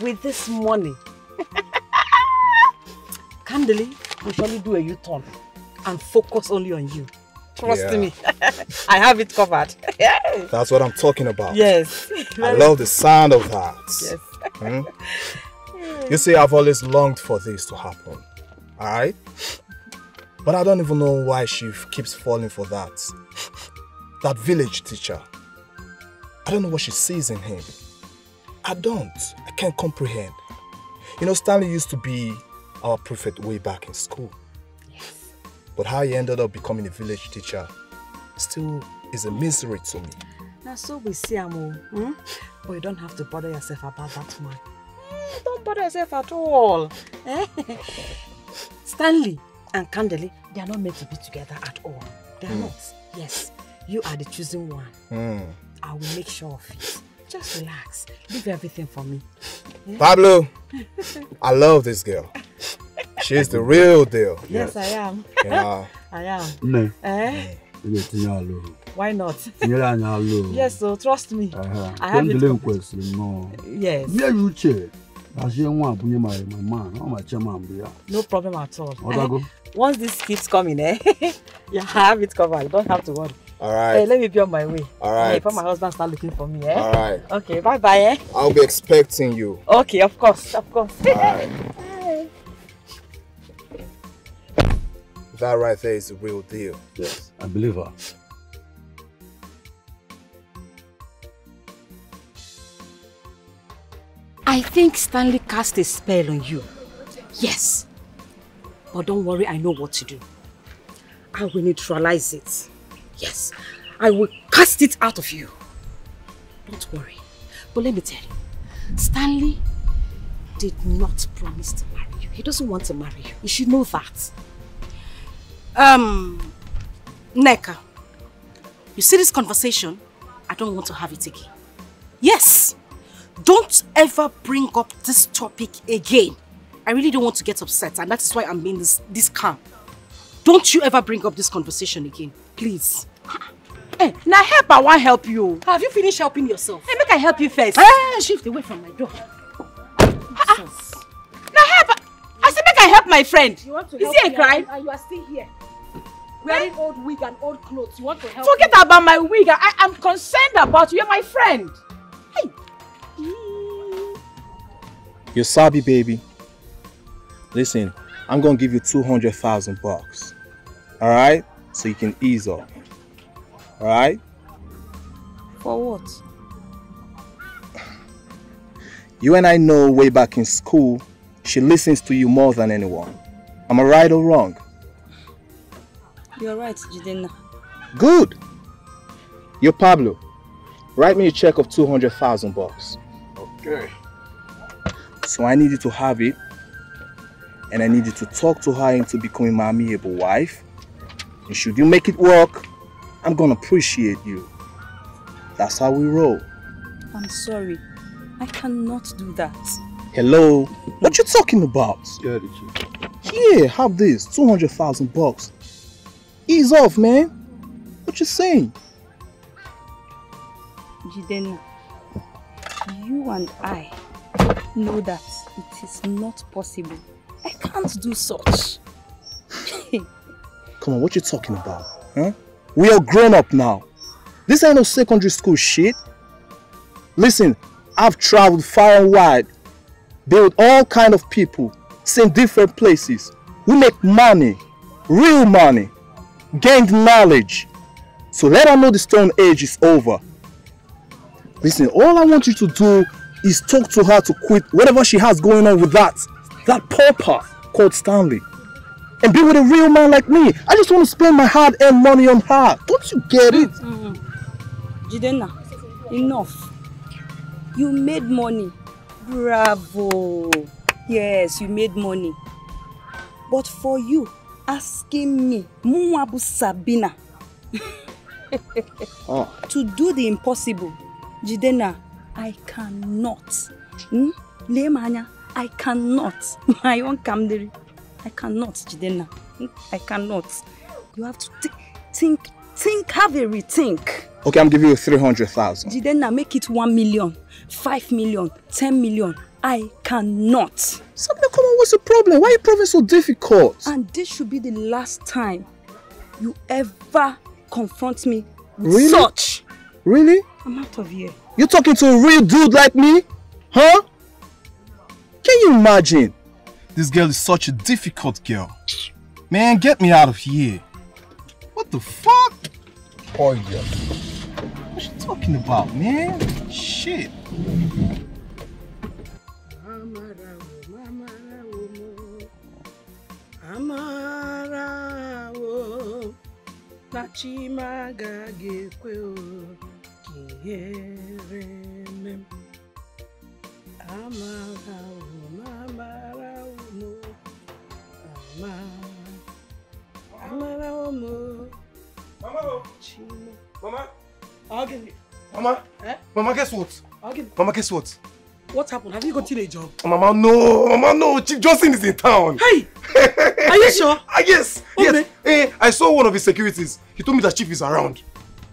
with this money, Candely we surely do a U-turn and focus only on you. Trust Yeah. me, I have it covered. That's what I'm talking about. Yes. I love the sound of that. Yes. Hmm? You see, I've always longed for this to happen. Alright? But I don't even know why she keeps falling for that. That village teacher. I don't know what she sees in him. I don't. I can't comprehend. You know, Stanley used to be our prefect way back in school. But how he ended up becoming a village teacher still is a mystery to me. Now, so we see Amo. Hmm? But you don't have to bother yourself about that man. Hmm, Don't bother yourself at all. Eh? Stanley and Candeli, they are not meant to be together at all. They are Hmm. not. Yes, you are the chosen one. Hmm. I will make sure of it. Just relax. Leave everything for me. Eh? Pablo, I love this girl. She's the real deal. Yes, I am. Yeah. I am. Nne, Eh? ị ga-etinye. Why not? Tinyere anyị alụ. Yes, so trust me. Ehe. I have it. Kendele m kwesịrị nnọọ. Yes. Nye ya uche. Hazie nwa a bunye my my man. Ọ ma chairman bụ ya. No problem at all. Odago. Eh, Once this keeps coming, eh? yeah, I have it covered. You don't have to worry. All right. Eh, let me be on my way. All right. Before my husband start looking for me, eh? All right. Okay, bye bye, eh? I'll be expecting you. Okay, of course, of course. All right. That right there is the real deal. Yes, I believe her. I think Stanley cast a spell on you. Yes. But don't worry, I know what to do. I will neutralize it. Yes, I will cast it out of you. Don't worry. But let me tell you, Stanley did not promise to marry you. He doesn't want to marry you. You should know that. Um, Nneka, you see this conversation? I don't want to have it again. Yes, don't ever bring up this topic again. I really don't want to get upset and that is why I'm being this, this calm. Don't you ever bring up this conversation again, please. Eh, hey, now help I want help you. Have you finished helping yourself? Hey, make I help you first. Ah, shift away from my door. Ah, ah. Now help. I said make I help my friend. You want to Is help he a crime? And you are still here. Wearing old wig and old clothes. You want to help Forget me? about my wig. I am concerned about you. You're my friend. You're sabi, baby. Listen, I'm gonna give you 200,000 bucks. Alright? So you can ease up. Alright? For what? You and I know way back in school, she listens to you more than anyone. Am I right or wrong? You're right, Jidenna. Good. Yo, Pablo, write me a check of 200,000 bucks. Okay. So I need you to have it, and I need you to talk to her into becoming my amiable wife. And should you make it work, I'm gonna appreciate you. That's how we roll. I'm sorry. I cannot do that. Hello? What you talking about? Yeah, the chief. Yeah, have this. 200,000 bucks. Ease off, man. What you saying? Jidenna, you and I know that it is not possible. I can't do such. Come on, what you talking about? Huh? We are grown up now. This ain't no secondary school shit. Listen, I've traveled far and wide, been with all kind of people, seen different places. We make money, real money, gained knowledge. So let her know the stone age is over. Listen, all I want you to do is talk to her to quit whatever she has going on with that, that pauper called Stanley. And be with a real man like me. I just want to spend my hard-earned money on her. Don't you get it? Mm, mm, mm. Jidenna, enough. You made money. Bravo. Yes, you made money. But for you asking me, Muabu Sabina, Oh. to do the impossible, Jidenna, I cannot. Hmm? Lemanya, I cannot. My own Kamdiri, I cannot, Jidenna. Hmm? I cannot. You have to thi- think, think, have a rethink. Okay, I'm giving you 300,000. Jidenna, make it 1 million, 5 million, 10 million. I cannot. Sabina, come on, what's the problem? Why are you proving so difficult? And this should be the last time you ever confront me with Really? such. Really? I'm out of here. You talking to a real dude like me? Huh? Can you imagine? This girl is such a difficult girl. Man, get me out of here. What the fuck? Poor girl. What's she talking about, man? Shit. Amarawo na chima agaghị ekwe o ka ihere mee m amarawo amarawo mo ama amarawo mo chima Mama. Ogini. Mama. Eh? Mama, guess what? Ogini. Mama, guess what? What happened? Have you gotten a job? Mama, no. Mama, no. Chief Johnson is in town. Hey! Are you sure? Ah, yes. Yes. Eh, I saw one of his securities. He told me that Chief is around.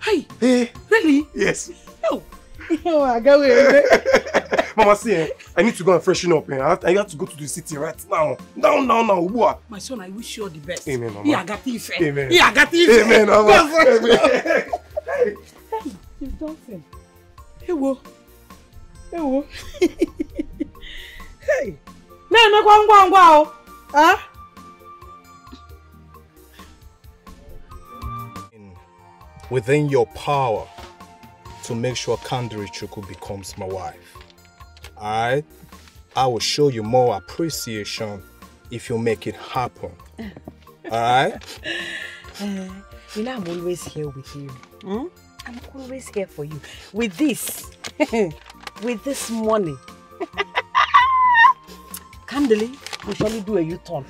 Hey! Eh. Really? Yes. Oh. oh, I got it. Mama, see, eh, I need to go and freshen up. Eh. I, have, I have to go to the city right now. Now, now, now. Ubua. My son, I wish you all the best. Amen, Mama. Yeah, I got it. Amen. Yeah, I got it. Amen, Mama. Amen. Amen. Chief Johnson. Hey, Ewo. Ewo. hey. Na-emekwa ngwa ngwa o. Ah? Within your power to make sure Kamdiri Chuku becomes my wife. Alright? I will show you more appreciation if you make it happen. Alright? Uh, you know I'm always here with you. Hmm? I'm always here for you. With this, with this money, Candely will surely do a U-turn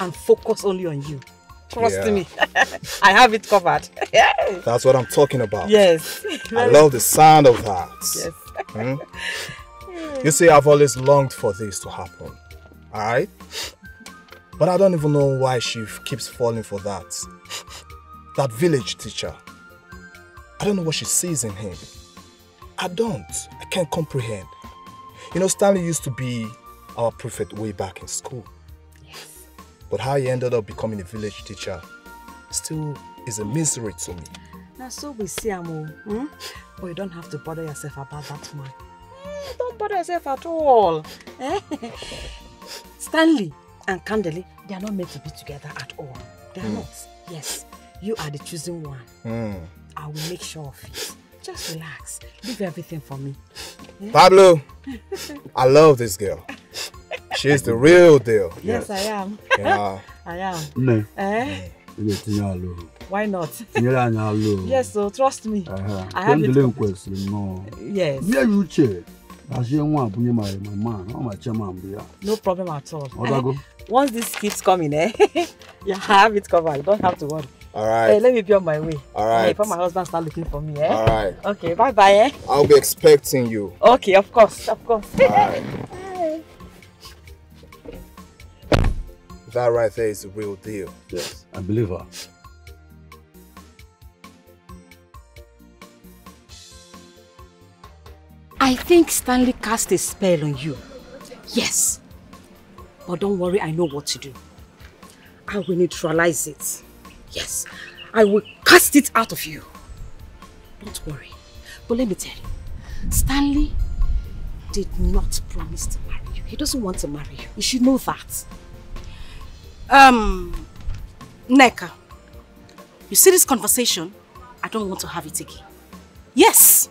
and focus only on you. Trust Yeah. me. I have it covered. That's what I'm talking about. Yes. I love the sound of that. Yes. Hmm? You see, I've always longed for this to happen. Alright? But I don't even know why she keeps falling for that. That village teacher. I don't know what she sees in him. I don't. I can't comprehend. You know, Stanley used to be our prefect way back in school. Yes. But how he ended up becoming a village teacher still is a mystery to me. Now, so we see Amo. Hmm? But you don't have to bother yourself about that man. Eh, Don't bother yourself at all. Eh? Stanley and Candely, they are not meant to be together at all. They are Hmm. not. Yes, you are the chosen one. Hmm. I will make sure of it. Just relax. Leave everything for me. Eh? Pablo, I love this girl. She's the real deal. Yes, I am. Yeah. I am. Nne, Eh? Why not? Yes, so trust me. Ehe. I have it kwesịrị nnọọ. Yes. Chairman bụ ya. No problem at all. Ọ dago? Once this keeps coming, eh? yeah, I have it covered. You don't have to worry. Alright. Hey, let me be on my way. Alright. Hey, before my husband start looking for me, eh? Alright. Okay, bye bye, eh? I'll be expecting you. Okay, of course, of course. Alright. That right there is the real deal. Yes, I believe her. I think Stanley cast a spell on you. Yes. But don't worry, I know what to do. I will neutralize it. Yes. I will cast it out of you. Don't worry. But let me tell you, Stanley did not promise to marry you. He doesn't want to marry you. You should know that. Um, Nneka, you see this conversation? I don't want to have it again. Yes.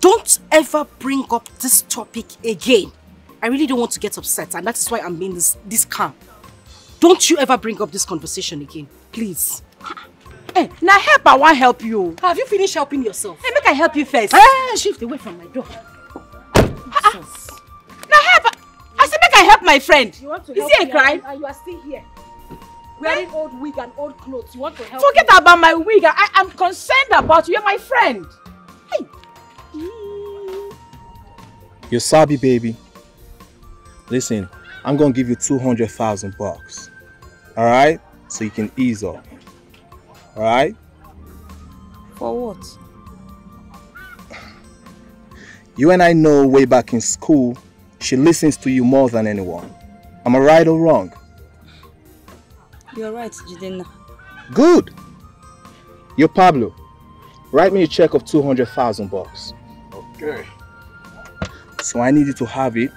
Don't ever bring up this topic again. I really don't want to get upset and that is why I'm being this, this calm. Don't you ever bring up this conversation again, please. Eh, hey, now help I want help you. Have you finished helping yourself? Hey, make I help you first. Ah, shift away from my door. Ah, ah. Now help. I said make I help my friend. You want to Is help it a crime? And you are still here. Wearing eh? old wig and old clothes. You want to help Forget me? about my wig. I am concerned about you. You're my friend. You sabi, baby. Listen, I'm gonna give you 200,000 bucks. Alright? So you can ease off. Alright? For what? You and I know way back in school, she listens to you more than anyone. Am I right or wrong? You're right, Jidenna. Good. Yo, Pablo, write me a check of 200,000 bucks. Okay. So I need you to have it,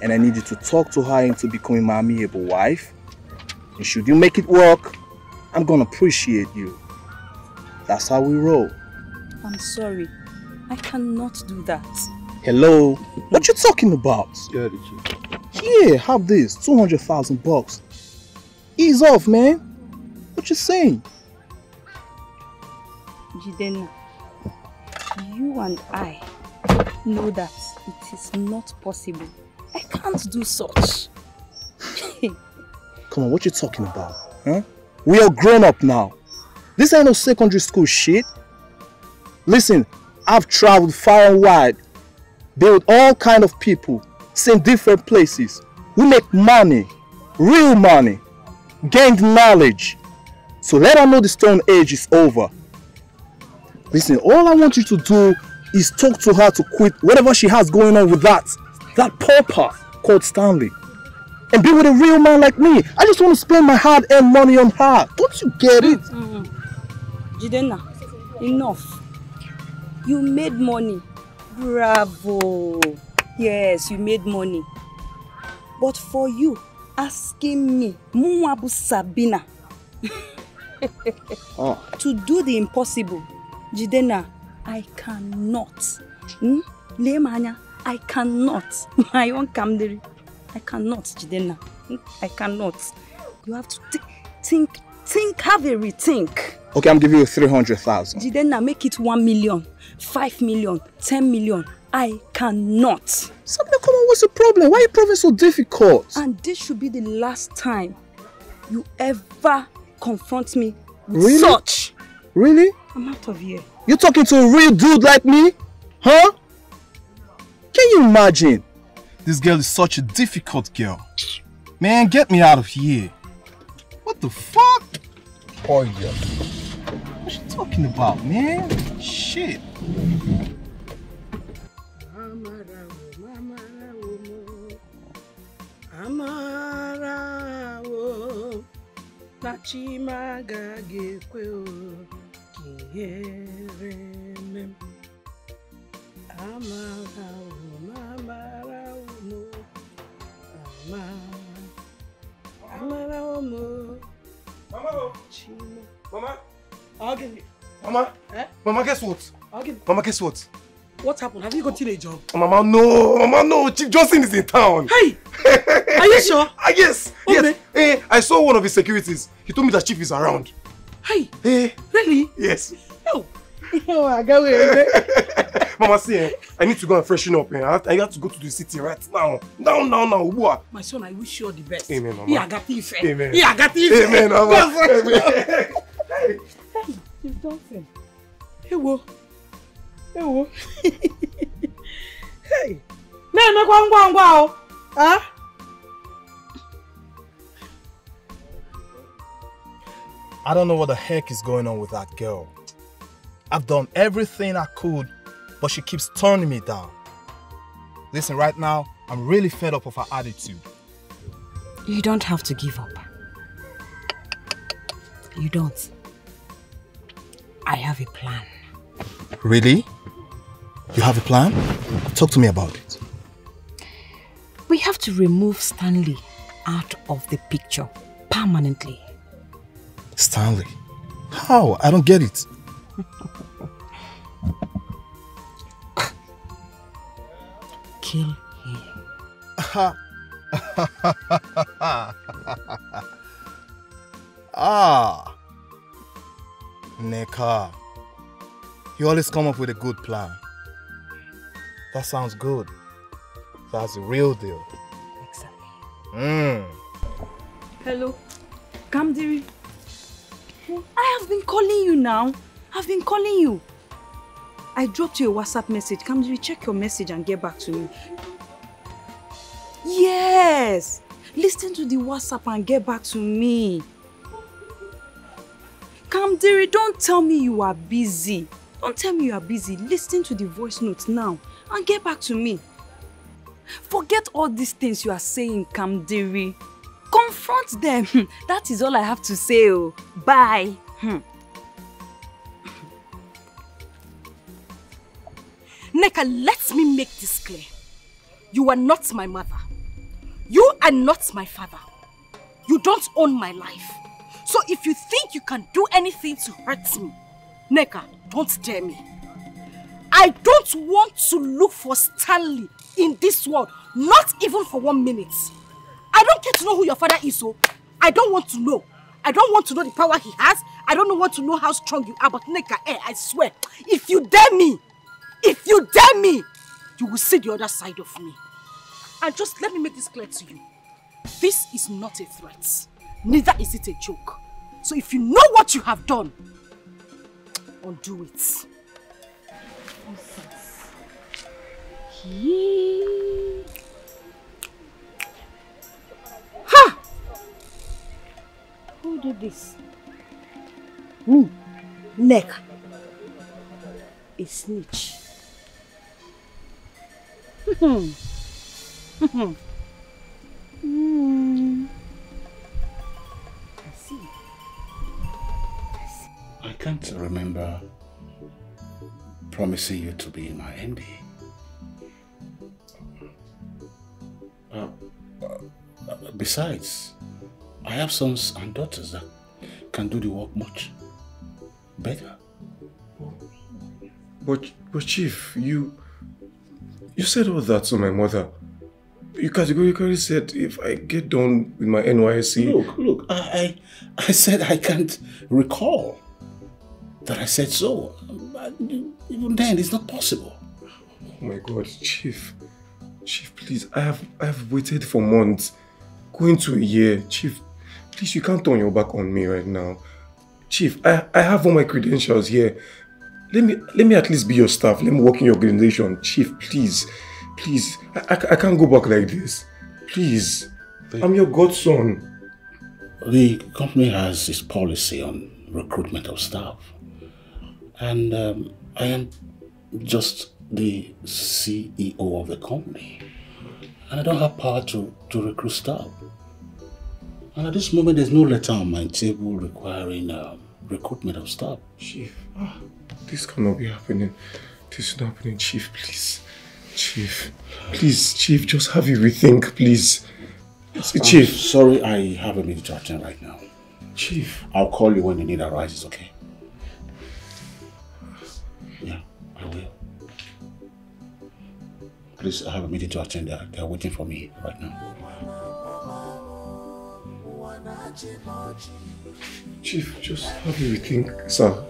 and I need you to talk to her into becoming my amiable wife. And should you make it work, I'm gonna appreciate you. That's how we roll. I'm sorry. I cannot do that. Hello? What you talking about? Yeah, Here, have this. 200,000 bucks. Ease off, man. What you saying? Jidenna, you and I know that it is not possible. I can't do such. Come on, what you talking about? Huh? We are grown up now. This ain't no secondary school shit. Listen, I've traveled far and wide, with all kind of people, seen different places. We make money, real money, gained knowledge. So let her know the stone age is over. Listen, all I want you to do is talk to her to quit whatever she has going on with that, that pauper called Stanley. And be with a real man like me. I just want to spend my hard-earned money on her. Don't you get it? Jidenna, enough. You made money. Bravo. Yes, you made money. But for you asking me, Mwabu Sabina, Oh. to do the impossible, Jidenna, I cannot. Hmm? Lemanya, I cannot. My own Kamdiri. I cannot, Jidenna. I cannot. You have to thi- think, think, have a rethink. Okay, I'm giving you 300,000. Jidena, make it 1 million, 5 million, 10 million. I cannot. Sabina, come on, what's the problem? Why are you proving so difficult? And this should be the last time you ever confront me with Really? such. Really? I'm out of here. You talking to a real dude like me? Huh? Can you imagine? This girl is such a difficult girl. Man, get me out of here. What the fuck? Oh yeah. What's she talking about, man? Shit. Ama- amarawo m o. Chima. Mama. Ogini. Mama. Eh? Mama, guess what? Ogini. Mama, guess what? What happened? Have you gotten a job? Mama, no. Mama, no. Chief Johnson is in town. Hey! Are you sure? Ah, yes. Yes. Eh, I saw one of his securities. He told me that Chief is around. Hey! Eh? Really? Yes. Oh, I got away. Mama, see, eh, I need to go and freshen up. Eh. I, have, I have to go to the city right now. Now, now, now. Ubua. My son, I wish you all the best. Amen, Mama. Yeah, I got Ife. Amen. Yeah, I got Ife. Amen, Mama. Amen. Hey, Chief Johnson. Hey, wo. Hey, wo. hey. Na-emekwa ngwa ngwa o. Ah? I don't know what the heck is going on with that girl. I've done everything I could, but she keeps turning me down. Listen, right now, I'm really fed up of her attitude. You don't have to give up. You don't. I have a plan. Really? You have a plan? Talk to me about it. We have to remove Stanley out of the picture permanently. Stanley. How? I don't get it. Kill him. ah. Nneka. You always come up with a good plan. That sounds good. That's the real deal. Exactly. Mm. Hello, Kamdiri. I have been calling you now. I've been calling you. I dropped you a WhatsApp message. Kamdiri, check your message and get back to me. Yes! Listen to the WhatsApp and get back to me. Kamdiri, don't tell me you are busy. Don't tell me you are busy. Listen to the voice note now and get back to me. Forget all these things you are saying, Kamdiri. Confront them. That is all I have to say. Oh. Bye. Hmm. Nneka, let me make this clear. You are not my mother. You are not my father. You don't own my life. So if you think you can do anything to hurt me, Nneka, don't dare me. I don't want to look for Stanley in this world, not even for one minute. I don't care to know who your father is, so I don't want to know. I don't want to know the power he has. I don't want to know how strong you are, but Nneka, eh, I swear, if you dare me, if you dare me, you will see the other side of me. And just let me make this clear to you. This is not a threat. Neither is it a joke. So if you know what you have done, undo it. Ha! Who did this? Me. Neck. A snitch. Hmm. Hmm. I see. I can't remember promising you to be my MD. Uh, uh, besides, I have sons and daughters that can do the work much better. But, but Chief, you, you said all that to my mother. You categorically said if I get done with my NYSC. Look, look, I, I, I said I can't recall that I said so. But Even then, it's not possible. Oh my God, Chief. Chief, please. I have I have waited for months. Going to a year. Chief, please, you can't turn your back on me right now. Chief, I, I have all my credentials here. Let me let me at least be your staff. Let me work in your organization. Chief, please. Please. I, I, I can't go back like this. Please. I'm your godson. The company has its policy on recruitment of staff. And um, I am just the CEO of the company. And I don't have power to, to recruit staff. And at this moment, there's no letter on my table requiring um, recruitment of staff. Chief, ah, this cannot be happening. This is not happening, Chief, please. Chief, please, Chief, just have you rethink, please. I'm Chief. sorry, I have a meeting to attend right now. Chief. I'll call you when the need arises, okay? Yeah, I will. Please, I have a meeting to attend. They're, they're waiting for me right now. Chief, just have you rethink, sir.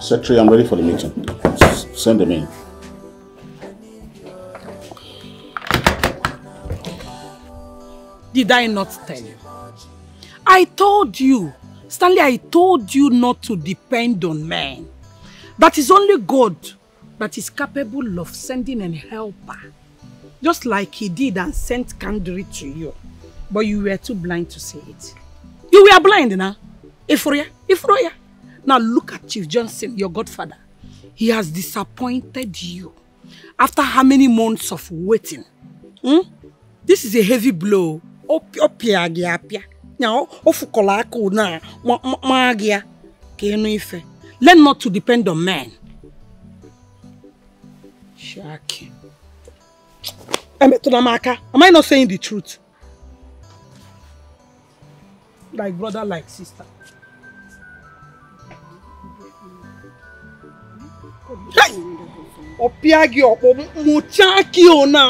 Secretary, I'm ready for the meeting. Send them in. Did I not tell you? I told you, Stanley, I told you not to depend on men. That is only God that is capable of sending a helper. Just like he did and sent Kamdiri to you. But you were too blind to see it. You were blind now. Ifroya, Ifroya. Now look at Chief Johnson, your godfather. He has disappointed you. After how many months of waiting? Hmm? This is a heavy blow. Opia gị apịa. Nya o fukọrọ aka na maa gị ya ka ịnụ ife. Learn not to depend on men. Shaki. Am I not saying the truth? Like brother, like sister. Ọpịa gị ọkpọ mụchaa gị o na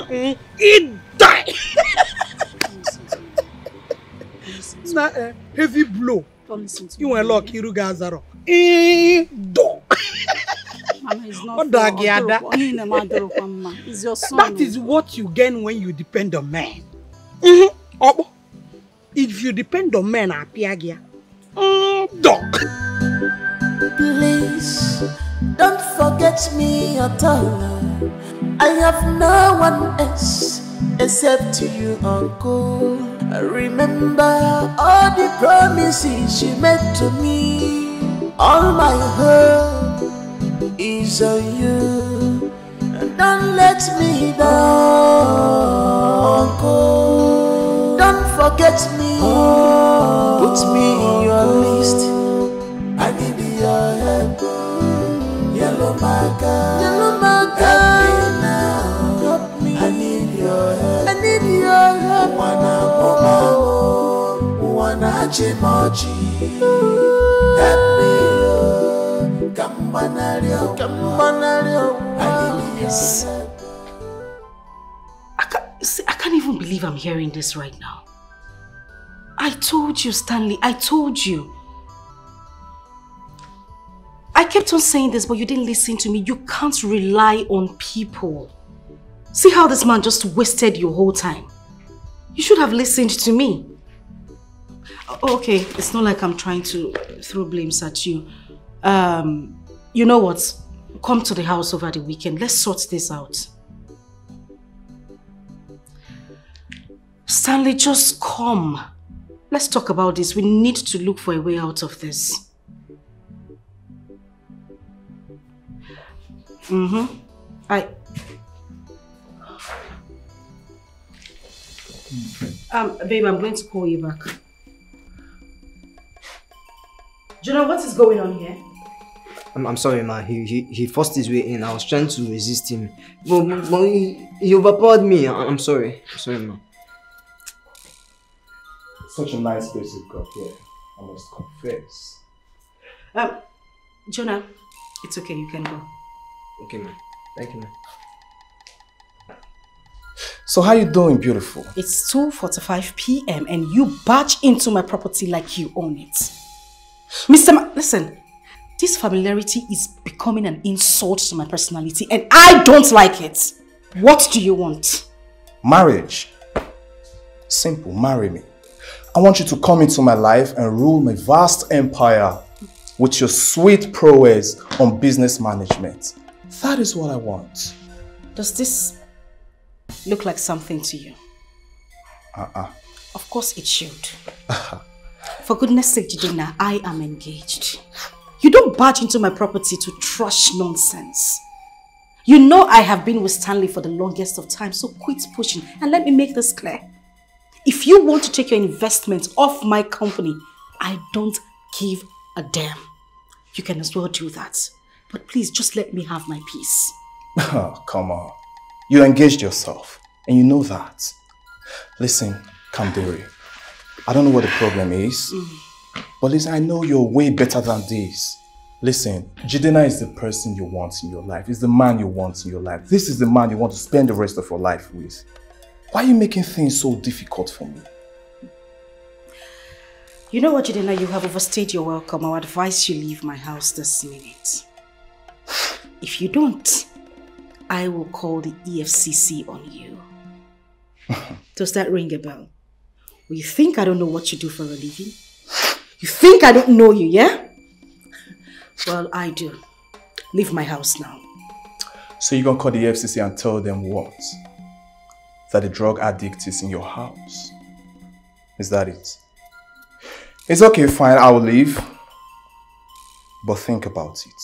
ịda. Na eh, heavy blow. Ị nwere lọk iru gị azarọ. Ịdọ. Ọ daa gị ada. It's your son. That is what you gain when you depend on men. Ọkpọ. If you depend on men, apịa gị ya. Dog. Please don't forget me at all. I have no one else except you, Uncle. I remember all the promises you made to me. All my hope is on you. Don't let me down, Uncle. Don't forget me. Put me in your list. I need your help. Yellow marker. Yellow marker. Help me now. Help me. I need your help. I need your help. Wanna mama. Wanna chimochi. Help me. Kambanario. Kambanario. I need your help. See, I can't even believe I'm hearing this right now. I told you, Stanley, I told you. I kept on saying this, but you didn't listen to me. You can't rely on people. See how this man just wasted your whole time. You should have listened to me. Okay, it's not like I'm trying to throw blames at you. Um, you know what? Come to the house over the weekend. Let's sort this out. Stanley, just come. Let's talk about this. We need to look for a way out of this. Mm-hmm. I... Um, babe, I'm going to call you back. Jonah, what is going on here? I'm, I'm sorry, ma. He, he he forced his way in. I was trying to resist him. But, but, he, he overpowered me. I'm sorry. I'm sorry, ma. Such a nice place you've got here. I must confess. Um, Jonah, it's okay, you can go. Okay, man. Thank you, man. So how you doing, beautiful? It's 2.45 p.m. and you barge into my property like you own it. Mr. Ma listen, this familiarity is becoming an insult to my personality and I don't like it. What do you want? Marriage. Simple, marry me. I want you to come into my life and rule my vast empire with your sweet prowess on business management. That is what I want. Does this look like something to you? Uh-uh. Of course it should. For goodness sake, Jidenna, I am engaged. You don't barge into my property to trash nonsense. You know I have been with Stanley for the longest of time, so quit pushing and let me make this clear. If you want to take your investment off my company, I don't give a damn. You can as well do that. But please, just let me have my peace. Oh, come on. You engaged yourself, and you know that. Listen, Kamdiri, I don't know what the problem is, mm. but listen, I know you're way better than this. Listen, Jidenna is the person you want in your life. Is the man you want in your life. This is the man you want to spend the rest of your life with. Why are you making things so difficult for me? You know what, Jidenna, you have overstayed your welcome. I would advise you leave my house this minute. If you don't, I will call the EFCC on you. Does that ring a bell? Well, you think I don't know what you do for a living? You think I don't know you, yeah? Well, I do. Leave my house now. So you're gonna call the EFCC and tell them what? That the drug addict is in your house? Is that it? It's okay, fine, I will leave. But think about it.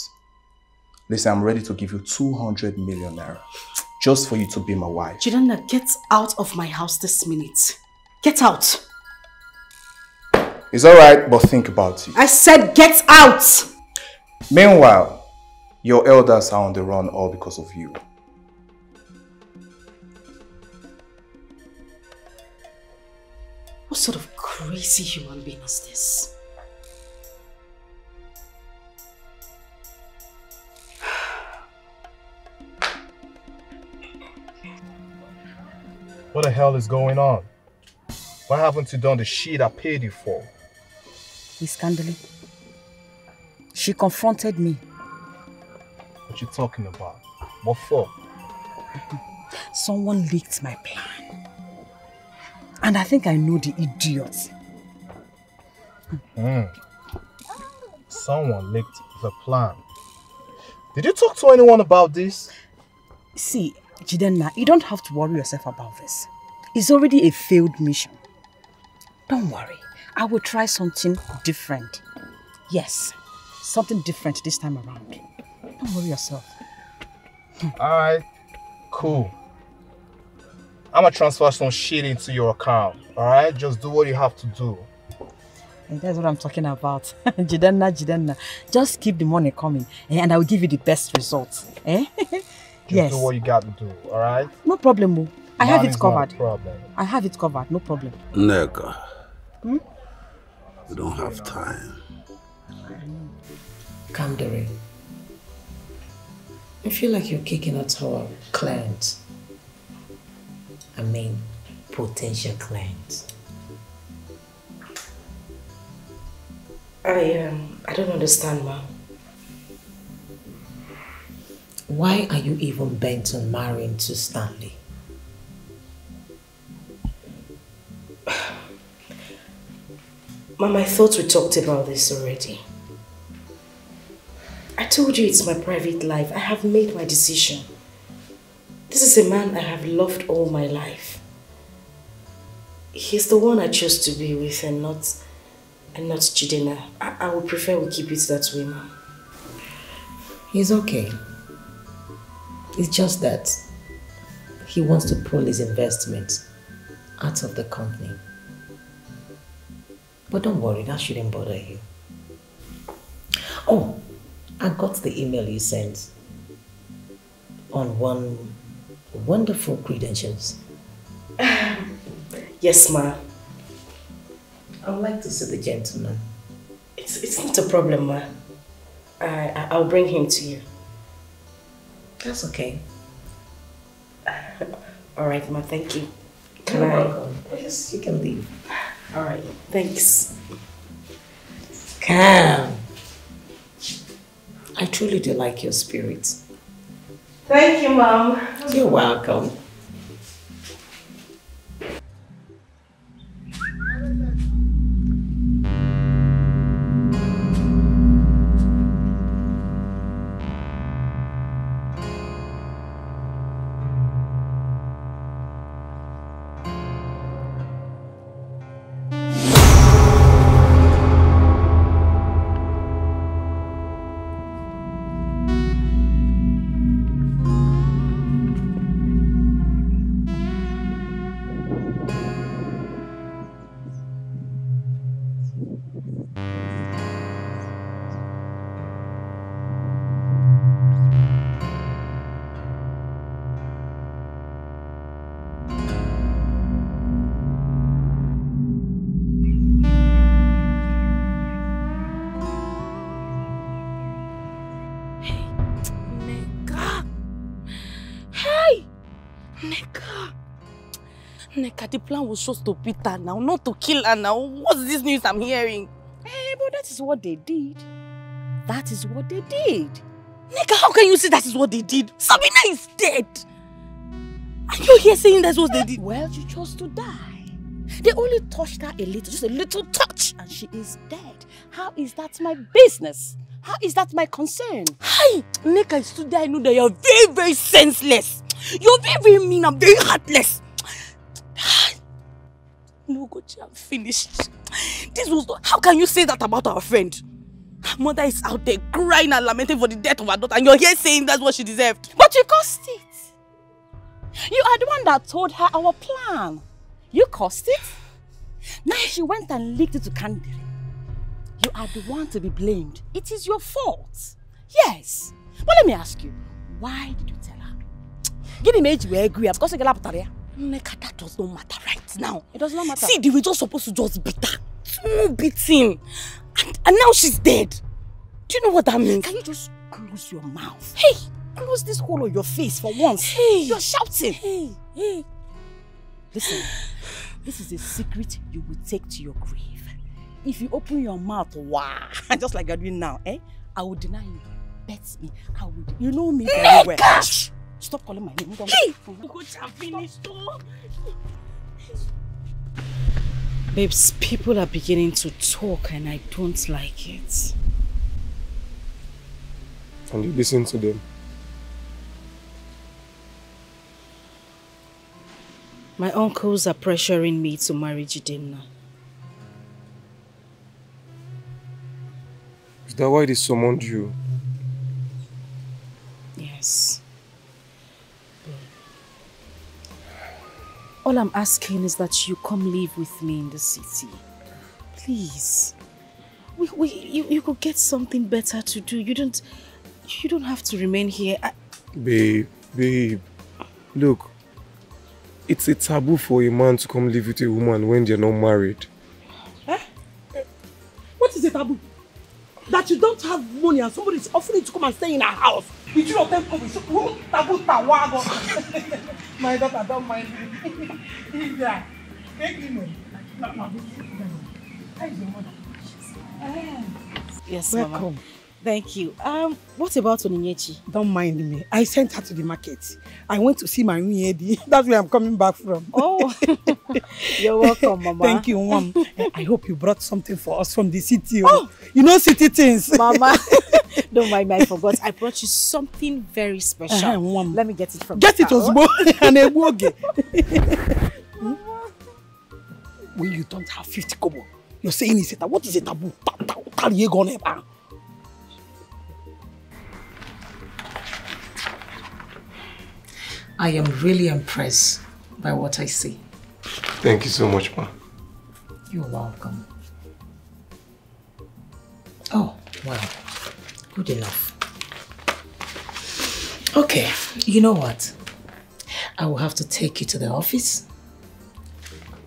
Listen, I'm ready to give you 200 million naira. Just for you to be my wife. Jidenna, get out of my house this minute. Get out. It's alright, but think about it. I said get out! Meanwhile, your elders are on the run all because of you. What sort of crazy human being is this? What the hell is going on? Why haven't you done the shit I paid you for? Miss Candely, she confronted me. What you talking about? What for? Someone leaked my plan. And I think I know the idiot. Hmm. Someone leaked the plan. Did you talk to anyone about this? See, Jidenna, you don't have to worry yourself about this. It's already a failed mission. Don't worry. I will try something different. Yes, something different this time around. Don't worry yourself. Alright, cool. I'm gonna transfer some shit into your account. Alright? Just do what you have to do. And that's what I'm talking about. Jidenna, Jidenna. Just keep the money coming eh, and I will give you the best results. Eh? Just yes. do what you got to do, alright? No problem, Mo. I have it covered. No problem. I have it covered, no problem. Nneka, Hmm? we don't have time. Come, Kamdiri, I feel like you're kicking out our clients. I mean, potential clients. I um I don't understand, ma. Why are you even bent on marrying to Stanley? Mom, I thought we talked about this already. I told you it's my private life. I have made my decision. This is a man I have loved all my life. He's the one I chose to be with and not and not Jidenna. I, I would prefer we keep it that way, mom. He's okay. It's just that he wants to pull his investment out of the company. But don't worry, that shouldn't bother you. Oh, I got the email you sent on one wonderful credentials. Yes, ma. I would like to see the gentleman. It's it's not a problem, ma. I, I I'll bring him to you. That's okay. All right, ma, thank you. Can You're I? welcome. Yes, you can leave. All right, thanks. Cam. I truly do like your spirit. Thank you, Mom. You're welcome. The plan was just to beat her now, not to kill her now. What's this news I'm hearing? Hey, but that is what they did. That is what they did. Nneka, how can you say that is what they did? Sabina is dead. Are you here saying that's what they did? Well, she chose to die. They only touched her a little, just a little touch, and she is dead. How is that my business? How is that my concern? Hi, Nneka, it's today I know that you're very, very senseless. You're very, very mean and very heartless. No, go I'm finished. This was not, how can you say that about our friend? Her mother is out there crying and lamenting for the death of her daughter, and you're here saying that's what she deserved. But you caused it. You are the one that told her our plan. You caused it. Now she went and leaked it to Kamdiri. You are the one to be blamed. It is your fault. Yes. But let me ask you, why did you tell her? Give him age we agree because you get up there. Neka, that does not matter right now. It does not matter. See, they were just supposed to just beat her. Small beating. And, and now she's dead. Do you know what that means? Can you just close your mouth? Hey! Close this hole of your face for once. Hey! You're shouting. Hey! Hey! Listen, this is a secret you will take to your grave. If you open your mouth, wow, just like you're doing now, eh? I will deny you. Bet me, I would. You know me very well. Gosh! Stop calling my name. Hey! Coach, I'm finished. Babes, people are beginning to talk and I don't like it. And you listen to them. My uncles are pressuring me to marry Jidenna. Is that why they summoned you? Yes. All I'm asking is that you come live with me in the city. Please. We, we, you, you could get something better to do. You don't, you don't have to remain here. I, Babe, babe. Look, it's a taboo for a man to come live with a woman when they're not married. Eh? Eh, what is a taboo? That you don't have money and somebody is offering you to come and stay in a house. With you of them come with who taboo tawago. My daughter don't mind me. Yeah. Take me no. How is your mother? yes, Welcome. Mama. Thank you. Um, what about Onyinyechi? Don't mind me. I sent her to the market. I went to see my Unyedi. That's where I'm coming back from. Oh, you're welcome, Mama. Thank you, Mom. I hope you brought something for us from the city. Oh, you know city things. Mama, don't mind me. I forgot. I brought you something very special. Uh-huh, Mom. Let me get it from Get it, car. Ozbo. and. Hmm? When you don't have 50 kobo, you're saying it's a taboo. What is a taboo? I am really impressed by what I see. Thank you so much, ma. You're welcome. Oh, well, good enough. Okay, you know what? I will have to take you to the office.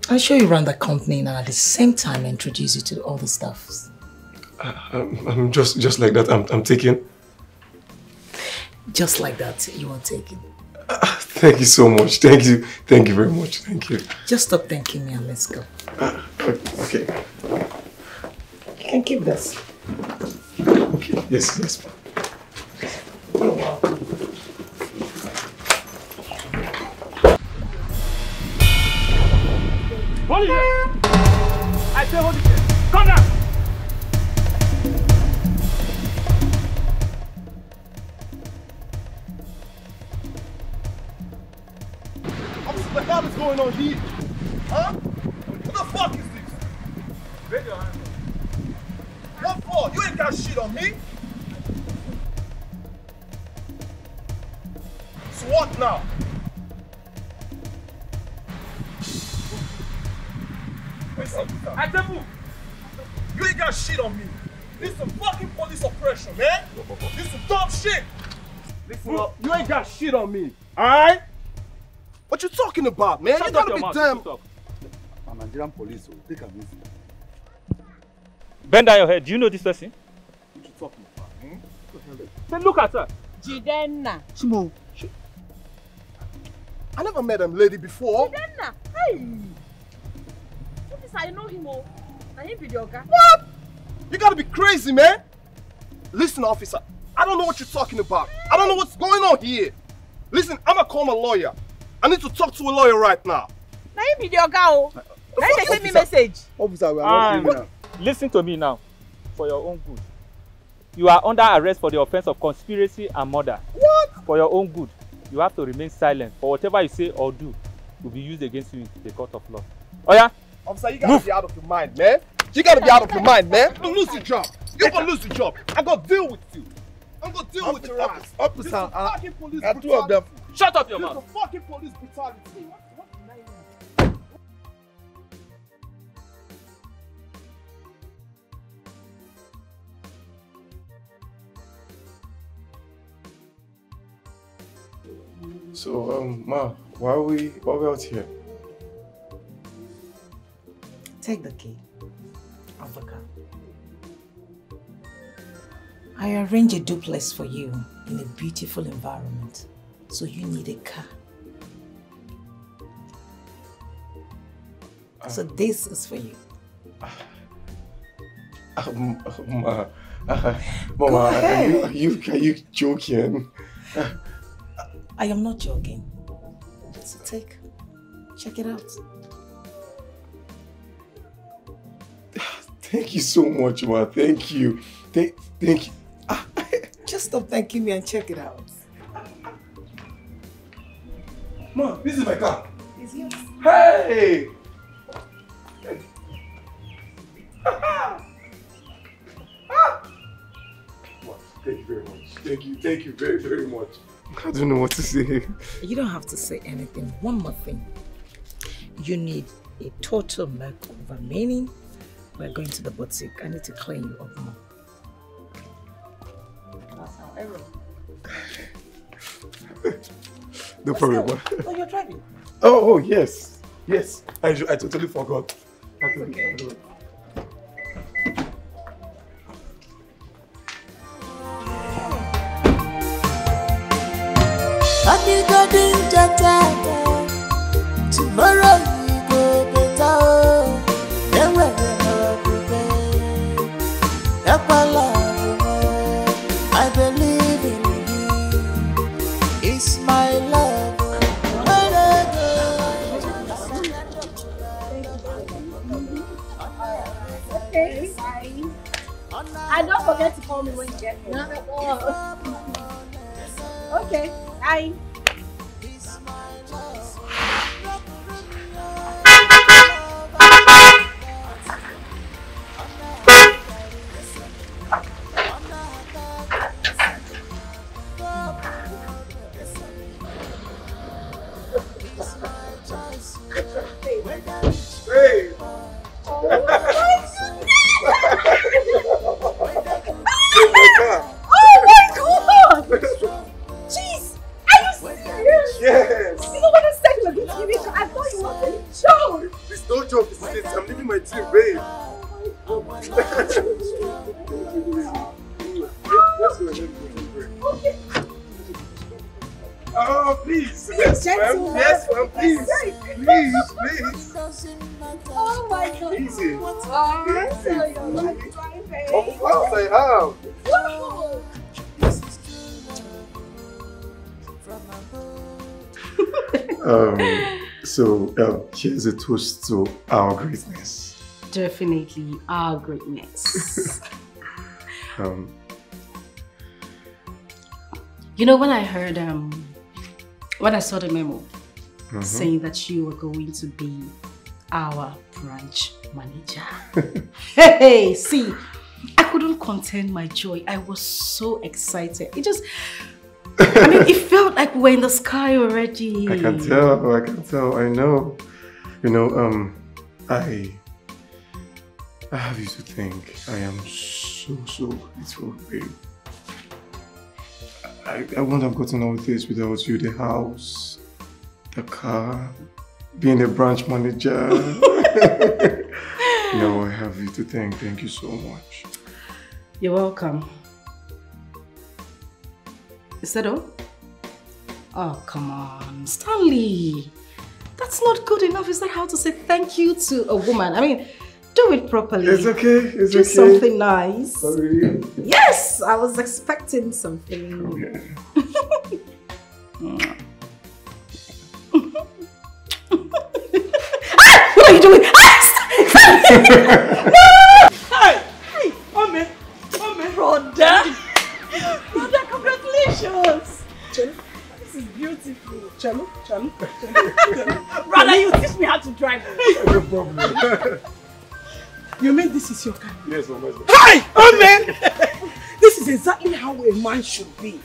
I'll show you around the company and at the same time introduce you to all the staffs. I'm, I'm just just like that. I'm, I'm taking. Just like that, you are taken. Thank you so much. Thank you. Thank you very much. Thank you. Just stop thanking me and let's go. Ah, okay. You can keep this. Okay. Yes, yes. Hold it. I say hold it. Come down. What the hell is going on here? Huh? What the fuck is this? Raise your hand. What for? You ain't got shit on me. So what now? Listen, I tell you. You ain't got shit on me. This is some fucking police oppression, man. This is dumb shit. Listen up. You ain't got shit on me. Alright? What you talking about, man? Shut you gotta up be your mouth, damn. shut up. I'm Nigerian police, so take a easy. Bend down your head. Do you know this person? What you talking about? Hmm? Say, look at her. Jidenna. Shimo. I never met a lady before. Jidenna. Hey. What is I know him oh. Na him be the oga. What? You gotta be crazy, man. Listen, officer. I don't know what you're talking about. I don't know what's going on here. Listen, I'm gonna call my lawyer. I need to talk to a lawyer right now. Na him be the oga. Na him dey send me message. Officer, we Um, listen to me now, for your own good. You are under arrest for the offense of conspiracy and murder. What? For your own good, you have to remain silent. For whatever you say or do will be used against you in the court of law. Oh yeah? Officer, you gotta be out of your mind, man. You gotta be out of your mind, man. You're gonna lose your job. You're gonna lose your job. I'm gonna deal with you. I'm gonna deal with your ass. Officer, uh, uh, two of them. Brutality. Shut up your This mouth. is fucking police brutality. So, um, Ma, why are we, why are we out here? Take the key of the car. I arrange a duplex for you in a beautiful environment. So you need a car. So ah. this is for you. Um, Ma, uh, Mama, are you, are you, are you joking? I am not joking. So take, check it out. Thank you so much, Ma. Thank you. Thank, thank you. Just stop thanking me and check it out. Ma, this is my car. It's yours. Hey! Thank you very much. Thank you. Thank you very, very much. I don't know what to say. You don't have to say anything. One more thing. You need a total makeover, meaning we're going to the boutique. I need to clean you up more. That's how I roll. No problem. Ma. Oh, you're driving. Oh, oh, yes. Yes. I, I totally forgot. I totally forgot. Adigadi jata tomorrow we go better. Enwere okwukwe ekwela omume I believe in you it's my love And don't forget to call me when you get home. Okay. Bye. Here's a toast to our greatness. Definitely our greatness. Um, you know, when I heard, um, when I saw the memo Mhm. saying that you were going to be our branch manager. hey, see, I couldn't contain my joy. I was so excited. It just, I mean, it felt like we're in the sky already. I can tell, I can tell, I know. You know, um, I, I have you to thank. I am so, so grateful, babe. I, I wouldn't have gotten all this without you, the house, the car, being a branch manager. no, I have you to thank. Thank you so much. You're welcome. Is that all? Oh, come on, Stanley. That's not good enough. Is that how to say thank you to a woman? I mean, do it properly. It's okay, it's do okay. something nice. Sorry. Yes, I was expecting something. Ah, what are you doing? Ah, Hey! Hey! Ome! Ome! Brother! Brother, congratulations! Beautiful. Chelo, Chelo, Chelo. Brother, you teach me how to drive. No problem. You mean this is your car? yes, my husband. Hi! Ome! This is exactly how a man should be.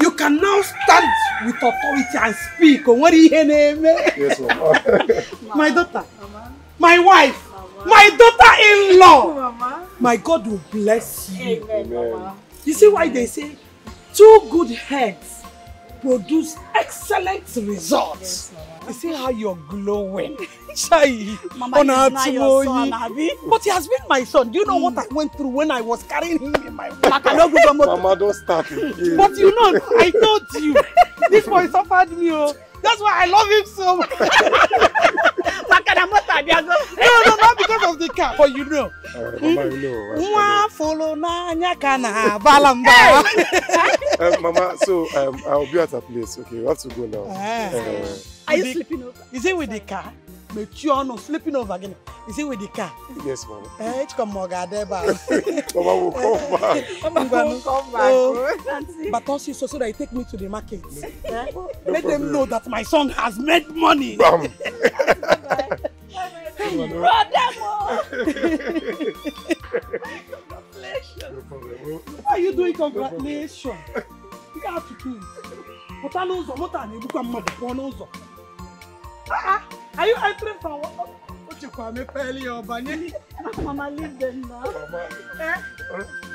You can now stand with authority and speak on what he name. Yes, mama. My daughter, my wife, my daughter-in-law. My God will bless you. Amen. You see why they say two good heads produce excellent results. You see how you're glowing. Shy. Mama, on he's not your son, Atumoyi. But he has been my son. Do you know what I went through when I was carrying him in my Mama, don't start again. But you know, I told you, this boy suffered me. Oh. That's why I love him so much. no, no, not because of the car, but you know. Uh, mama, you know. I- Nwa folo n'anya ka na-abala mba. Um, Mama, so um, I'll be at a place. Okay, we have to go now. Eh. Uh, Are you sleeping over? Is it with the car? Mechie ọnụ, sleeping over again. Is it with the car? yes, Mama. Eh, echika m ọ ga-adị ebe a. Mama will come back. Ngwanụ. come back, Oh, oh. But also so, so that you take me to the market. Eh? Let them know that my son has made money. Bam. Brother, Mo. Why are you doing congratulations? You got to do it. Pụta n'ụzọ, moto a na-egbukwa mmadụ pụọ n'ụzọ. Ah, ah, Are you entering from what? O chekwa mepeela ya ọbanye. Mama, leave them now. Eh?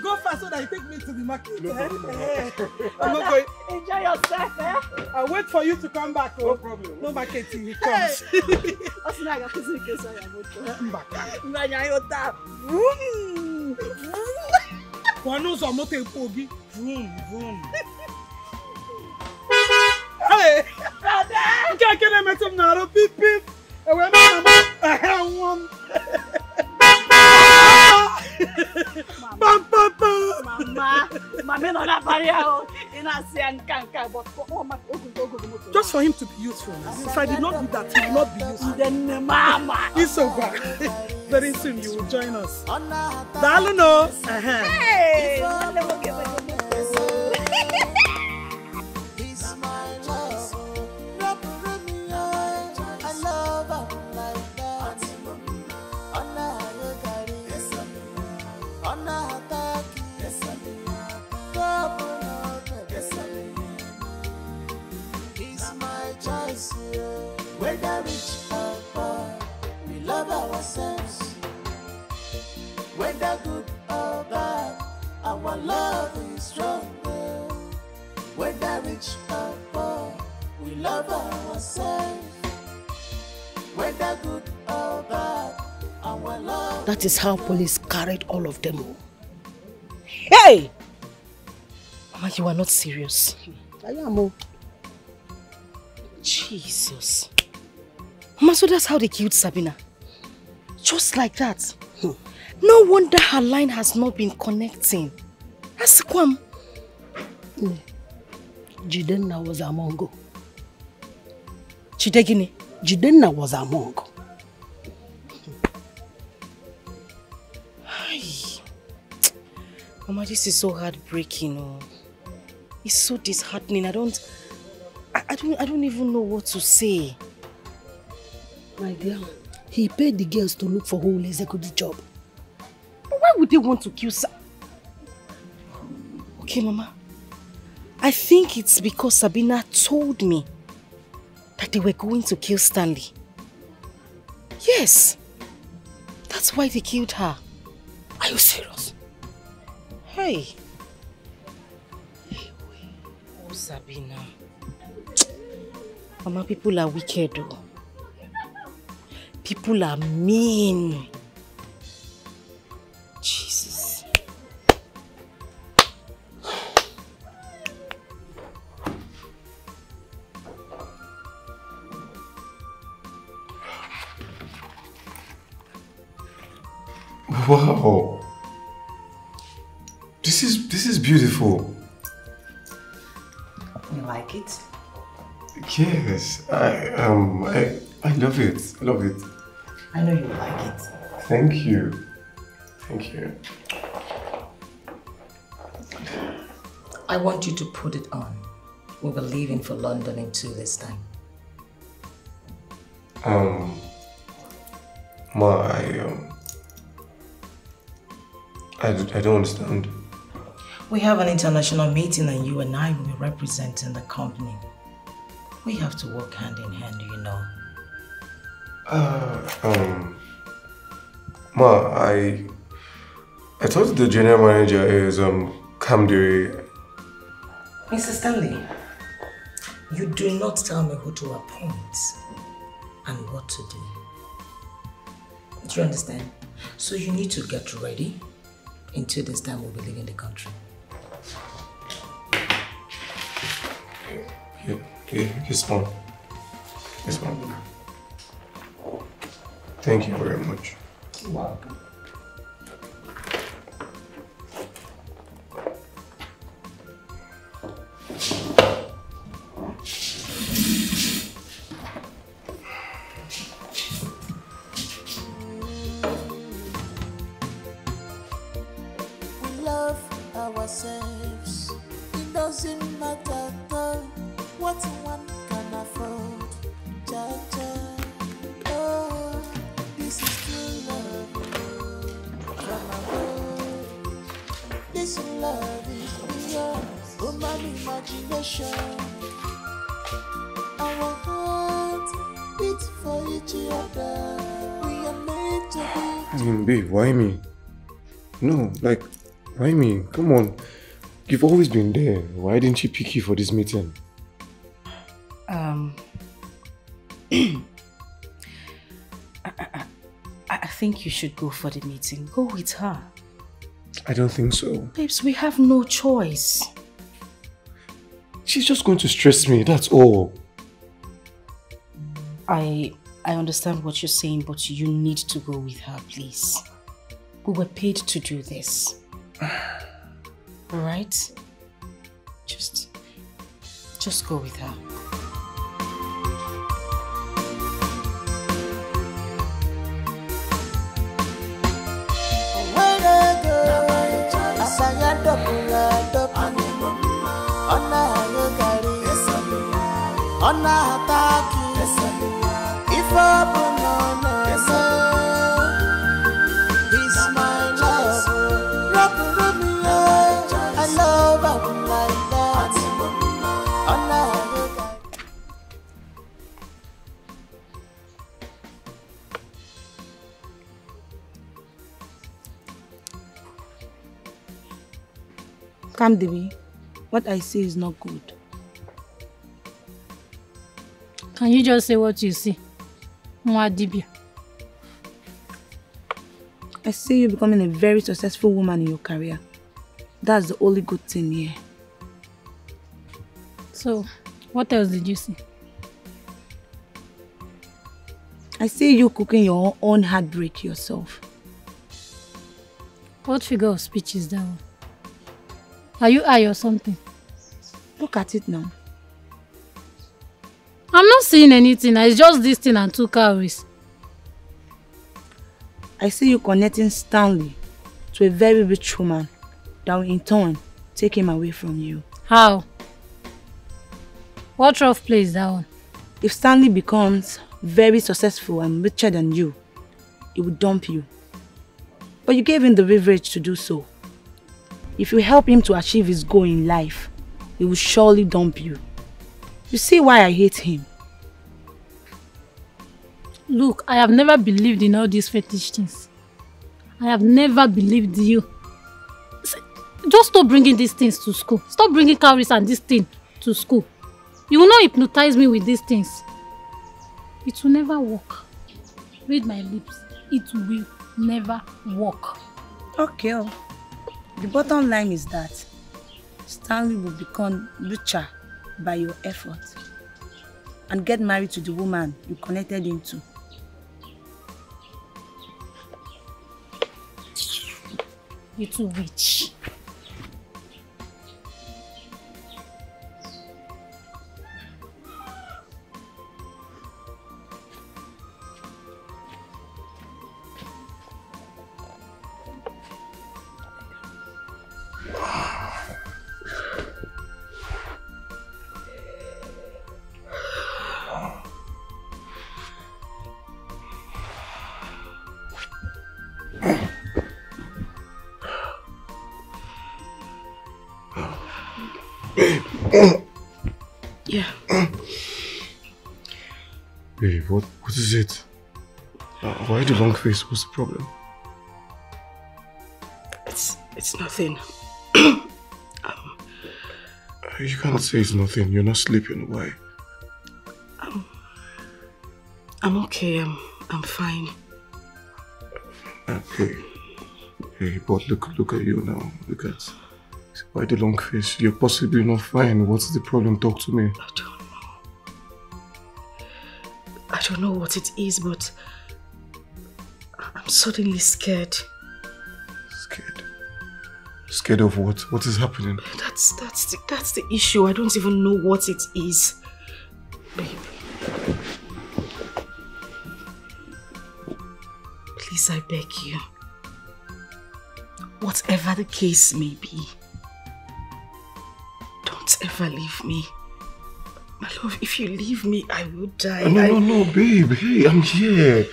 Go fast so that you take me to the market. No eh? problem. Eh. I'm not going. Enjoy yourself, eh? I'll wait for you to come back. Oh. No problem. No market till he comes. Ọ sị na a ga-akụziri ka esi anya moto. Mba. Mmanya ya ụta. pụọ n'ụzọ moto ekwu gị vum vum Hey! nke nke na-emetụ m n'arụ pip pip. Ewee mee na m ehe nwụọ m. Pam pam pam. Mama, mama nọ n'abalị ahụ. Ị na-asị ya nka nka, but ọ maka ogogo ogogo moto. just for him to be useful. If i did not do that he will not be useful. Nne mama. isogwa very soon you will join us. Daalụ no Hey! choice. Whether rich or poor, we love ourselves. Whether good or bad, our love is stronger. Whether rich or poor, we love ourselves. Whether good or bad, our love. That is how police carried all of them. home. Hey! Mama, you are not serious. I am. Oh. Jesus. Mama, so that's how they killed Sabina. Just like that. Hmm. No wonder her line has not been connecting. Asikwam. Hmm. Jidenna was among. Chidegini? Jidenna was among. Mama, this is so heartbreaking. Oh. It's so disheartening. I don't, I, I don't, I don't even know what to say. My dear, he paid the girls to look for who will execute the job. But why would they want to kill Sa- Okay, Mama. I think it's because Sabina told me that they were going to kill Stanley. Yes. That's why they killed her. Are you serious? Hey. Oh, Sabina. Mama, people are wicked though. People are mean. Jesus. Wow. This is this is beautiful. You like it? Yes, I um I I love it. I love it. I know you like it. Thank you. Thank you. I want you to put it on. We were leaving for London in two this time. Um Ma, I um I, I don't understand. We have an international meeting and you and I will be representing the company. We have to work hand in hand, you know. Uh, um, Ma, I I thought the general manager is um Kamdiri. Mr. Stanley, you do not tell me who to appoint and what to do. Do you understand? So you need to get ready. In two days' time, we'll be leaving the country. Yeah, yeah, yes, ma'am. Yes. Thank you very much. You're welcome. Love is beyond human imagination. Our hearts beat for each other. We are made to be. I mean, babe, why me? No, like, why me? Come on. You've always been there. Why didn't she pick you for this meeting? Um, I, I, I I think you should go for the meeting. Go with her. I don't think so. Babes, we have no choice. She's just going to stress me, that's all. I I understand what you're saying, but you need to go with her, please. We were paid to do this. Alright? Just just go with her. Ọ na-ata akị Calm, Debbie. What I say is not good. Can you just say what you see? Mwadibia. I see you becoming a very successful woman in your career. That's the only good thing here. So, what else did you see? I see you cooking your own heartbreak yourself. What figure of speech is that one? Are you high or something? Look at it now. I'm not seeing anything. It's just this thing and two calories. I see you connecting Stanley to a very rich woman that will in turn take him away from you. How? What rough play is that one? If Stanley becomes very successful and richer than you, he will dump you. But you gave him the leverage to do so. If you help him to achieve his goal in life, he will surely dump you. You see why I hate him? Look, I have never believed in all these fetish things. I have never believed you. Just stop bringing these things to school. Stop bringing calories and this thing to school. You will not hypnotize me with these things. It will never work. Read my lips. It will never work. Okay. The bottom line is that Stanley will become richer by your effort and get married to the woman you connected him to. Little witch. Yeah. Babe, what, what is it? Uh, why the long face? What's the problem? It's it's nothing. You can't say it's nothing. You're not sleeping. Why? Um, I'm okay. I'm I'm fine. Okay. Hey, but look, look at you now. Look at. Why the long face? You're possibly not fine. What's the problem? Talk to me. I don't know. I don't know what it is, but I'm suddenly scared. Scared of what? What is happening? That's that's the, that's the issue. I don't even know what it is. Babe. Please, I beg you. Whatever the case may be, don't ever leave me. My love, if you leave me, I will die. No, I- no, no, babe. Hey, I'm here.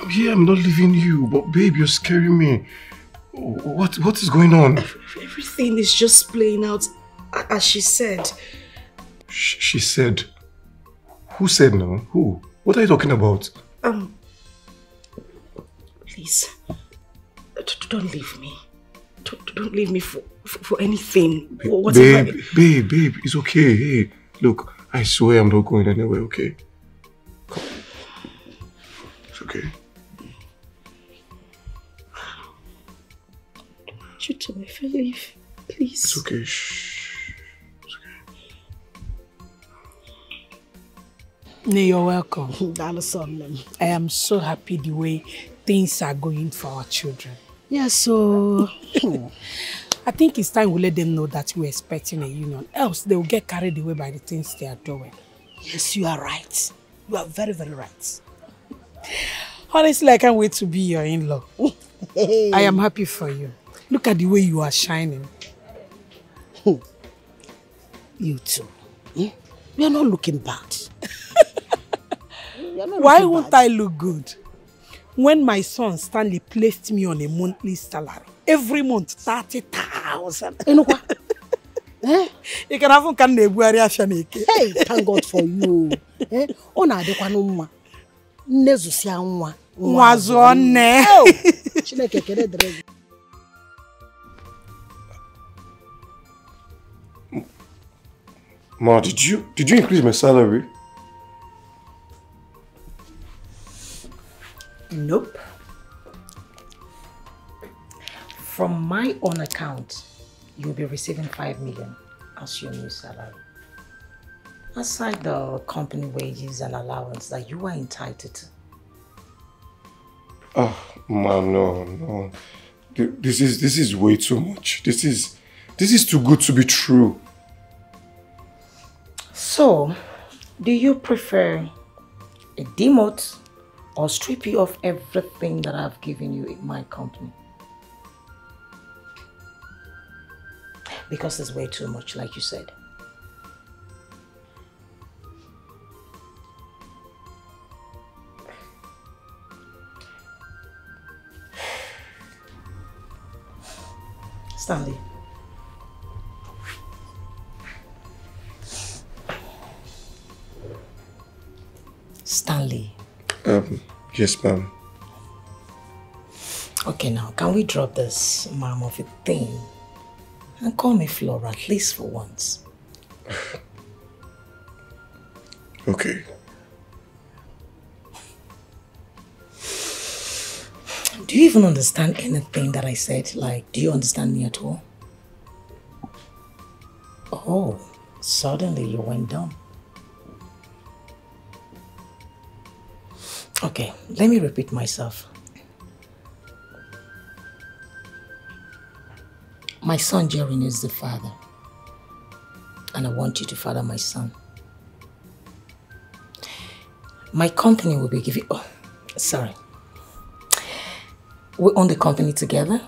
I'm here. I'm not leaving you. But babe, you're scaring me. What What is going on? Everything is just playing out as she said. She said. Who said no? Who? What are you talking about? Um, please, don't leave me. Don't, don't leave me for, for, for anything. Whatever. Babe, babe, babe, it's okay. Hey, look, I swear I'm not going anywhere, okay? Come. It's okay. You to never leave, please. It's okay. Shh. Nee, you're welcome. I am so happy the way things are going for our children. Yes, so I think it's time we let them know that we're expecting a union. Else they will get carried away by the things they are doing. Yes, you are right. You are very, very right. Honestly, I can't wait to be your in-law. I am happy for you. Look at the way you are shining. You too. Hmm? You are not looking bad. You not Why looking won't bad. I look good? When my son Stanley placed me on a monthly salary, every month 30,000. Eh? You can have can na-ebugharị afịa n'eke. Hey, thank God for you. Eh? Ọ na-adịkwanụ mma. Nne zụsịa nwa. Nwa zụọ nne. Oh, Chineke ekele dịrị Ma, did you did you increase my salary? Nope. From my own account, you'll be receiving 5 million as your new salary. Aside the company wages and allowance that you are entitled to. Ah, oh, man, no, no. This is this is way too much. This is this is too good to be true. So, do you prefer a demote or strip you of everything that I've given you in my company? Because it's way too much, like you said. Stanley. Stanley. Um, yes, ma'am. Okay, now, can we drop this mom of a thing and call me Flora at least for once? Okay. Do you even understand anything that I said? Like, do you understand me at all? Oh, suddenly you went dumb. Okay, let me repeat myself. My son Jerry is the father, and I want you to father my son. My company will be giving. Oh, sorry. We own the company together,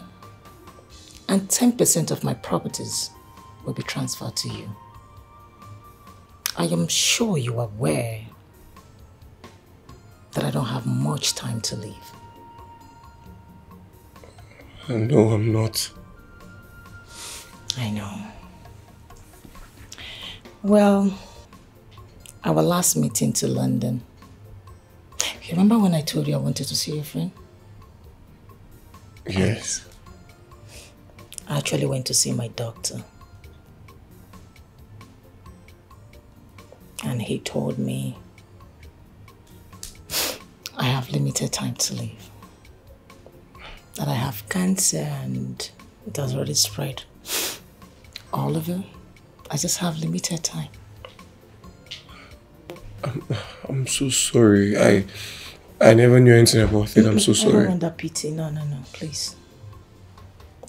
and 10% of my properties will be transferred to you. I am sure you are aware don't have much time to live. No, I'm not. I know. Well, our last meeting to London. You remember when I told you I wanted to see your friend? Yes. I actually went to see my doctor. And he told me I have limited time to live. That I have cancer and it has already spread. all Oliver, I just have limited time. I'm, I'm so sorry. I I never knew anything about it. I'm so sorry. I don't want that pity. No, no, no, please.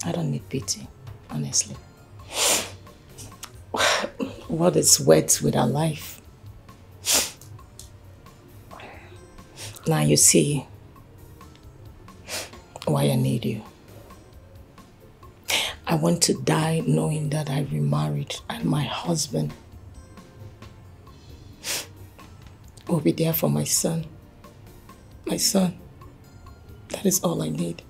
I don't need pity, honestly. What is wet with our life? Now you see why I need you. I want to die knowing that I remarried and my husband will be there for my son. My son. That is all I need.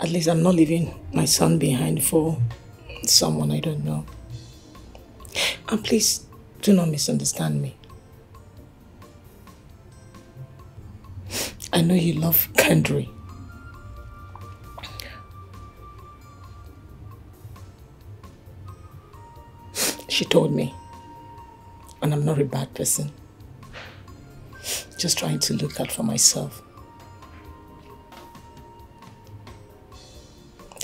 At least I'm not leaving my son behind for someone I don't know. And please do not misunderstand me. I know you love Kendry. She told me. And I'm not a bad person. Just trying to look out for myself.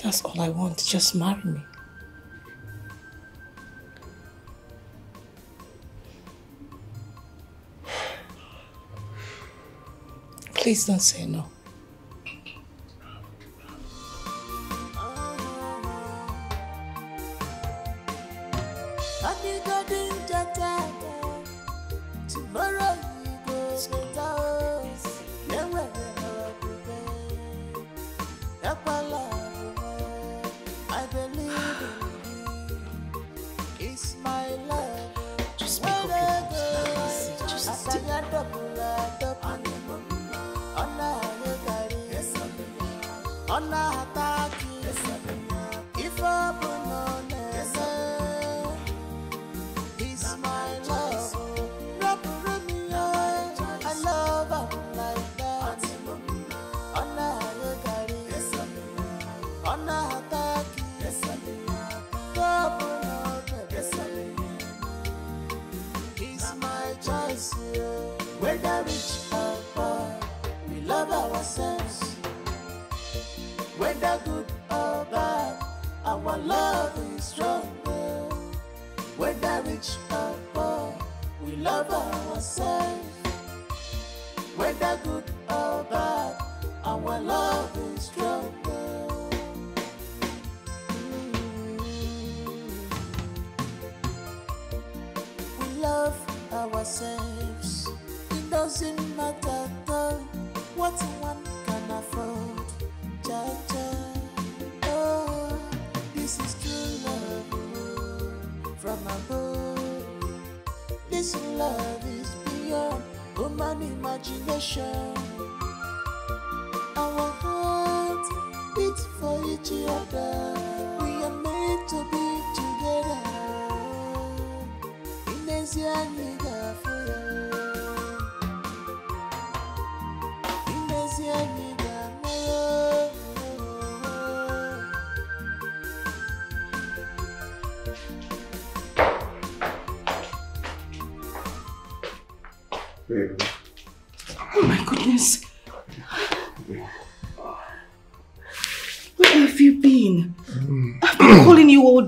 That's all I want. Just marry me. Please don't say no.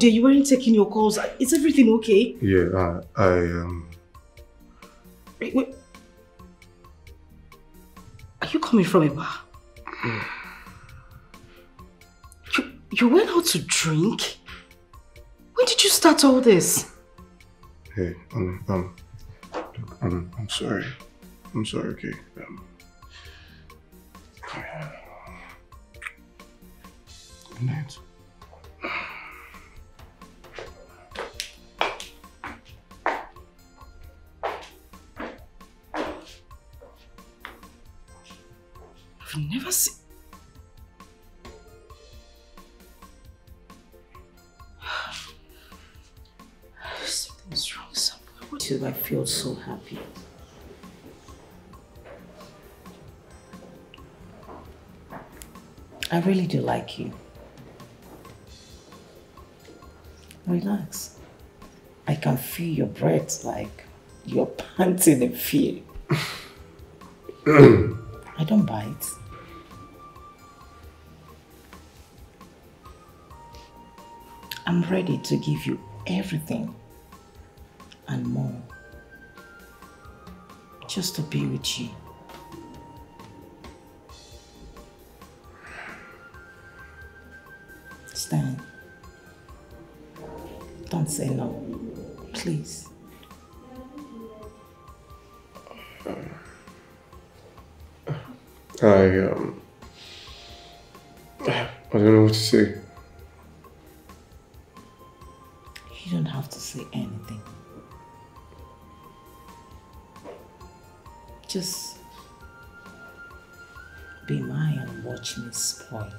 Day. You weren't taking your calls. Is everything okay? Yeah, uh, I um. Wait, wait. Are you coming from a bar? You, you went out to drink? When did you start all this? Hey, um, um, look, um, I'm sorry. I'm sorry, okay? Um, good night. I've never seen. Something's wrong somewhere. Why do I feel so happy? I really do like you. Relax. I can feel your breath like you're panting in fear. I don't bite. I'm ready to give you everything and more. Just to be with you. Stan, don't say no, please. I um. I don't know what to say. You don't have to say anything. Just be mine and watch me spoil.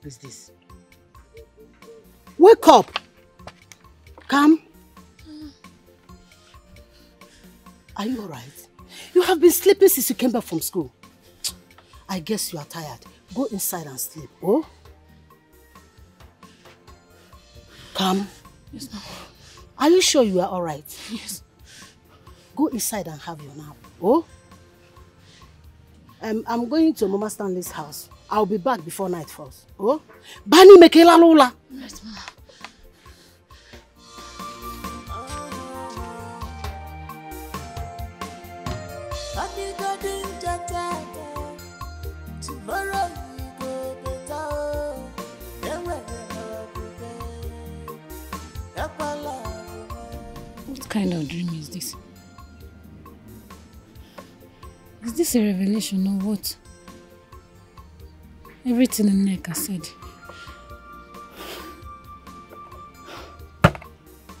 Sleep is this? Wake up. Come. Are you alright? You have been sleeping since you came back from school. I guess you are tired. Go inside and sleep, oh? Come. Yes, ma'am. Are you sure you are alright? Yes. Go inside and have your nap, oh? Um, I'm going to Mama Stanley's house. I'll be back before night falls. Oh? Bani mekela lola. Yes, What kind of dream is this? Is this a revelation or what? Everything in Nneka said. I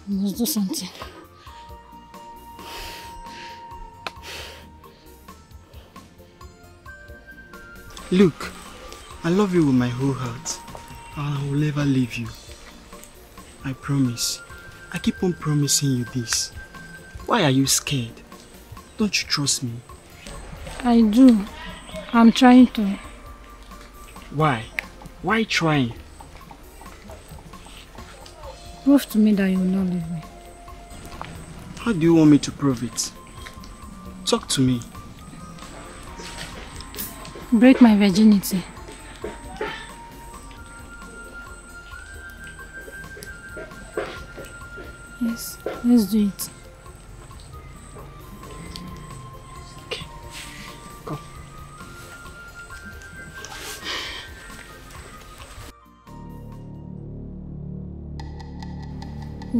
must do something. Look, I love you with my whole heart. And I will never leave you. I promise. I keep on promising you this. Why are you scared? Don't you trust me? I do. I'm trying to. Why? Why trying? Prove to me that you will not leave me. How do you want me to prove it? Talk to me. Break my virginity. Yes, let's do it.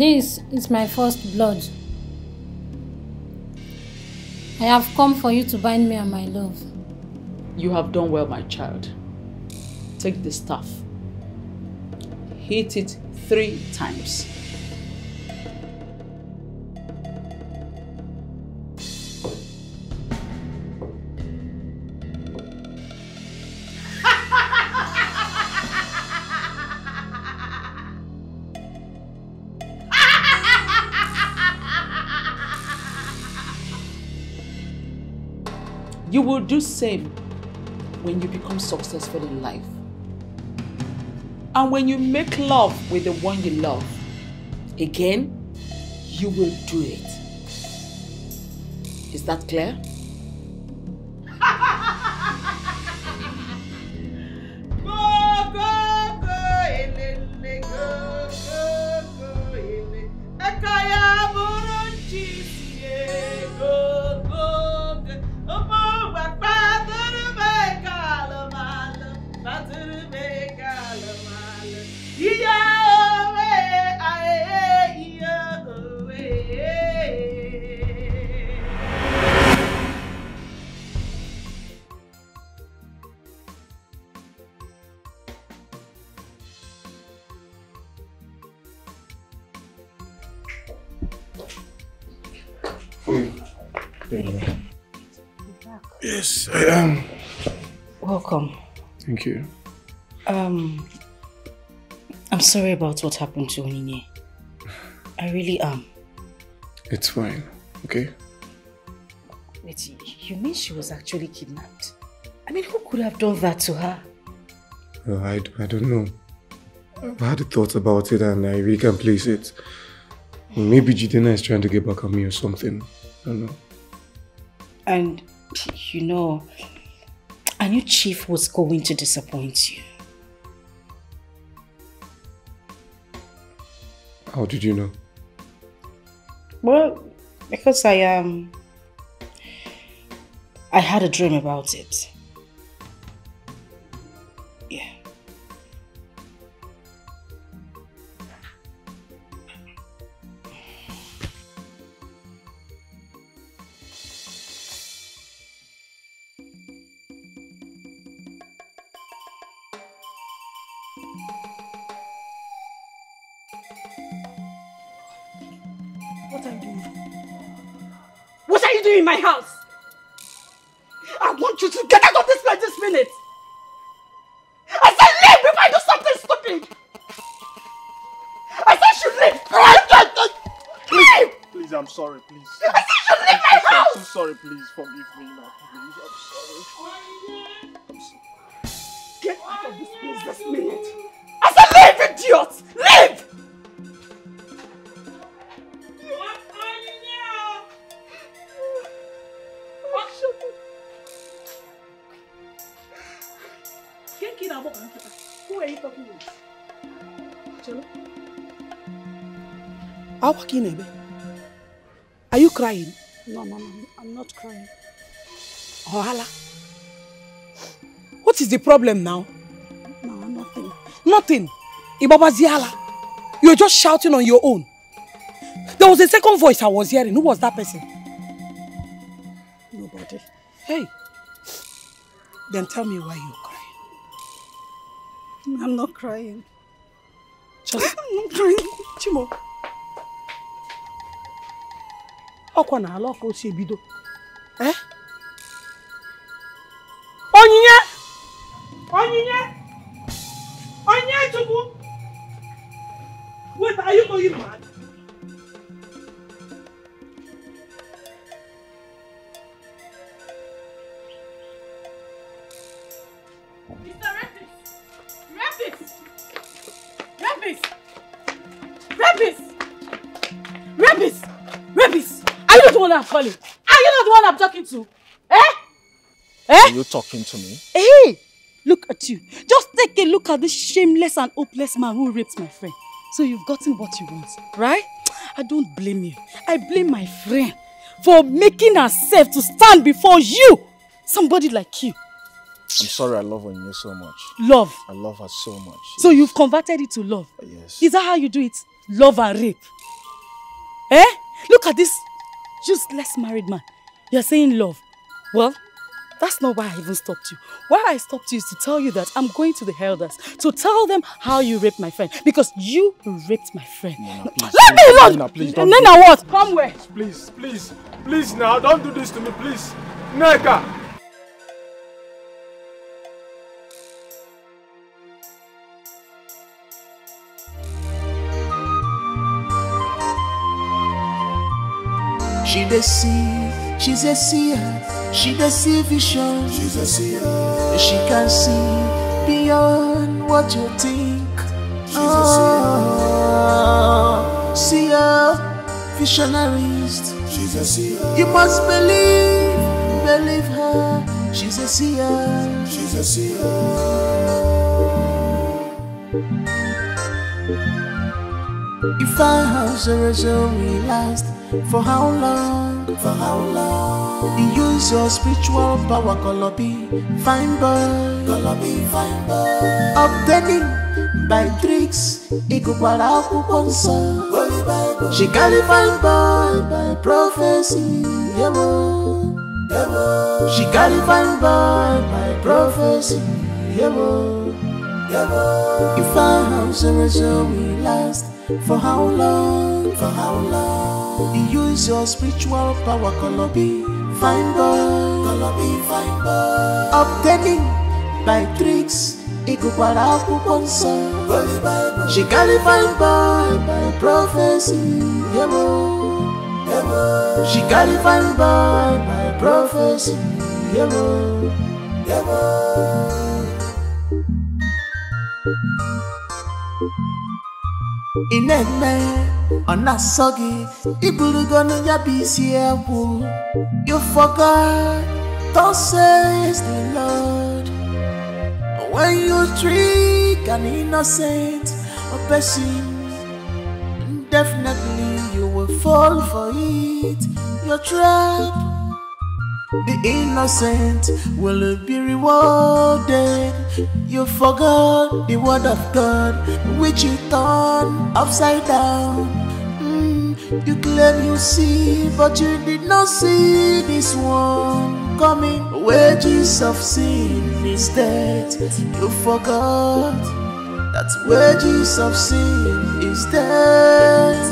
This is my first blood. I have come for you to bind me and my love. You have done well, my child. Take the staff. Hit it three times. Will do same when you become successful in life. And when you make love with the one you love, again, you will do it. Is that clear? About what happened to Onyinye. I really am. It's fine, okay? Wait, you mean she was actually kidnapped? I mean, who could have done that to her? Well, I, I don't know. I've had a thought about it and I really can't place it. Maybe Jidenna is trying to get back at me or something. I don't know. And, you know, I knew Chief was going to disappoint you. How did you know? Well, because I um I had a dream about it. Minute. I said leave before I do something stupid. I said you leave. Leave. Please, I'm sorry, please. I said you leave my house. I'm so sorry, please forgive me now. Please, I'm sorry. I'm sorry. Get out of this place this minute. I said leave, idiot. Leave. Ị na-ebe? Are you crying? No, Mama, I'm not crying. Ohala. What is the problem now? No, nothing. Nothing. Ibabaziala. You're just shouting on your own. There was a second voice I was hearing. Who was that person? Nobody. Hey. Then tell me why you're crying. I'm not crying. Just I'm not crying. Chimo. Ọkwa na ala ọka o si. Eh? One I'm calling? Are you not the one I'm talking to? Eh? Eh? Are you talking to me? Hey, look at you. Just take a look at this shameless and hopeless man who raped my friend. So you've gotten what you want, right? I don't blame you. I blame my friend for making herself to stand before you. Somebody like you. I'm sorry I love Onyinye so much. Love. I love her so much. So you've converted it to love. Yes. Is that how you do it? Love and rape. Eh? Look at this useless married man. You're saying love. Well, that's not why I even stopped you. Why I stopped you is to tell you that I'm going to the elders to tell them how you raped my friend because you raped my friend. please, Let me alone! Nina, please, don't Nina, do- what? Come where? Please, please, please now, don't do this to me, please. Nneka! She see, she's a seer. She see vision. She's a seer. She can see beyond what you think. She's oh, a seer, Seer, visionarist. She's a seer. You must believe, believe her. She's a seer. She's a If I have zero zero last for how long? For how long? You use your spiritual power, Colobi, fine boy, Colobi, fine boy. Obtaining by tricks, ikukwara nsọ. She carry fine boy by prophecy, yebo, yebo. She carry fine boy by prophecy, yebo, yebo. If I have zero zero last for how long? For how long? You use your spiritual power, Colobi, fine boy, Colobi, fine boy. Obtaining by tricks, ikukwara akwụkwọ nsọ. She fine boy by prophecy, yebo, yebo. She fine boy by prophecy, yebo, yebo. Ị na-eme ọ na-asọ gị egwu you forgot thus says the Lord. When you trick an innocent person definitely you will fall for it. Your trap the innocent will be rewarded. You forgot the word of God, which you turn upside down. Mm, you claim you see, but you did not see this one coming. Wages of sin is death. You forgot that wages of sin is death.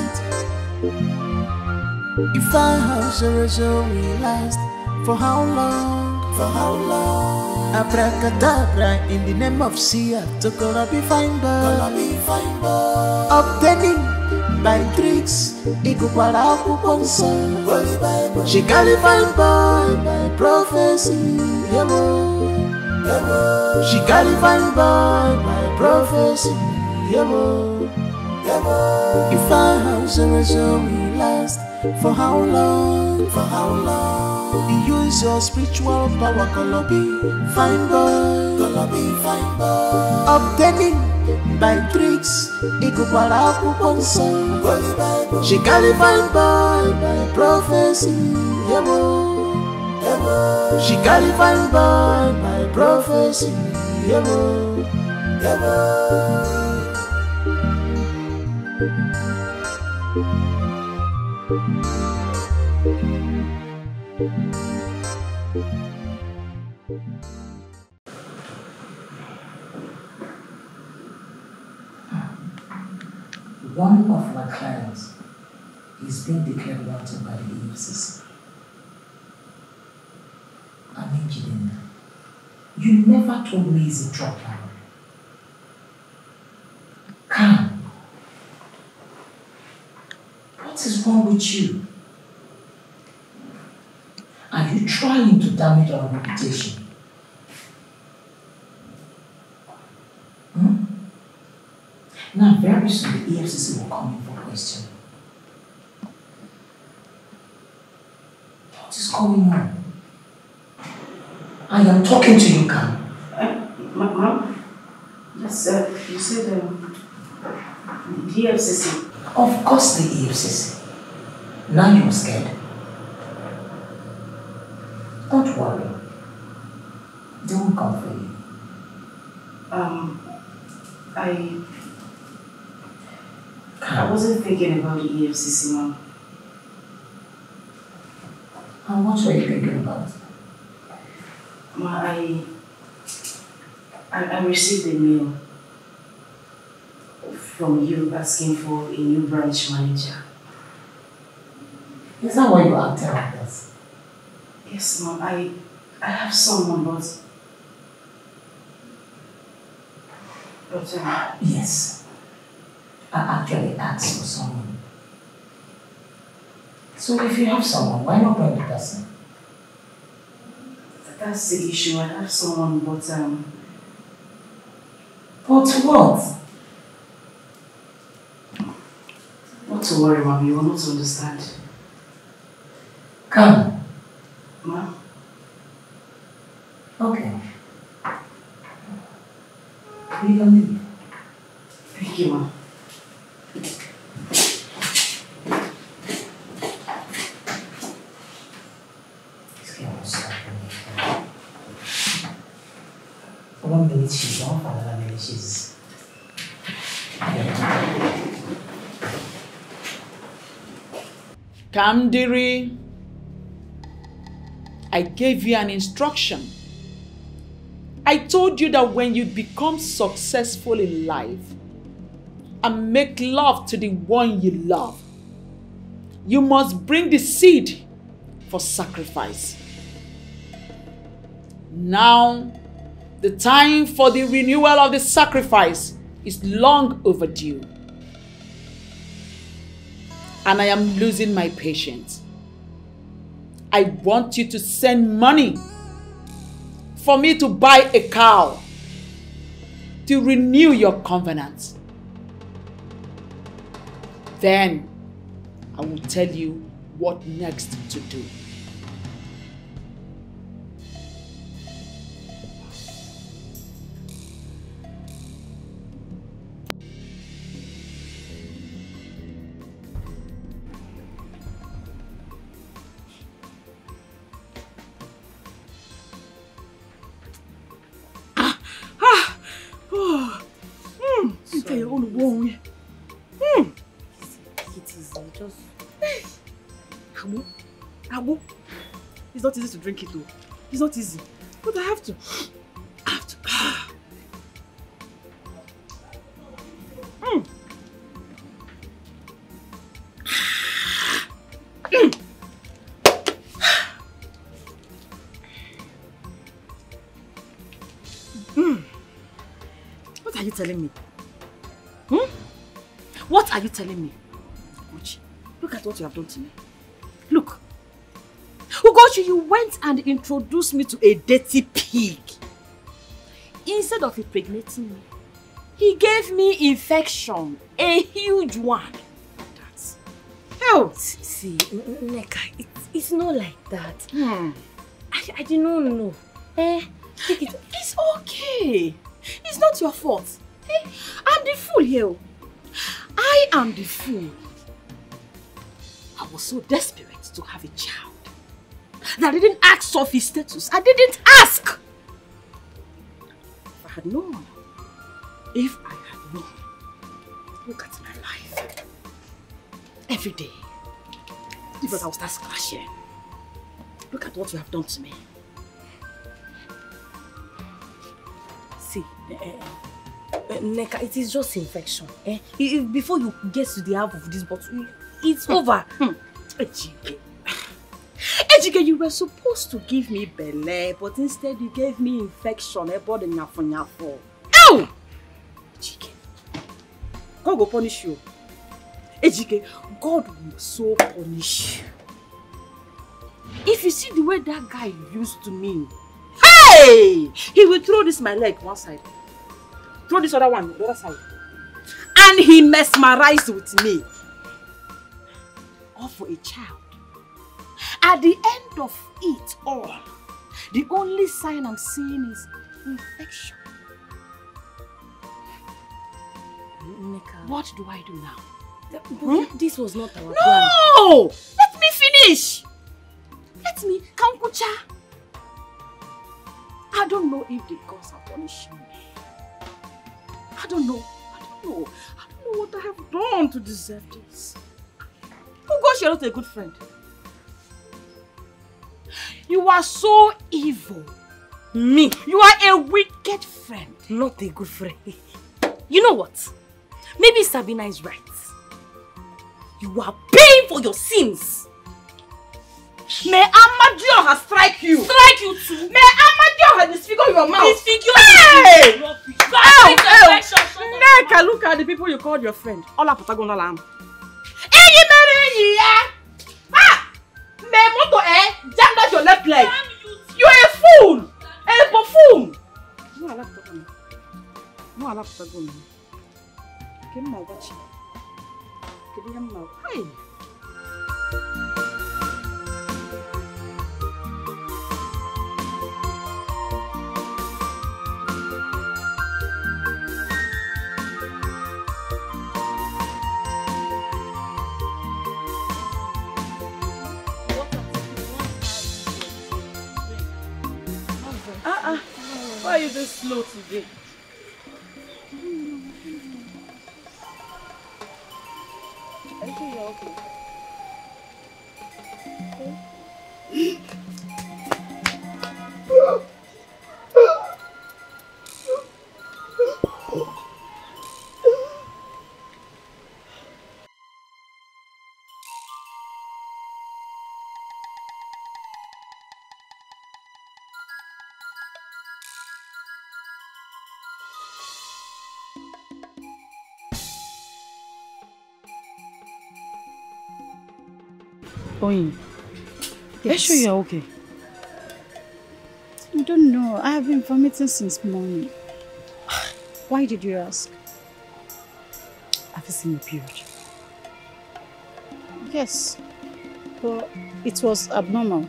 If I have zero zero will last for how long? For how long? Abracadabra in the name of Sia to gonna be fine boy. Gonna be fine boy. Obtaining by tricks, ikukwara akwụkwọ nsọ. She fine boy by prophecy. Yebo, yebo. She fine boy by prophecy. Yebo, yebo. If I have zero will last for how long? For how long? You use your spiritual power, Colobi, fine boy, Colobi, fine boy. Obtaining by tricks, nsọ. She carry fine boy by prophecy, yebo, yebo. She carry fine boy by prophecy, yebo, yebo. One of my clients is being declared wanted by the EFCC. I mean, Jidenna, you never told me he's a lord. Come. What is wrong with you? Are you trying to damage our reputation? Now, very soon, the EFCC will come in for question. What is going on? I am talking to you, Khan. Ma'am? Yes, uh, you said um, the EFCC. Of course, the EFCC. Now you're scared. Don't worry. They will come for you. Um, I I wasn't thinking about the EFCC, ma'am. And what were you thinking about? Ma, I, I I received a mail from you asking for a new branch manager. Is that why you acted like this? Yes, ma'am. I I have someone, but but um, Yes. I actually asked for someone. So if you have someone, why not bring the person? that's the issue. I have someone, but um, But what? not to worry, ma'am. You will not understand. Come. Ma'am. Okay. You can leave. Thank you, ma'am. She's. Kamdiri, I gave you an instruction. I told you that when you become successful in life and make love to the one you love, you must bring the seed for sacrifice. Now, the time for the renewal of the sacrifice is long overdue. And I am losing my patience. I want you to send money for me to buy a cow to renew your covenant. Then I will tell you what next to do. Drink it though. It's not easy. But I have to. I have to. Mm. What are you telling me? Hmm? What are you telling me? Uchi, look at what you have done to me. You went and introduced me to a dirty pig. Instead of impregnating me, he gave me infection, a huge one. That's hell. See, Nneka, it's, it's not like that. Hmm. I, I did not know. Eh? Take it. It's okay. It's not your fault. Eh? I'm the fool here. I am the fool. I was so desperate to have a child that I didn't ask of his status. I didn't ask. If I had known, if I had known, look at my life. Every day, If not, I'll start splashing. Look at what you have done to me. See, eh, eh, eh, Nneka, it is just infection. Eh? If- before you get to the half of this bottle, it's over. Ejike. Ejike, you were supposed to give me belle, but instead you gave me infection. Eh, body nyafo nyafo. Ow! Ejike. God will punish you. Ejike, God will so punish you. If you see the way that guy used to me, hey! He will throw this my leg one side, throw this other one the other side, and he mesmerized with me. All for a child. At the end of it all, the only sign I'm seeing is infection. Nneka. What do I do now? Hmm? But This was not our plan. No! Let me finish! Let me kankucha. I don't know if the gods are punishing me. I don't know. I don't know. I don't know what I have done to deserve this. Oh gosh, you're not a good friend. You are so evil. Me? You are a wicked friend. Not a good friend. You know what? Maybe Sabina is right. You are paying for your sins. May Amadioha strike you. Strike you too. May Amadioha disfigure your mouth. Disfigure Hey! you. Stop ow. it, infection. Neka, look at the people you called your friend. All up Patagon alarm. Enyi mere enyi ya. Ah! May moto eh jam that your left leg. You are a fool. A buffoon. No allow Patagon. No allow Patagon. Kedu ma ụbọchị? Kedu ihe mma? Hey! Uh-uh. Why are you this slow today? I think you're okay. Oyin, are you sure you are okay? I don't know. I have been vomiting since morning. Why did you ask? Have you seen your period? Yes. But it was abnormal.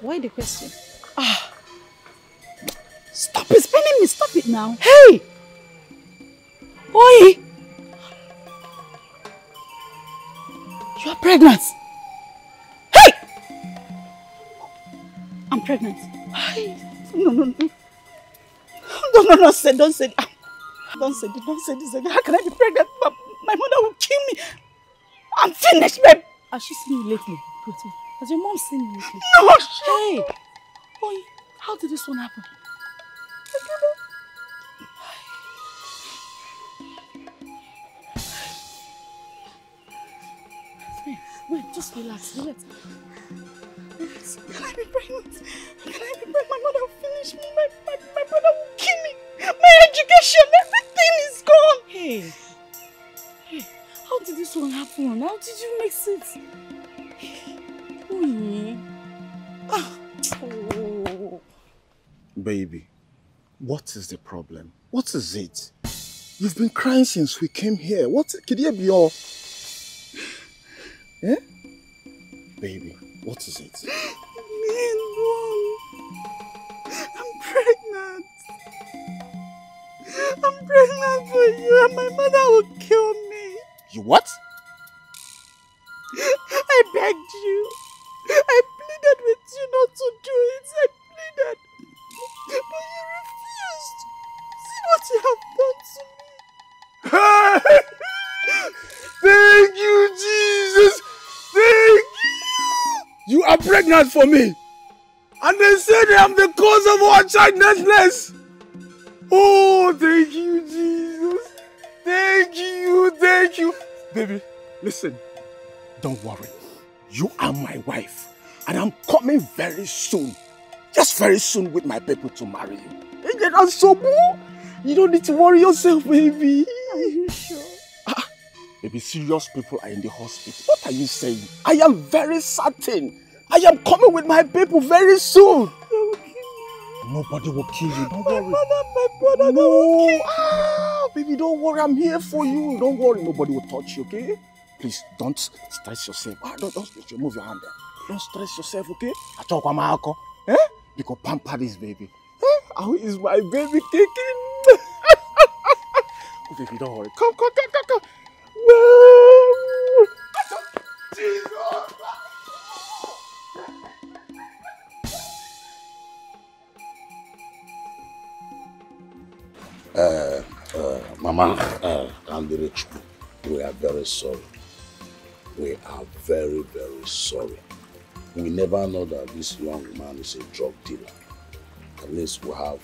Why the question? Ah! Stop it, me! Stop it now! Hey! Oyi! Pregnant! Hey! I'm pregnant. No, no, no. No, no, no, say, don't say it. Ah, don't say it, don't say this again. How can I be pregnant? My, my mother will kill me. I'm finished, babe. Has she seen you lately? Has your mom seen you lately? No, Hey! Oyi, how did this one happen? Relax, relax. Relax. Can I be pregnant? Can I be pregnant? My mother will finish me. My, my, my brother will kill me. My education, everything is gone. Hey! Hey, how did this one happen? How did you mix it? Oyi. Ah. Oh. Baby, what is the problem? What is it? You've been crying since we came here. What could it be your... Eh? Baby, what is it? Me and mom. I'm pregnant. I'm pregnant for you and my mother will kill me. You what? Pregnant for me. And they say that I'm the cause of our childlessness. Oh, thank you, Jesus. Thank you, thank you. Baby, listen, don't worry. You are my wife. And I'm coming very soon. Just very soon with my people to marry you. I'm so You don't need to worry yourself, baby. Are you sure? Ah, Maybe serious people are in the hospital. What are you saying? I am very certain. I am coming with my people very soon. Nobody will kill you. Don't worry. my brother, no. Ah, baby, don't worry. I'm here for you. Don't worry. Nobody will touch you, okay? Please don't stress yourself. Ah, don't, don't stress you. Move your hand there. Don't stress yourself, okay? I talk about my uncle. Eh? You can pamper this baby. Eh? How is my baby kicking? oh, baby, don't worry. Come, come, come, come, come. No. Jesus. Uh, uh, Mama uh, Andirichku, we are very sorry. We are very, very sorry. We never know that this young man is a drug dealer. At least we have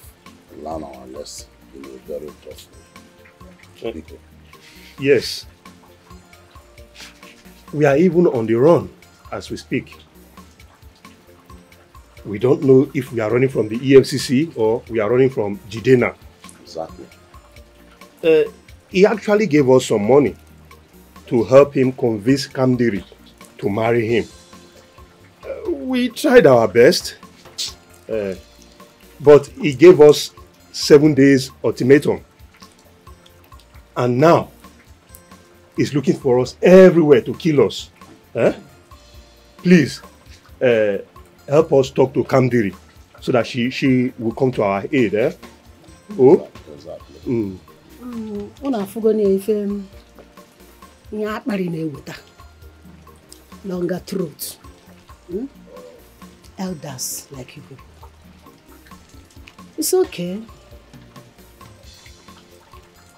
learned our lesson in a very tough way. Biko. Yes. We are even on the run as we speak. We don't know if we are running from the EFCC or we are running from Jidena. Exactly. Uh, he actually gave us some money to help him convince Kamdiri to marry him. Uh, we tried our best, uh, but he gave us seven days ultimatum. And now, he's looking for us everywhere to kill us. Eh? Please, uh, help us talk to Kamdiri so that she, she will come to our aid. Eh? Oh? Mm. unu afụgo na ife ihe akparị na-eweta longer throat Hmm? elders like you it's okay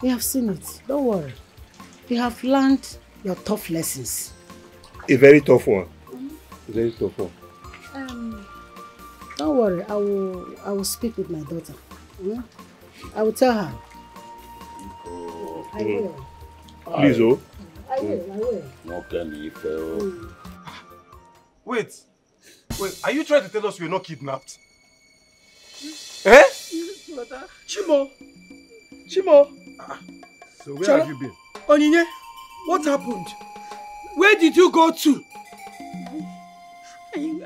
we have seen it don't worry you have learned your tough lessons A very tough one. A very tough one. um, don't worry i will i will speak with my daughter Hmm? I will tell her i Mm. will Please, oh. i will i will Nwoke na ife o. Wait. Wait, are you trying to tell us we're not kidnapped? Eh? Chimo, Chimo, So where Chala- have you been? Onyinye, what happened? Where did you go to?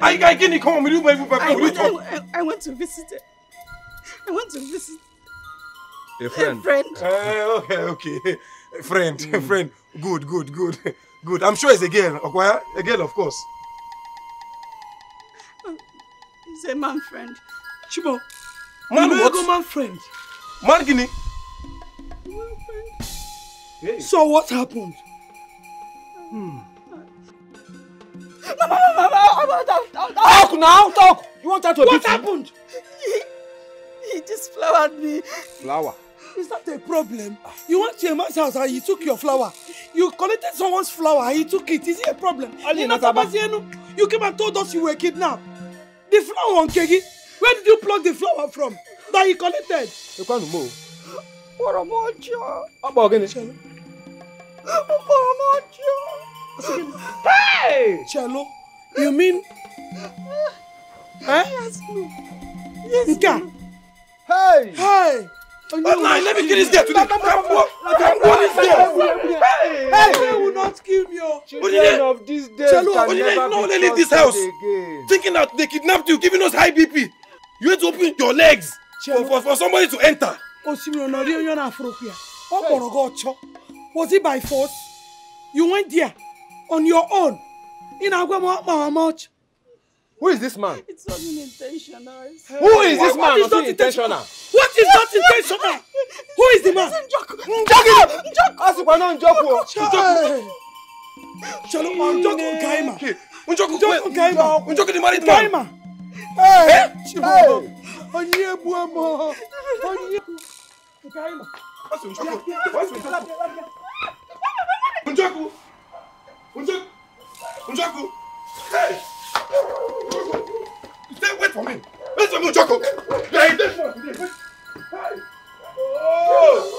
I, I can't come on, will you, will you, I you went. I, I went to visit. I went to visit A friend. friend. Uh, okay, okay. A friend, a friend. Good, good, good. Good. I'm sure it's a girl, Okwaya. A girl, of course. He's a man friend. Chimo, Man you know what? Ego man friend. Man Guinea. So what happened? Talk now, talk. You want her to What happened? He, he just flowered me. Flower. Is that a problem? You went to a man's house and he took your flower. You collected someone's flower and he took it. Is it a problem? Ali, You you came and told us you were kidnapped. The flower on Kegi, where did you pluck the flower from that he collected? Oromocho. Apa gini? Oromocho. Hey! Chelo, you mean? Eh? Yes, no. Nka. Hey! Hey! Oh, no, let me kill this girl today. Come on. Come on, this girl. Hey! Hey! Will not kill me. oh. Children of days Chelo, can never you don't be leave this house. again. Thinking that they kidnapped you, giving us high BP. You had to open your legs for, for, for somebody to enter. Osimiri Onori ya. Ọ kpọrọ gị ọchọ. Was it by force? You went there on your own. Ị na-agwa m ọkpa how much? Who is this man? It's not intentional. Who is this What man? is Was not intentional? What is not intentional? Who is the man? Njoku! Asikwa no Njoku o. Hey! Chalo, Njoku Gaima. Njoku, Njoku Gaima. Njoku the married man. Gaima. Hey! Chibo. Onye egbu emo. Onye. Gaima. What's Njoku? What's Njoku? Njoku! Njoku! Njoku! Hey! Wait for me. Wait for me, Joko. Yeah, he did for me. Wait. Oh.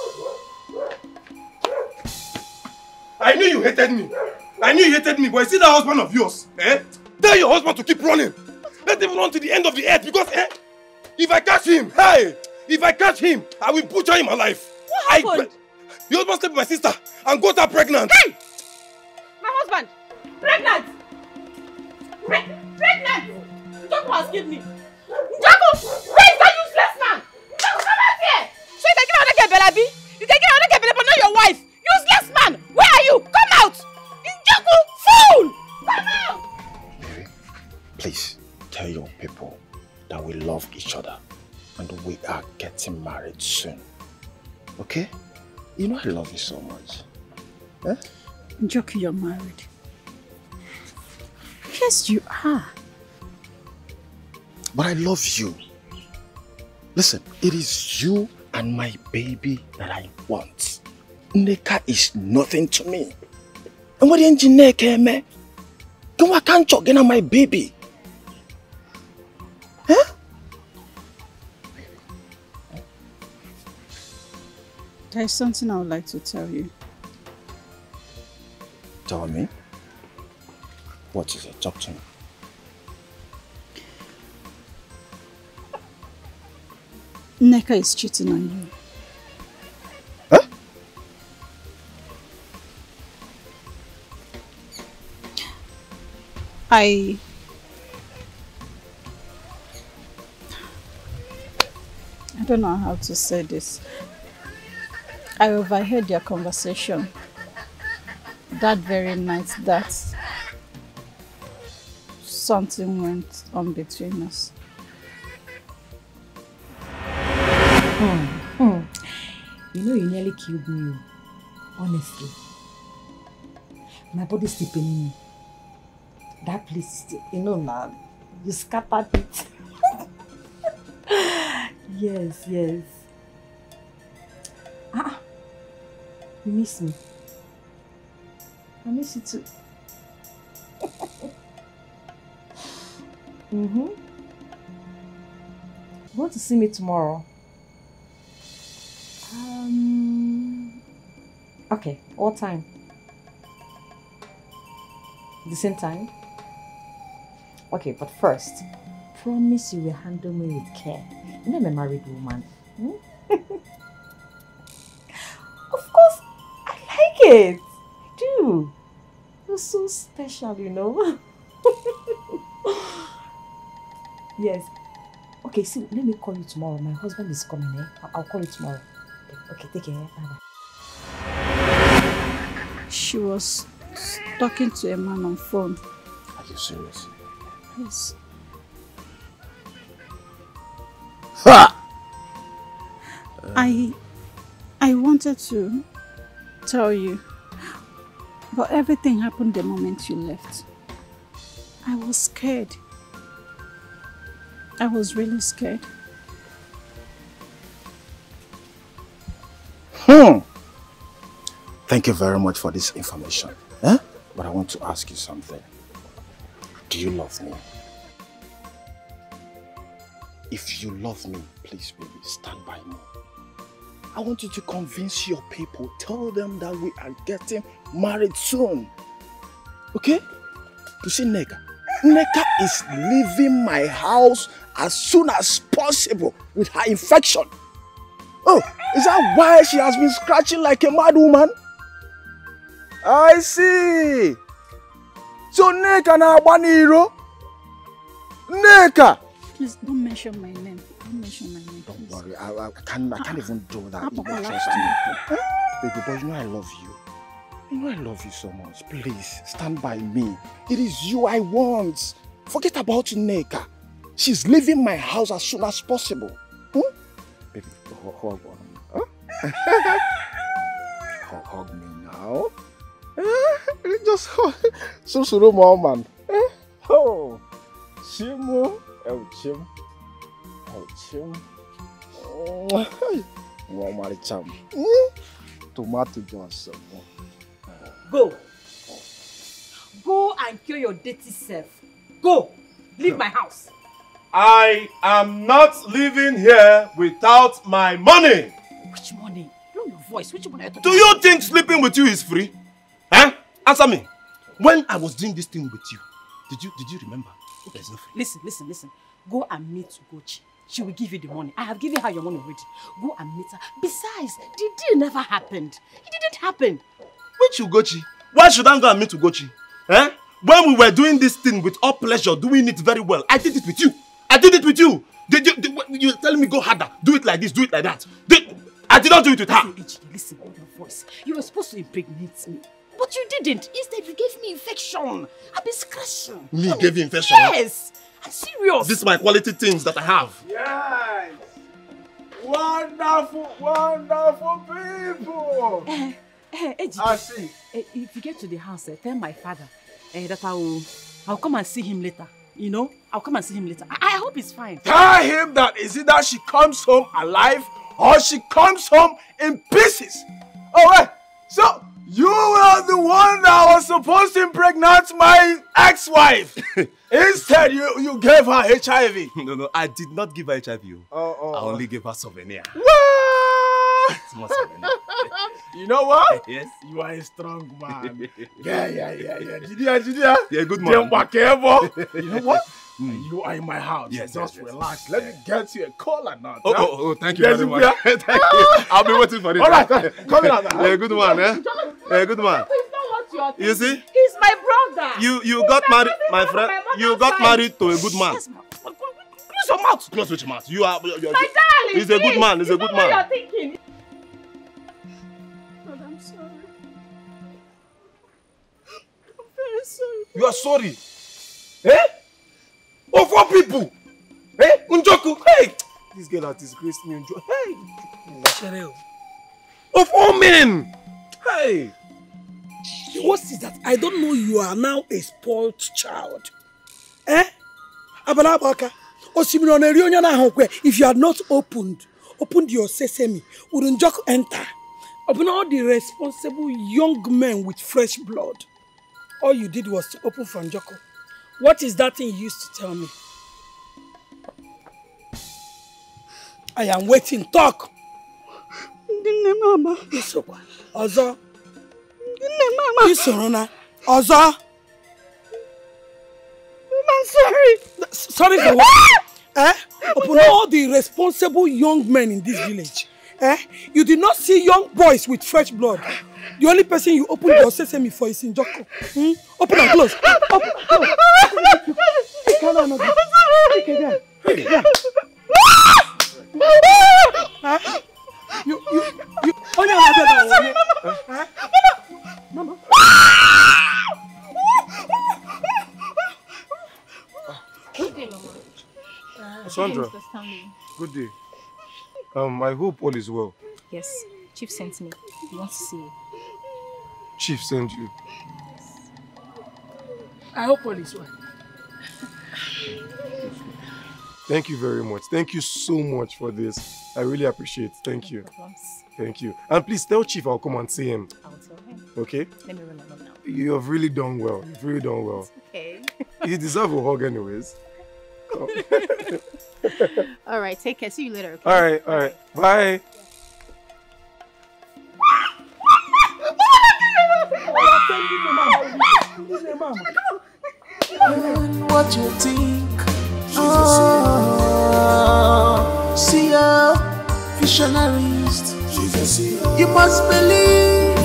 I knew you hated me. I knew you hated me, but you see that husband of yours, eh? Tell your husband to keep running. Let him run to the end of the earth because, eh? If I catch him, hey! If I catch him, I will butcher him alive. What happened? I, your husband slept with my sister and got her pregnant. Hey! My husband! Pregnant! Pre pregnant! Njoku has killed me! Njoku! Where is that useless man? Njoku, come out here! So you can get out of Belabi? You can get out of Belabi, but not your wife! Useless man! Where are you? Come out! Njoku! Fool! Come out! Mary, please tell your people that we love each other and we are getting married soon. Okay? You know I love you so much. Eh? Njoku, you're married. Yes, you are. But I love you. Listen, it is you and my baby that I want. Nneka is nothing to me. And what the engineer came, eh, man? Come on, can't you get my baby? Eh? There is something I would like to tell you. Tell me. What is it? Talk to me. Nneka is cheating on you. Huh? I I don't know how to say this. I overheard your conversation that very night that something went on between us. Hmm. Hmm. You know you nearly killed me. oh. Honestly. My body's still paining me. That place you know now, you scattered it. yes, yes. Ah, you miss me. I miss you too. Mm-hmm. You want to see me tomorrow? Um. Okay. What time? The same time? Okay, but first, promise you will handle me with care. You know I'm a married woman. hmm? of course, I like it. I do. You're so special, you know. yes. Okay, see, let me call you tomorrow. My husband is coming, eh? I'll, I'll call you tomorrow. Okay, take care. Bye-bye. She was talking to a man on phone. Are you serious? Yes. Ha! I I wanted to tell you, but everything happened the moment you left. I was scared. I was really scared. Hmm. Thank you very much for this information. Eh? But I want to ask you something. Do you love me? If you love me, please, baby, stand by me. I want you to convince your people. Tell them that we are getting married soon. Okay? You see, Nneka? Nneka is leaving my house as soon as possible with her infection. Oh, is that why she has been scratching like a mad woman? I see. So Nneka na agba n'iro? Nneka! Please don't mention my name. Don't mention my name. Don't worry, I, I, can't, I can't ah, even do that. Ah, you Papa, trust me. Baby, but you know I love you. You know I love you so much. Please, stand by me. It is you I want. Forget about Nneka. She's leaving my house as soon as possible. Hmm? Baby, hu- hug on. Huh? hug, me now. Eh, Just hug. So, so, man. Eh? Oh, Chimu. Oh, Chim. Oh, Chim. Wow, Maricham. Tomato Johnson. Go. Go and kill your dirty self. Go. Leave my house. I am not leaving here without my money. Which money? Lower your voice. Which money Do you think sleeping with you is free? Huh? Answer me. When I was doing this thing with you, did you did you remember? There's no free. Listen, listen, listen. Go and meet Ugochi. She will give you the money. I have given her your money already. Go and meet her. Besides, the deal never happened. It didn't happen. Which Ugochi? Why should I go and meet Ugochi? Eh? When we were doing this thing with all pleasure, doing it very well, I did it with you. I did it with you. Did you, did, you were telling me go harder, do it like this, do it like that. Did, I did not do it with her. Listen, listen, hold your voice. You were supposed to impregnate me. But you didn't. Instead, you gave me infection. I've been scratching. Me gave you infection? Yes. I'm serious. These are my quality things that I have. Yes! Wonderful, wonderful people! Eh, eh, Eji, I see. eh, if you get to the house, eh, tell my father eh, that I will, I'll come and see him later. You know, I'll come and see him later. I, I hope he's fine. Tell him that is it that she comes home alive or she comes home in pieces. Oh, wait. So, you were the one that was supposed to impregnate my ex-wife. Instead, you, you gave her HIV. No, no, I did not give her HIV. Oh, oh, I oh. only gave her souvenir. What? Small souvenir. You know what? Yes. You are a strong man. yeah, yeah, yeah, yeah. Jidia, Jidia. Yeah, good man. Then whatever. You know what? Mm. You are in my house. Yes, Just yes, yes. relax. Let me get you a cola now. Oh, huh? oh, oh, thank you Yes, very much. thank you. I'll be waiting for it. All right, come in now. Yeah, good man, eh? Yeah, good man. It's not what you You see? He's my brother. You you got married, my friend. You got married to a good man. Close your mouth. Close with your mouth. You are. You are My darling, He's a good man. He's a good know what man. you're thinking. I'm sorry. You are sorry. Eh? Of all people. Eh? Unjoku. Hey! This girl has disgraced me. Unjoku. Hey! Cheryl. Of all men. Hey! Worst is that I don't know you are now a spoiled child. Eh? Abalabaka. Osimiri na-eri onye na-ahụ kwe. If you had not opened, opened your sesame, would Njok enter? Upon all the responsible young men with fresh blood, all you did was to open for Njoko. What is that thing you used to tell me? I am waiting. Talk. Nne mama. Isokwa. Ọzọ. Nne mama. Isoro na. Ọzọ. I'm sorry. Sorry for what? eh? Upon all the responsible young men in this village, eh? You did not see young boys with fresh blood. The only person you opened your sesame for is Njoku. Hmm? Open and close. Open and close. Take her down, Obi. Take her down. Take her down. Huh? You, you, you. Oh, yeah, yeah, yeah, yeah. Huh? Mama. Good day, Mama. Sandra. Mr. Stanley. Good day. Um, I hope all is well. Yes, Chief sent me. He wants to see you. Chief sent you. Yes. I hope all is well. Thank you very much. Thank you so much for this. I really appreciate it. Thank you. Problems. Thank you. And please tell Chief I'll come and see him. I'll tell him. Okay? Let me run along now. You have really done well. You've really done well. Okay. You deserve a hug anyways. All right, take care. See you later. okay? all right, all right. Bye. what you think. Oh, see ya, visionarist. You must believe,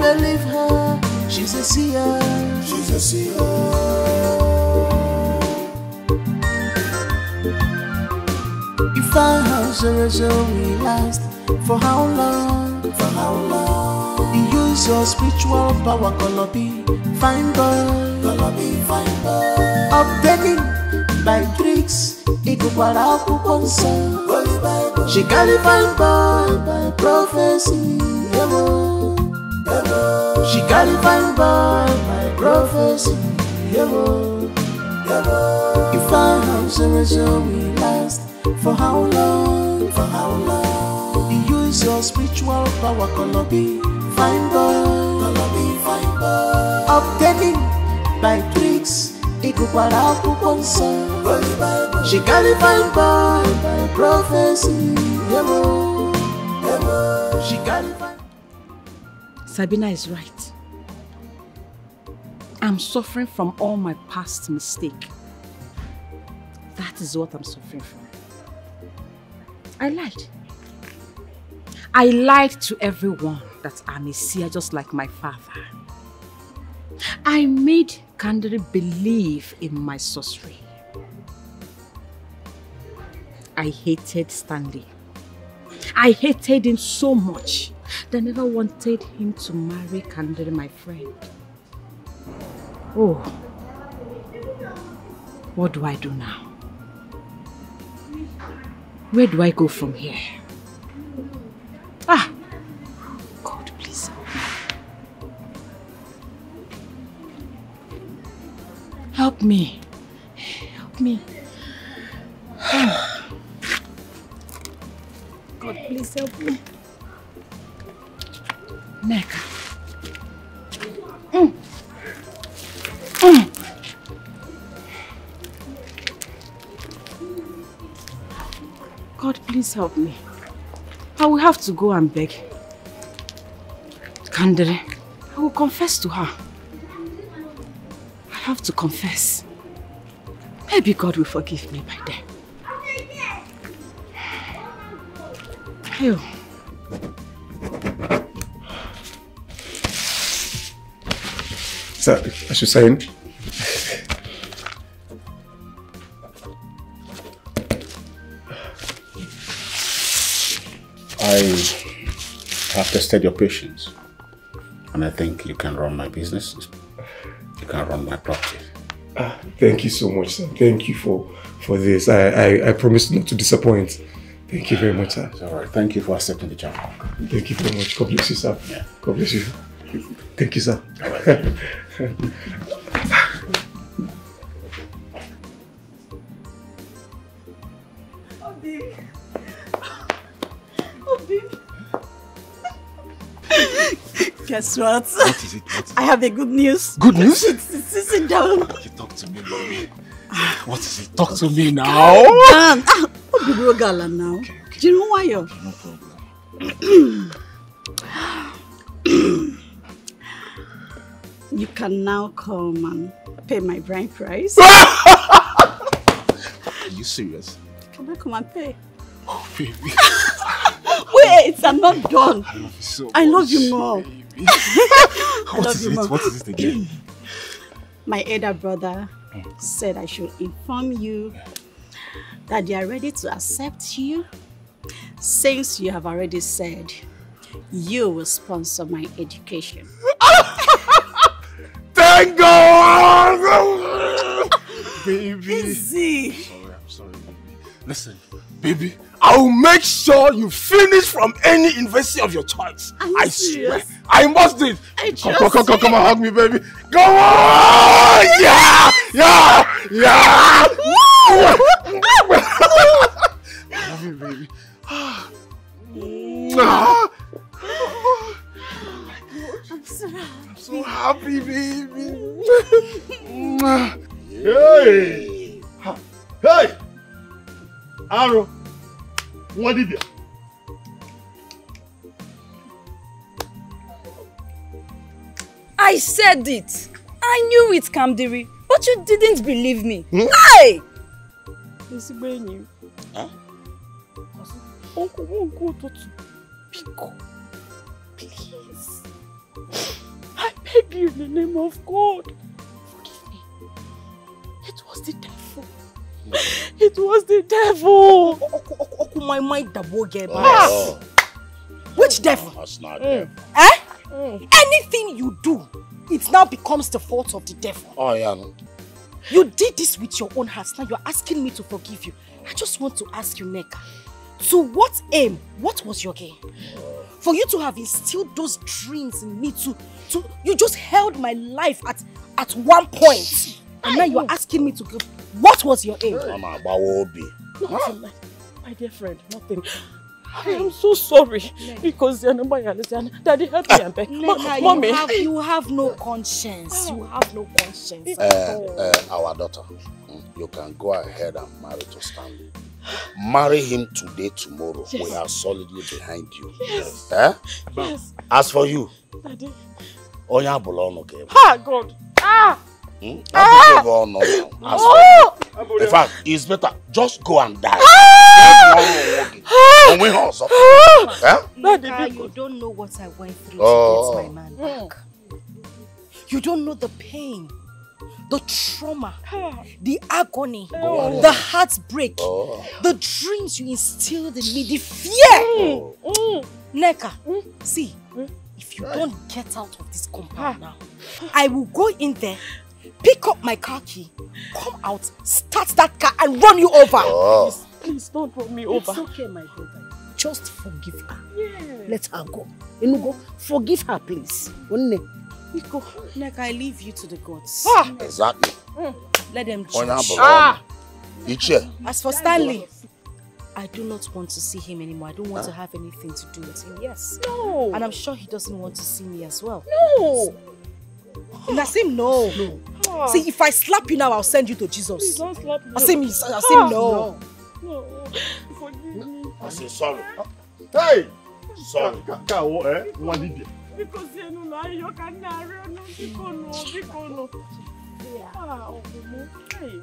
believe her. She's a seer. She's a seer. If I have zero zero we last for how long? For how long? You use your spiritual power, gonna be fine boy. Gonna be fine boy. Updating by tricks, ikukwara akwụkwọ nsọ. She carry fine boy by prophecy. Ebo, ebo. She carry fine boy by prophecy. Ebo, ebo. If I have zero zero we last for how long? For how long? You use your spiritual power, be fine boy. Be fine boy. Updating by tricks, ịgụkwara akwụkwọ nsọ she fine boy by prophecy yemo yemo she Sabina is right. I'm suffering from all my past mistake. That is what I'm suffering from. I lied. I lied to everyone that I'm a seer just like my father. I made Kamdiri believe in my sorcery. I hated Stanley. I hated him so much that I never wanted him to marry Kamdiri, my friend. Oh, what do I do now? Where do I go from here? Ah, God, please help me. Help me. Help me. I will have to go and beg. Kamdiri, I will confess to her. I have to confess. Maybe God will forgive me by then. Ew. So, as you're saying, I tested your patience, and I think you can run my business. You can run my property. ah, thank you so much, sir. Thank you for for this. I, I I promise not to disappoint. Thank you very much, sir. It's all right. Thank you for accepting the job. Thank you very much. God bless you, sir. Yeah. God bless you. Thank you, sir. Guess what? What is it? What is I have a good news. Good news? Sit, down. You talk to me, mommy. What is it? Talk to me now. Calm down. Ah, Obi bro gala now. Jiri nwayọ. No problem. You can now come and pay my bride price. Are you serious? Can I come and pay? Oh, baby. Wait, I'm not done. I love you so I love you more. baby. What you it? What is it again? My elder brother said I should inform you that they are ready to accept you since you have already said you will sponsor my education. Thank God! baby. Easy. Sorry, I'm sorry, baby. Listen, baby. I will make sure you finish from any university of your choice. Are you I serious? swear. I must do it. I Come, come, come, come, come and hug me, baby. Go on! Yeah! Yeah! Yeah! I love you, baby. I'm so I'm so happy, baby. hey! Hey! Aro, nwa dibịa. I said it. I knew it, Kamdiri. But you didn't believe me. Hey! ezigbo enyi m. Uncle, nke ụtụtụ. Biko. Please. I beg you in the name of God. Forgive me. It was the devil. It was the devil. Oku, my mind that will get Oh. Which devil? Ah, that's not hmm. Eh? Hmm. Anything you do, it now becomes the fault of the devil. Oh, yeah. no. You did this with your own hands. Now you're asking me to forgive you. I just want to ask you, Neka. To what aim? What was your gain? For you to have instilled those dreams in me to, to you just held my life at at one point. And now you're asking me to give. What was your aim? Mama, agbawa obi. Nothing, my, my dear friend, nothing. I am so sorry because the number you understand. Daddy, help me and beg. Neka, Mommy. you have, you have no conscience. You have no conscience. Uh, uh, our daughter, mm, you can go ahead and marry to Stanley. Marry him today, tomorrow. We Yes. are solidly behind you. Yes. Eh? Yes. As for you, Daddy. ka ị bụ. Ah, God. Ah! Hmm? Abụghị ebe ọnụ now. As for you, ah! in fact, it's better just go and die. Get one onwe gị. Onwe ha ọzọ. Neka, you don't know what I went through Oh. to get oh. my man back. You don't know the pain, the trauma, the agony, Oh. the heartbreak, Oh. the dreams you instilled in me, the fear. Oh. Neka, hmm. see, hmm. if you don't get out of this compound ah. now, I will go in there, pick up my car key, come out, start that car and run you over. Oh. Please, please don't run me over. It's okay, my brother. Just forgive her. Yeah. Let her go. Enugo, forgive her, please. Onne. Nico, Neka, I leave you to the gods. Ah. Exactly. Hmm. Let them Onye judge. abụla ọnụ. Ichie. As for Stanley, I do not want to see him anymore. I don't want to have anything to do with him. Yes. No. And I'm sure he doesn't want to see me as well. No. Nasim, no. Ah. See, if I slap you now, I'll send you to Jesus. Please don't slap me. I'll say me. I'll say Ah. no. No. Forgive me. I say sorry. Hey! Sorry. Ka wo eh nwa dibia. Biko si enu na ayọ ka nna arịọ nụ. Biko nụ, biko nụ. Ah, ọgwụ mụ. Hey.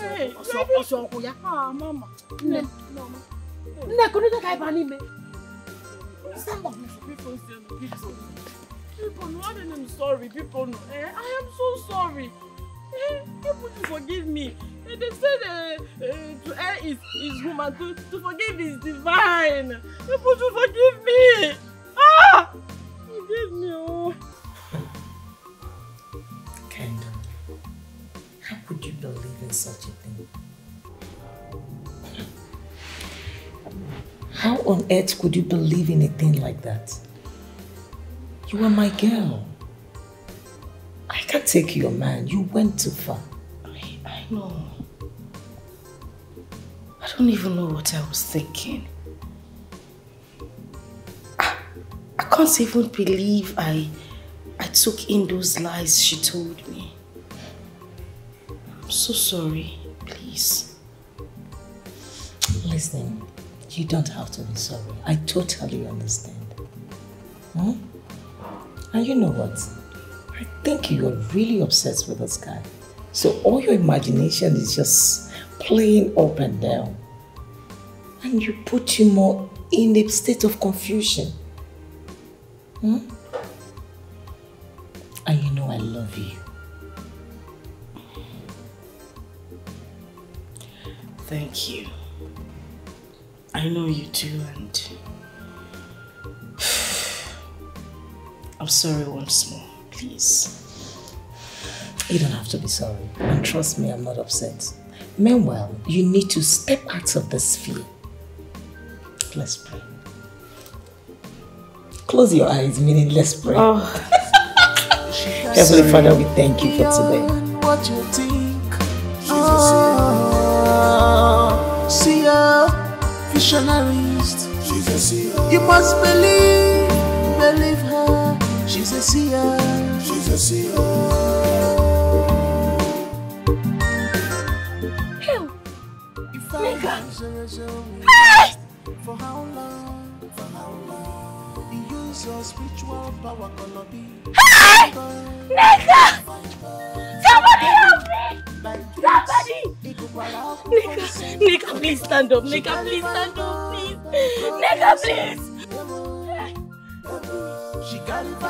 Hey. ọsọ- baby. ọsọ ọkwụ ya. Ah, mama. Nne. Mama. Nne, kunu ka ịba n'ime. Stand up. Biko si enu, biko. Biko nụ, adịghị m sorry, People nụ. Eh, I am so sorry. Eh, people to forgive me. Eh, they said uh, uh, to err is, is human, to, to forgive is divine. People to forgive me. Ah! Forgive me, oh. Kendall, how could you believe in such a thing? How on earth could you believe in a thing like that? You are my girl. I can't take your man. You went too far. I know. I don't even know what I was thinking. I, I can't even believe I I took in those lies she told me. I'm so sorry. Please. Listen, you don't have to be sorry. I totally understand. Hmm? And you know what? I think you're really obsessed with this guy. So all your imagination is just playing up and down. And you put him more in a state of confusion. Hmm? And you know I love you. Thank you. I know you do and I'm sorry once more. Please. You don't have to be sorry. And trust me, I'm not upset. Meanwhile, you need to step out of this fear. Let's pray. Close your eyes, meaning let's pray. Oh. Heavenly Father, we thank you for today. What you think? Oh, see ya, visionarist. She's a seer. You must believe, believe her. She's a seer. She's a seer. If I was ah! for how long? For how long? You use your spiritual power, gonna be. Hey! Nigga! Somebody help me! Somebody! Nika, Nika, please stand up. Nika, please stand up, please. Nika, please. If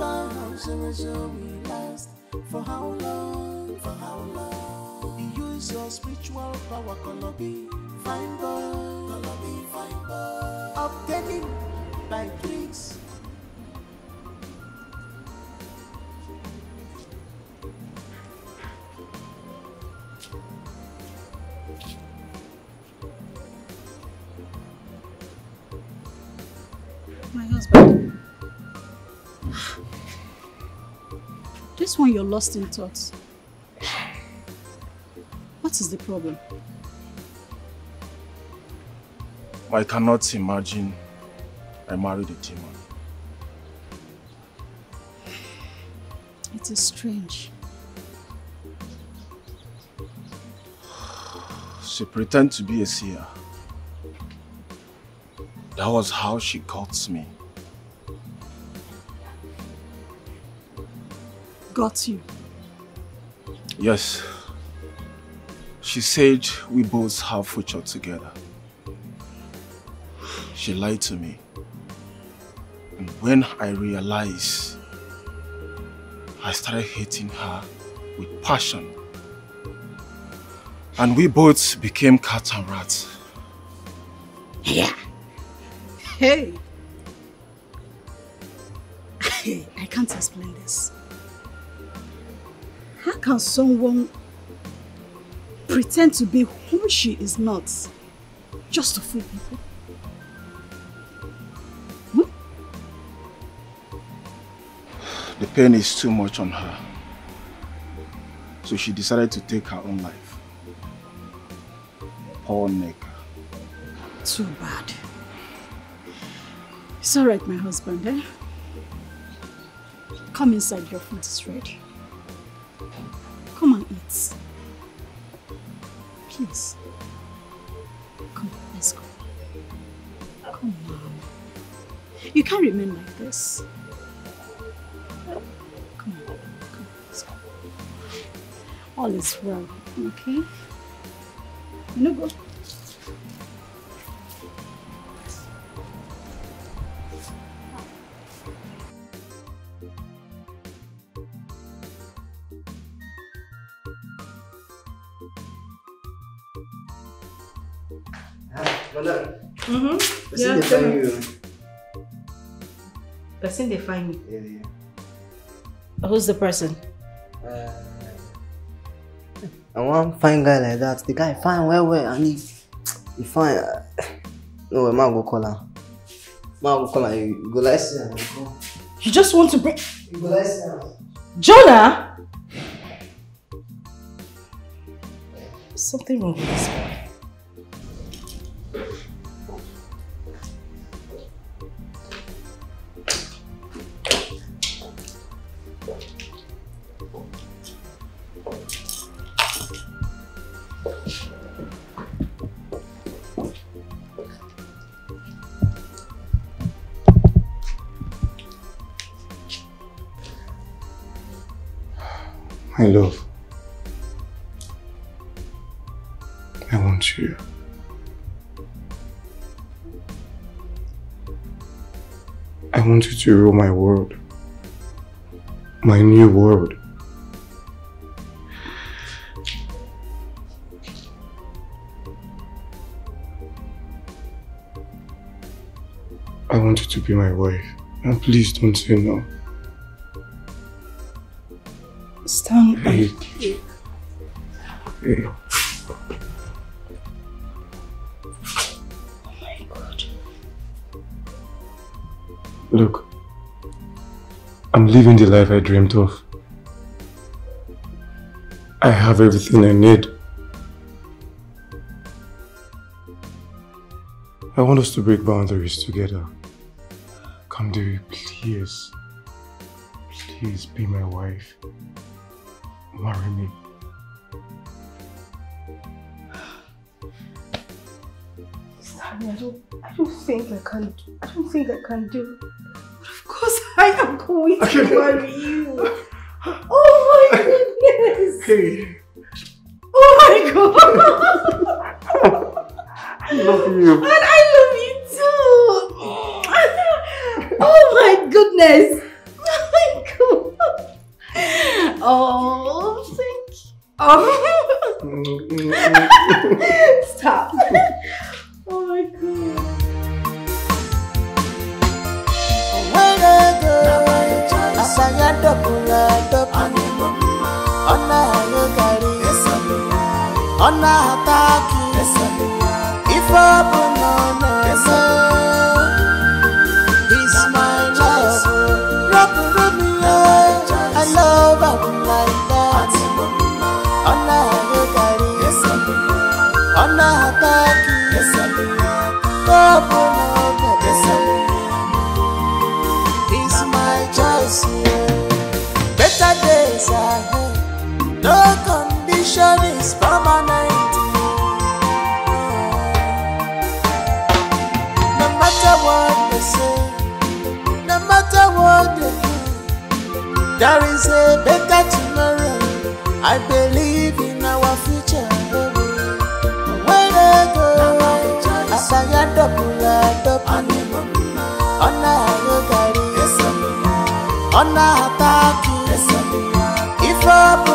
I house a resume last, for how long? For how long? Use your spiritual power, be fine boy, be fine boy. Obtaining by tricks. You're lost in thoughts. What is the problem? I cannot imagine I married a demon. It is strange. She pretended to be a seer. That was how she got me. Got you. Yes. She said we both have future together. She lied to me. And when I realized, I started hating her with passion. And we both became cat and rat. Yeah. Hey. Hey, I can't explain this. How can someone pretend to be who she is not just to fool people? The pain is too much on her. So she decided to take her own life. Poor Nick. Too bad. It's alright, my husband, eh? Come inside, your food is ready. Come and eat. Please. Come, on, let's go. Come on. You can't remain like this. Come on, come, let's go. All is well, okay? You know, go. Madam. Mm-hmm. Person Yeah, dey find you. Person they find me. Yeah, yeah. Who's the person? Uh, I want fine guy like that. The guy fine well well and he he fine. Uh, no, man go call her. Man go call her. You go like see am. you. You just want to bring You go like see am. Jonah? Something wrong with this boy. My love. I want you. I want you to rule my world. My new world. I want you to be my wife. And please don't say no. Stan, Hey. Hey. Look, I'm living the life I dreamed of. I have everything I need. I want us to break boundaries together. Come, dear, please. Please be my wife. Marry me. Stanley, I don't, I don't think I can, I don't think I can do But Of course I am going to marry you. Oh my goodness. Hey. Oh my god. I love you. And I love you too. Oh my goodness. Oh my god. Thank you. Oh. Stop. Oh my god. asanya dọpụla dọpụ ọ na-anyụkarị ọ na-ata akị ife ọ there is a better tomorrow. I believe in our future. When I go, asaya double double. Ọ̀nà àgọ́gàrí, ọ̀nà àtàkì, ìfọ̀ bò